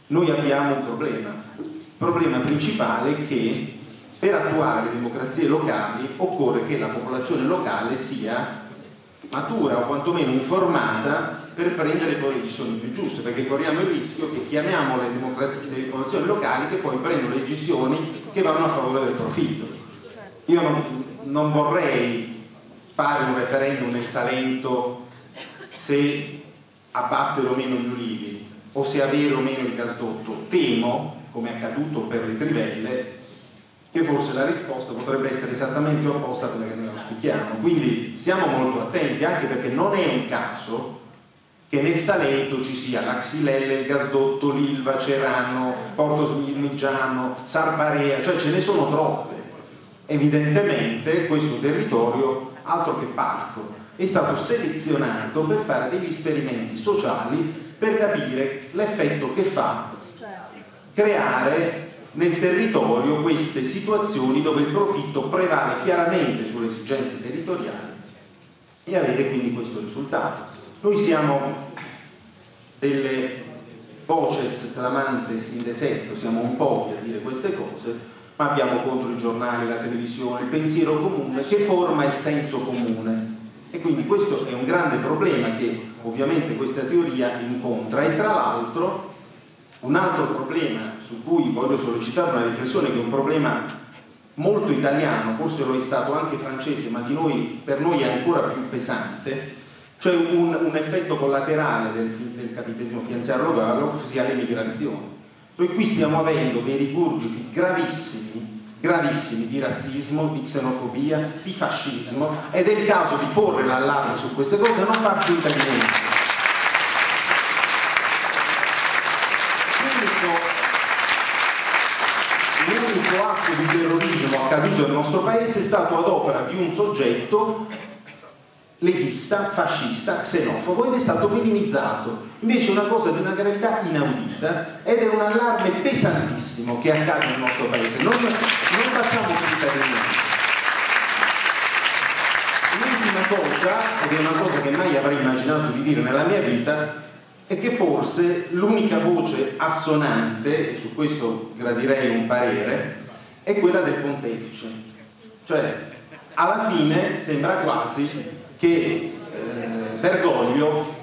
noi abbiamo un problema. Problema principale è che per attuare democrazie locali occorre che la popolazione locale sia matura o quantomeno informata per prendere poi le decisioni più giuste, perché corriamo il rischio che chiamiamo le le popolazioni locali che poi prendono decisioni che vanno a favore del profitto. Io non, non vorrei fare un referendum nel Salento se abbattere o meno gli ulivi o se avere o meno il gasdotto. Temo, come è accaduto per le trivelle, che forse la risposta potrebbe essere esattamente opposta a quella che noi auspichiamo. Quindi stiamo molto attenti, anche perché non è un caso che nel Salento ci sia la Xylella, il gasdotto, l'Ilva, Cerano, Porto Smirmigiano, Sarbarea, cioè ce ne sono troppe. Evidentemente questo territorio, altro che parco, è stato selezionato per fare degli esperimenti sociali per capire l'effetto che fa creare nel territorio queste situazioni dove il profitto prevale chiaramente sulle esigenze territoriali e avere quindi questo risultato. Noi siamo delle voces clamantes in deserto, siamo un pochi a dire queste cose, ma abbiamo contro i giornali, la televisione, il pensiero comune che forma il senso comune. E quindi questo è un grande problema che ovviamente questa teoria incontra e tra l'altro un altro problema su cui voglio sollecitare una riflessione che è un problema molto italiano, forse lo è stato anche francese, ma noi, per noi è ancora più pesante, cioè un, un effetto collaterale del, del capitalismo finanziario globale, ossia l'emigrazione. Noi qui stiamo avendo dei rigurgiti gravissimi, gravissimi di razzismo, di xenofobia, di fascismo ed è il caso di porre l'allarme su queste cose e non far finta di niente. L'unico atto di terrorismo accaduto nel nostro paese è stato ad opera di un soggetto leghista, fascista, xenofobo ed è stato minimizzato. Invece è una cosa di una gravità inaudita ed è un allarme pesantissimo che accade nel nostro paese. Non, non facciamo finta di niente. L'ultima cosa, ed è una cosa che mai avrei immaginato di dire nella mia vita, è che forse l'unica voce assonante, e su questo gradirei un parere, è quella del pontefice. Cioè, alla fine sembra quasi che eh, Bergoglio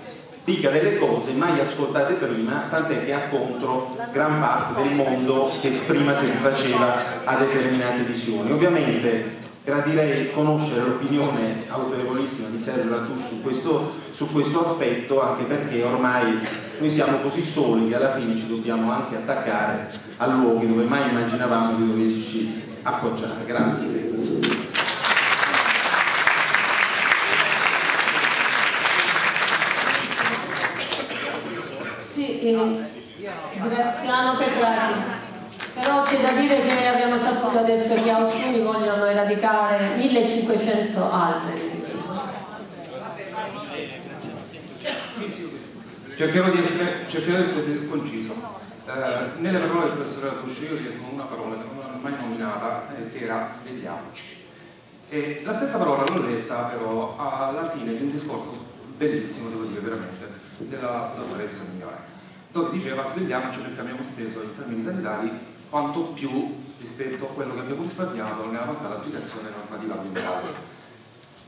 dica delle cose mai ascoltate prima, tant'è che ha contro gran parte del mondo che prima si rifaceva a determinate visioni. Ovviamente gradirei conoscere l'opinione autorevolissima di Sergio Latouche su questo, su questo aspetto, anche perché ormai noi siamo così soli che alla fine ci dobbiamo anche attaccare a luoghi dove mai immaginavamo di doverci appoggiare. Grazie. Sì, eh, Graziano Petrarchi. Però c'è da dire che abbiamo saputo adesso che alcuni vogliono eradicare 1500 alberi. Cercherò di essere, cercherò di essere conciso. Eh, nelle parole del professore Latouche io rienco una parola che non l'hanno mai nominata, eh, che era svegliamoci. E la stessa parola l'ho letta però alla fine di un discorso bellissimo, devo dire veramente, della dottoressa Migliore, dove diceva svegliamoci perché abbiamo steso in termini sanitari quanto più rispetto a quello che abbiamo risparmiato nella mancata applicazione normativa ambientale.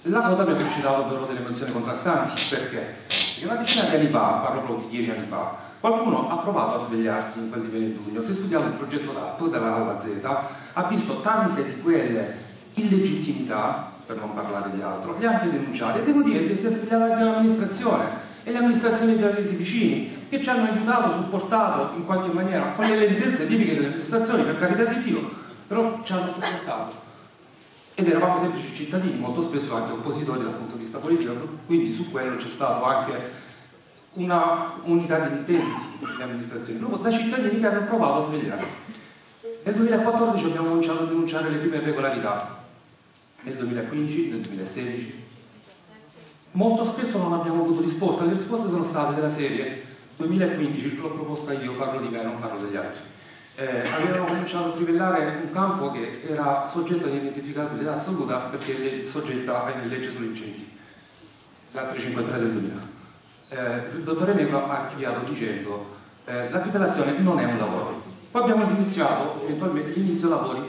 La cosa mi ha suscitato però delle emozioni contrastanti, perché? Perché una decina di anni fa, parlo proprio di dieci anni fa, qualcuno ha provato a svegliarsi in quel di Benedugno, si è studiato il progetto d'atto dalla A alla Z, ha visto tante di quelle illegittimità, per non parlare di altro, le ha anche denunciate e devo dire che si è svegliata anche l'amministrazione e le amministrazioni dei paesi vicini che ci hanno aiutato, supportato in qualche maniera con le lentezze tipiche delle amministrazioni, per carità di Dio, però ci hanno supportato ed eravamo semplici cittadini, molto spesso anche oppositori dal punto di vista politico, quindi su quello c'è stato anche una unità di intenti delle amministrazioni, proprio da cittadini che hanno provato a svegliarsi. Nel 2014 abbiamo cominciato a denunciare le prime irregolarità, nel 2015, nel 2016. Molto spesso non abbiamo avuto risposta, le risposte sono state della serie 2015, l'ho proposta io, parlo di me, non parlo degli altri eh, avevano cominciato a trivellare un campo che era soggetto ad identificabilità assoluta perché è soggetta alla legge sugli incendi, la 353 del 2000. Eh, il dottore Negro ha archiviato dicendo eh, la trivellazione non è un lavoro. Poi abbiamo iniziato eventualmente l'inizio lavori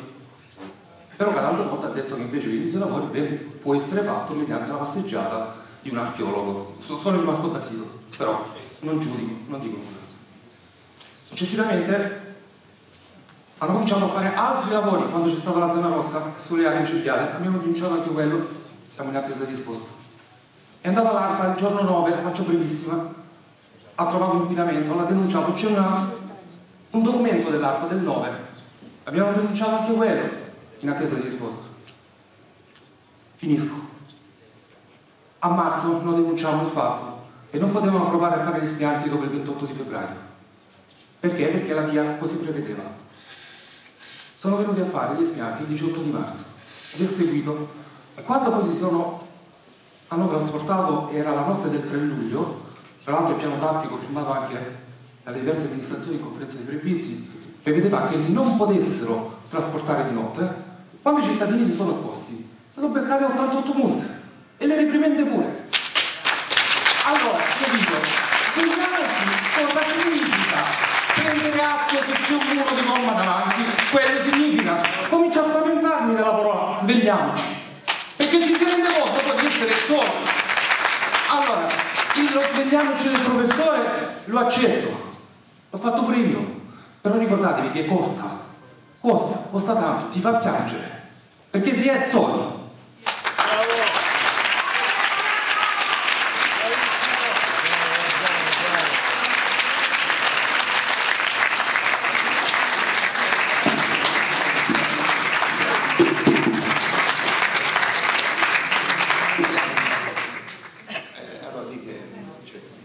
Però Cataldo Motta ha detto che invece l'inizio dei lavori può essere fatto mediante la passeggiata di un archeologo. So- Sono rimasto basito, però non giudico, non dico nulla. Successivamente hanno cominciato a fare altri lavori quando c'è stata la zona rossa sulle aree incendiate. Abbiamo denunciato anche quello, siamo in attesa di risposta. È andata l'ARPA il giorno 9, la faccio brevissima, ha trovato inquinamento, l'ha denunciato, c'è un documento dell'ARPA del 9, abbiamo denunciato anche quello, in attesa di risposta. Finisco. A marzo lo denunciamo il fatto e non potevamo provare a fare gli spianti dopo il 28 di febbraio. Perché? Perché la via così prevedeva. Sono venuti a fare gli spianti il 18 di marzo ed è seguito. Quando poi si sono, hanno trasportato, era la notte del 3 luglio, tra l'altro il piano traffico firmato anche dalle diverse amministrazioni in conferenza dei previzi, prevedeva che non potessero trasportare di notte, quando i cittadini si sono opposti, si sono beccati 88 multe e le reprimende pure. Allora, atto che c'è un muro di gomma davanti, quello significa, comincia a spaventarmi nella parola, svegliamoci, perché ci si rende conto di essere soli. Allora, il lo svegliamoci del professore lo accetto, l'ho fatto pure io, però ricordatevi che costa, costa, costa tanto, ti fa piangere, perché si è soli.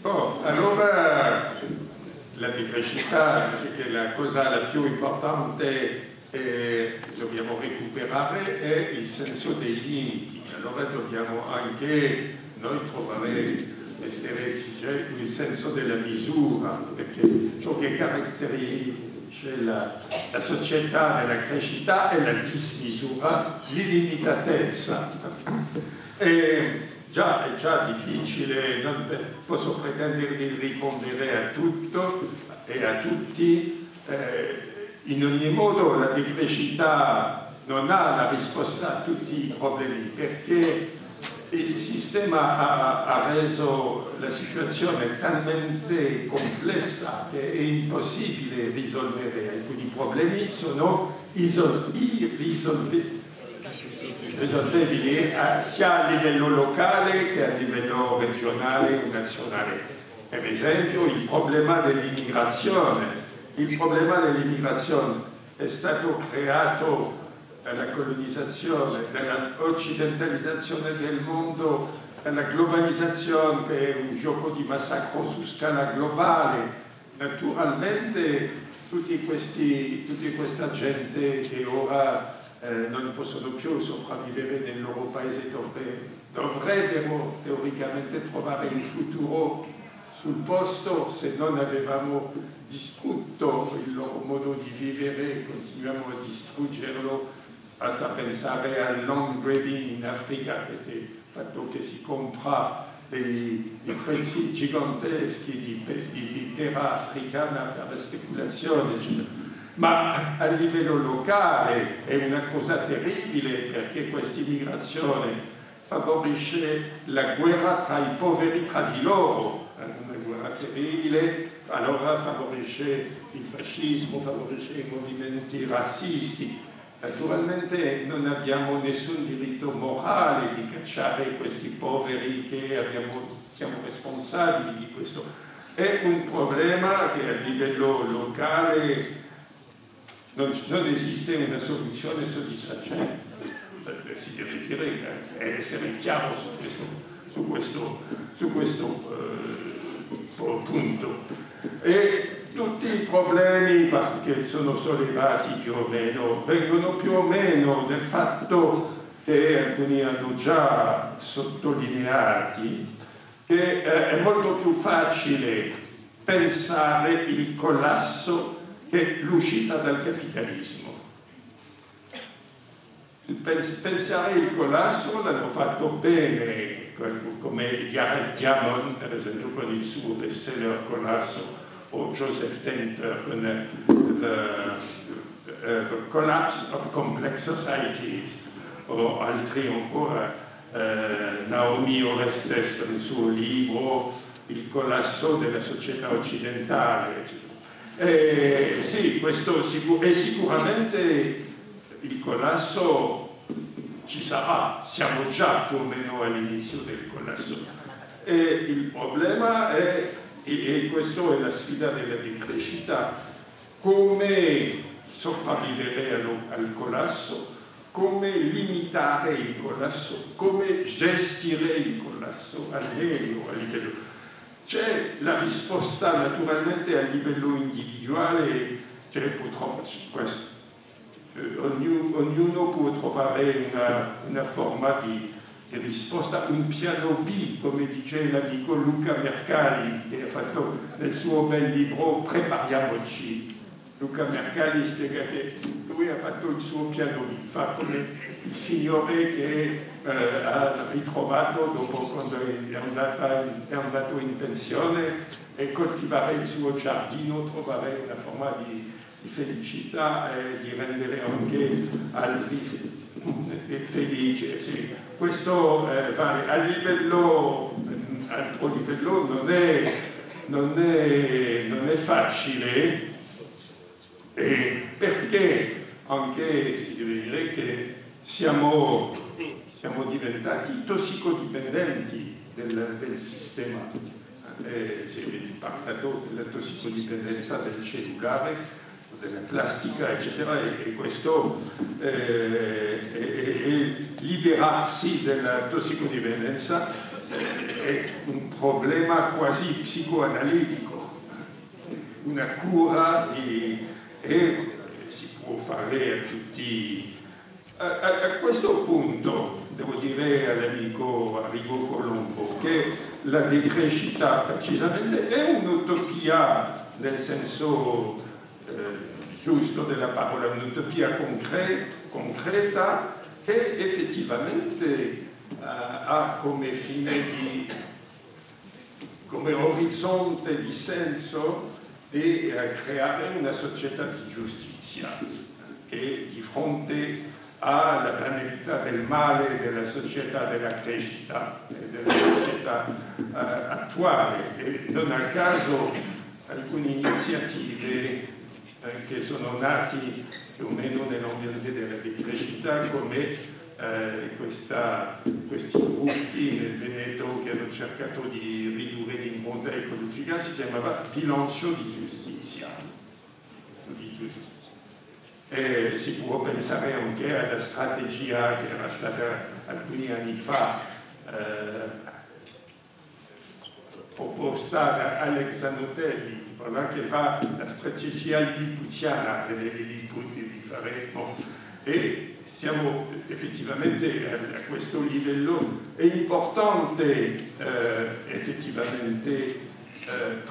Oh, allora la decrescita, che la cosa la più importante che dobbiamo recuperare è il senso dei limiti. Allora dobbiamo anche noi trovare il senso della misura, perché ciò che caratterizza la, la società della crescita è la dismisura, l'illimitatezza. E già è già difficile, non posso pretendere di rispondere a tutto e a tutti. eh, in ogni modo la decrescita non ha la risposta a tutti i problemi perché il sistema ha, ha reso la situazione talmente complessa che è impossibile risolvere. Alcuni problemi sono isol- irrisolvibili risolvibili a- sia a livello locale che a livello regionale o nazionale. Per esempio il problema dell'immigrazione. Il problema dell'immigrazione è stato creato dalla colonizzazione, dall'occidentalizzazione del mondo, dalla globalizzazione che è un gioco di massacro su scala globale. Naturalmente questi, tutta questa gente che ora eh, non possono più sopravvivere nel loro paese dove dovrebbero teoricamente trovare il futuro sul posto se non avevamo distrutto il loro modo di vivere e continuiamo a distruggerlo. Basta pensare al land grabbing in Africa, questo fatto che si compra dei, dei pezzi giganteschi di- di terra africana per la speculazione. eccetera. Ma a livello locale è una cosa terribile perché questa immigrazione favorisce la guerra tra i poveri tra di loro, terribile, allora favorisce il fascismo, favorisce i movimenti razzisti. Naturalmente non abbiamo nessun diritto morale di cacciare questi poveri che abbiamo- siamo responsabili di questo. È un problema che a livello locale non, non esiste una soluzione soddisfacente. Cioè, Si deve dire e essere chiaro su questo, su questo, su questo eh, punto. E tutti i problemi che sono sollevati più o meno vengono più o meno del fatto che alcuni hanno già sottolineati che eh, è molto più facile pensare il collasso che l'uscita dal capitalismo. Pensare il collasso l'hanno fatto bene come Diamond, per esempio, con il suo bestseller Collasso, o Joseph Tenter con eh, eh, Collapse of Complex Societies o altri ancora, eh, Naomi Orestes nel suo libro Il collasso della società occidentale. Eh, sì, questo è sicuramente il collasso ci sarà, siamo già più o meno all'inizio del collasso. E il problema è, e, questa è la sfida della decrescita, come sopravvivere al, al collasso, come limitare il collasso, come gestire il collasso al meglio a livello. C'è la risposta naturalmente a livello individuale, c'è purtroppo questo. Eh, ognuno, ognuno può trovare una, una forma di, di, risposta, un piano B, come dice l'amico Luca Mercalli, che ha fatto nel suo bel libro Prepariamoci. Luca Mercalli spiega che lui ha fatto il suo piano B, fa come il signore che eh, ha ritrovato dopo quando è, andata, è andato in pensione e coltivare il suo giardino, trovare una forma di, felicità e di rendere anche altri felici. Sì. Questo eh, vale a livello, altro livello non è, non è, non è facile eh, perché anche si deve dire che siamo, siamo diventati tossicodipendenti del, del sistema. Eh, si è parlato della tossicodipendenza del cellulare, plastica, eccetera, e, e questo eh, e, liberarsi dalla tossicodipendenza è un problema quasi psicoanalitico, una cura di, e si può fare a tutti. A, a, a, questo punto devo dire all'amico Arrigo Colombo che la decrescita precisamente è un'utopia nel senso eh, giusto della parola, un'utopia concre concreta che effettivamente eh, ha come fine di come orizzonte di senso di eh, creare una società di giustizia che di fronte alla banalità del male della società della crescita della società eh, attuale. E non a caso alcune iniziative che sono nate più o meno nell'ambiente della decrescita come eh, questa, questi gruppi nel Veneto che hanno cercato di ridurre l'impronta ecologica si chiamava bilancio di giustizia. Di giustizia. E si può pensare anche alla strategia che era stata alcuni anni fa eh, proposta da Alex Zanotelli, che fa la strategia lilliputiana delle Lilliputi di Faremo e siamo effettivamente a, questo livello. È importante eh, effettivamente eh,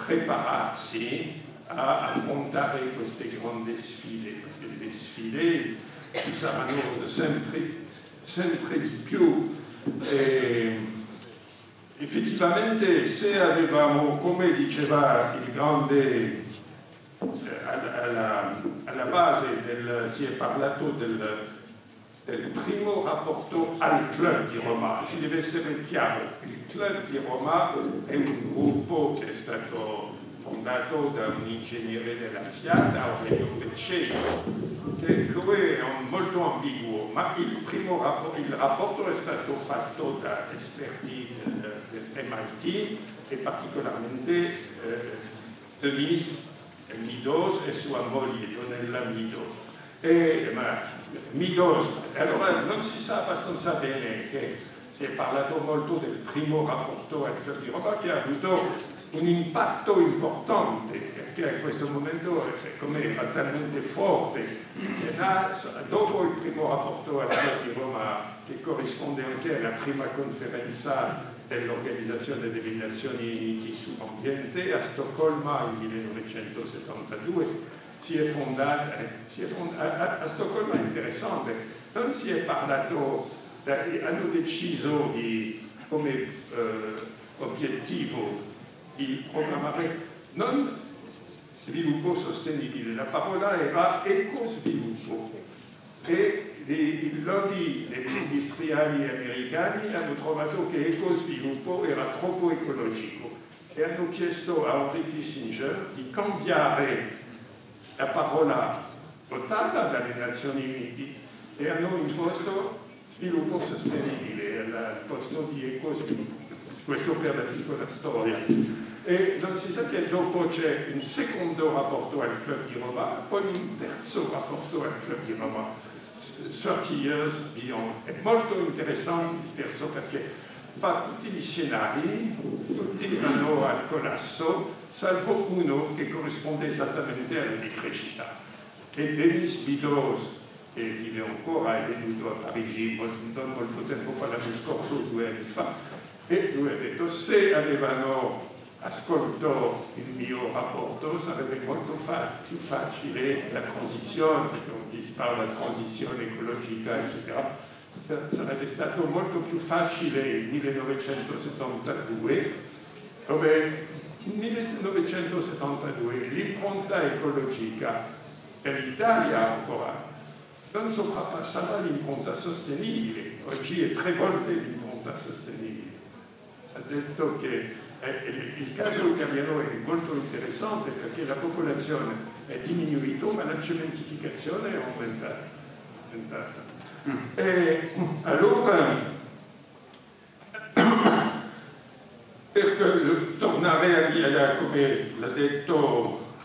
prepararsi a affrontare queste grandi sfide, perché le sfide ci saranno sempre, sempre di più. E effettivamente se avevamo, come diceva il grande, alla, alla base del, si è parlato del, del primo rapporto al club di Roma, si deve essere chiaro, il club di Roma è un gruppo che è stato fondato da un ingegnere della Fiat, Aurelio Peccello, che lui è molto ambiguo, ma il primo rapporto, il rapporto è stato fatto da esperti MIT e particolarmente eh, Denise Midos e sua moglie, Donella Midos. E, ma Midos, allora non si sa abbastanza bene che si è parlato molto del primo rapporto Club di Roma che ha avuto un impatto importante perché a questo momento come era talmente forte da, dopo il primo rapporto Club di Roma che corrisponde anche alla prima conferenza dell'Organizzazione delle Nazioni Unite sull'ambiente a Stoccolma nel 1972 si è fondata, si è fondata a, a, Stoccolma è interessante, non si è parlato, eh, hanno deciso di, come eh, obiettivo di programmare, non sviluppo sostenibile. La parola era ecosviluppo e i lobby degli industriali americani hanno trovato che ecosviluppo era troppo ecologico e hanno chiesto a Henry Kissinger di cambiare la parola votata dalle Nazioni Unite e hanno imposto sviluppo sostenibile al posto di ecosviluppo. Questo per la piccola storia. E non si sa che dopo c'è un secondo rapporto al Club di Roma, poi un terzo rapporto al Club di Roma, 30 Years Beyond. È molto interessante il terzo perché fa tutti gli scenari, tutti vanno al collasso, salvo uno che corrisponde esattamente alla decrescita. E Denis Bidos, che vive ancora, è venuto a Parigi non molto tempo fa, l'anno scorso, due anni fa, e lui ha detto se avevano ascoltato il mio rapporto sarebbe molto fa più facile la transizione, perché si parla di transizione ecologica, eccetera, sarebbe stato molto più facile il 1972, dove nel 1972 l'impronta ecologica per l'Italia ancora. Non sovrappassava l'impronta sostenibile, oggi è tre volte l'impronta sostenibile. Ha detto che eh, il caso italiano è molto interessante perché la popolazione è diminuita ma la cementificazione è aumentata. aumentata. E allora, per tornare a, come l'ha detto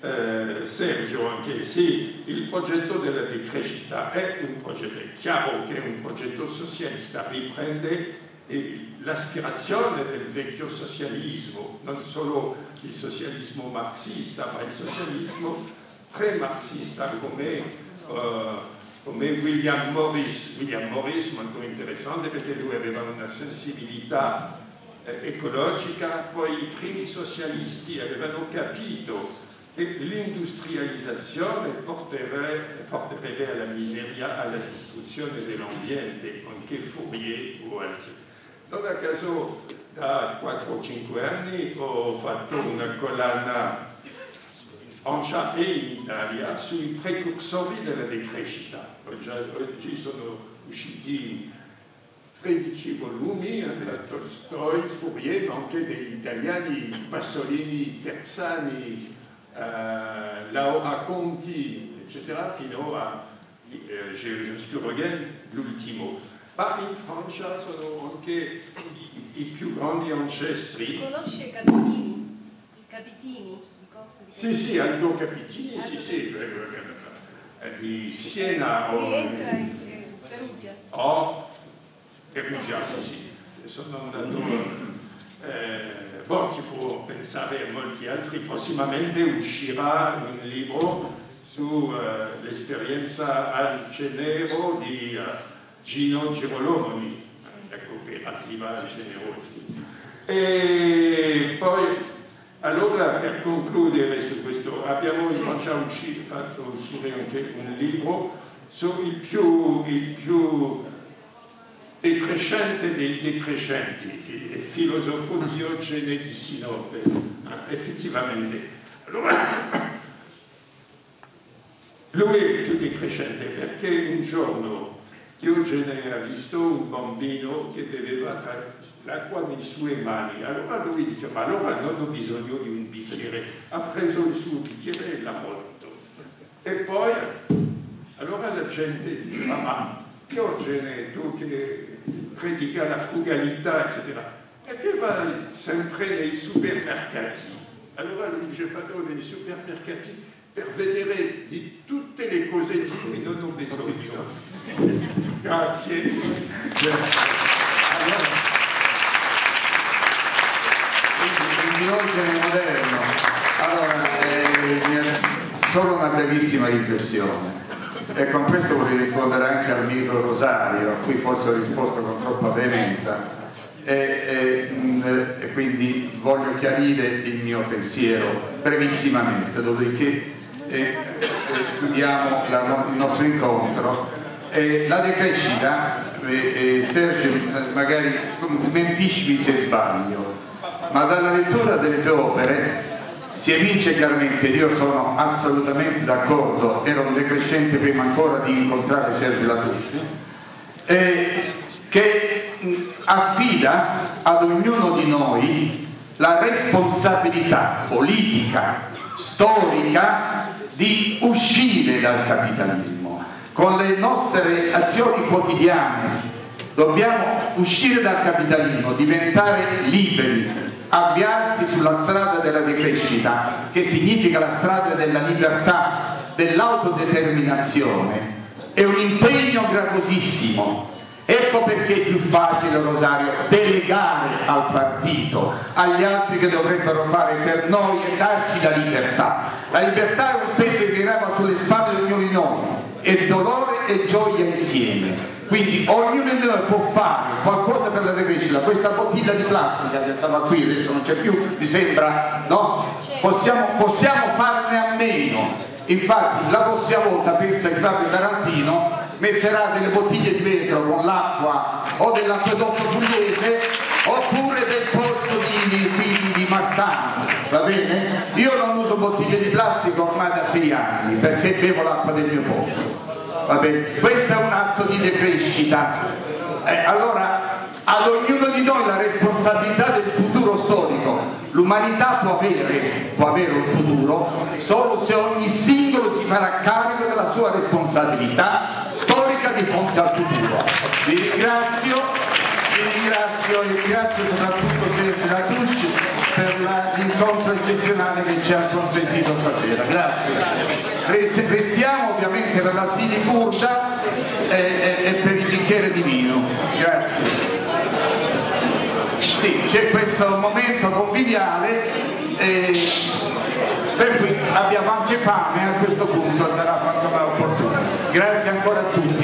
eh, Sergio anche sì, il progetto della decrescita è un progetto, è chiaro che è un progetto socialista, riprende eh, l'aspirazione del vecchio socialismo, non solo il socialismo marxista, ma il socialismo pre-marxista come, eh, come William Morris. William Morris molto interessante perché lui aveva una sensibilità eh, ecologica, poi i primi socialisti avevano capito e l'industrializzazione porterebbe, porterebbe alla miseria, alla distruzione dell'ambiente, anche Fourier o altri. Non a caso da 4-5 anni ho fatto una collana in Francia e in Italia sui precursori della decrescita. Oggi, sono usciti 13 volumi da Tolstoi, Fourier, ma anche degli italiani, Pasolini, Terzani, eh, Laura Conti, eccetera, fino a eh, Sturgen, l'ultimo. Ma in Francia sono anche i, i più grandi ancestri. Conosce Capitini? I Capitini? Di Costa di Sì, sì, Aldo Capitini, sì, sì, eh, di Siena o... Rientra in eh, Perugia. Oh, Perugia, sì, sì. Sono andato... Eh, boh, si può pensare a molti altri, prossimamente uscirà un libro sull'esperienza al Cenero di uh, Gino Girolomoni, la cooperativa Cenero. E poi, allora, per concludere su questo, abbiamo uscito, fatto uscire anche un libro sul più, il più decrescente dei decrescenti, il filosofo Diogene di Sinope, effettivamente. Allora, [coughs] lui è il più decrescente perché un giorno Diogene ha visto un bambino che beveva l'acqua nei suoi mani, allora lui dice ma allora non ho bisogno di un bicchiere, ha preso il suo bicchiere e l'ha molto. E poi, allora la gente dice ma Diogene, tu che predica la frugalità, eccetera, perché va sempre nei supermercati? Allora lui dice vado nei supermercati per vedere di tutte le cose di cui non ho bisogno. Grazie. Allora, Diogene moderno. Allora, eh, solo una brevissima riflessione. E con questo vorrei rispondere anche al micro Rosario, a cui forse ho risposto con troppa veemenza. E, e, e, quindi voglio chiarire il mio pensiero brevissimamente, dopodiché eh, chiudiamo il nostro incontro. Eh, la decrescita, eh, Sergio smentiscimi se sbaglio, ma dalla lettura delle tue opere si evince chiaramente, io sono assolutamente d'accordo, ero un decrescente prima ancora di incontrare Sergio Latouche, eh, che affida ad ognuno di noi la responsabilità politica, storica di uscire dal capitalismo. Con le nostre azioni quotidiane dobbiamo uscire dal capitalismo, diventare liberi, avviarsi sulla strada della decrescita, che significa la strada della libertà, dell'autodeterminazione. È un impegno gravosissimo. Ecco perché è più facile, Rosario, delegare al partito, agli altri che dovrebbero fare per noi e darci la libertà. La libertà è un peso che grava sulle spalle di ognuno di noi, è dolore e gioia insieme. Quindi ognuno di noi può fare qualcosa per la decrescita, questa bottiglia di plastica che stava qui, adesso non c'è più, mi sembra, no? Possiamo, possiamo farne a meno. Infatti la prossima volta pensa che Fabio Tarantino metterà delle bottiglie di vetro con l'acqua o dell'acquedotto pugliese oppure del pozzo di, di, di Martano, va bene? Io non uso bottiglie di plastica ormai da sei anni perché bevo l'acqua del mio pozzo. Va bene? Questo è un atto di decrescita. Eh, allora, ad ognuno di noi la responsabilità del futuro storico. L'umanità può avere, può avere un futuro solo se ogni singolo si farà carico della sua responsabilità storica di fronte al futuro. Vi ringrazio, vi ringrazio, vi ringrazio soprattutto Sergio Latouche per l'incontro eccezionale che ci ha consentito stasera. Grazie. Rest- Restiamo ovviamente per la sinicurta e, e- e per il bicchiere di vino. Grazie. Sì, c'è questo momento conviviale e per cui abbiamo anche fame a questo punto sarà quanto mai opportuno. Grazie ancora a tutti.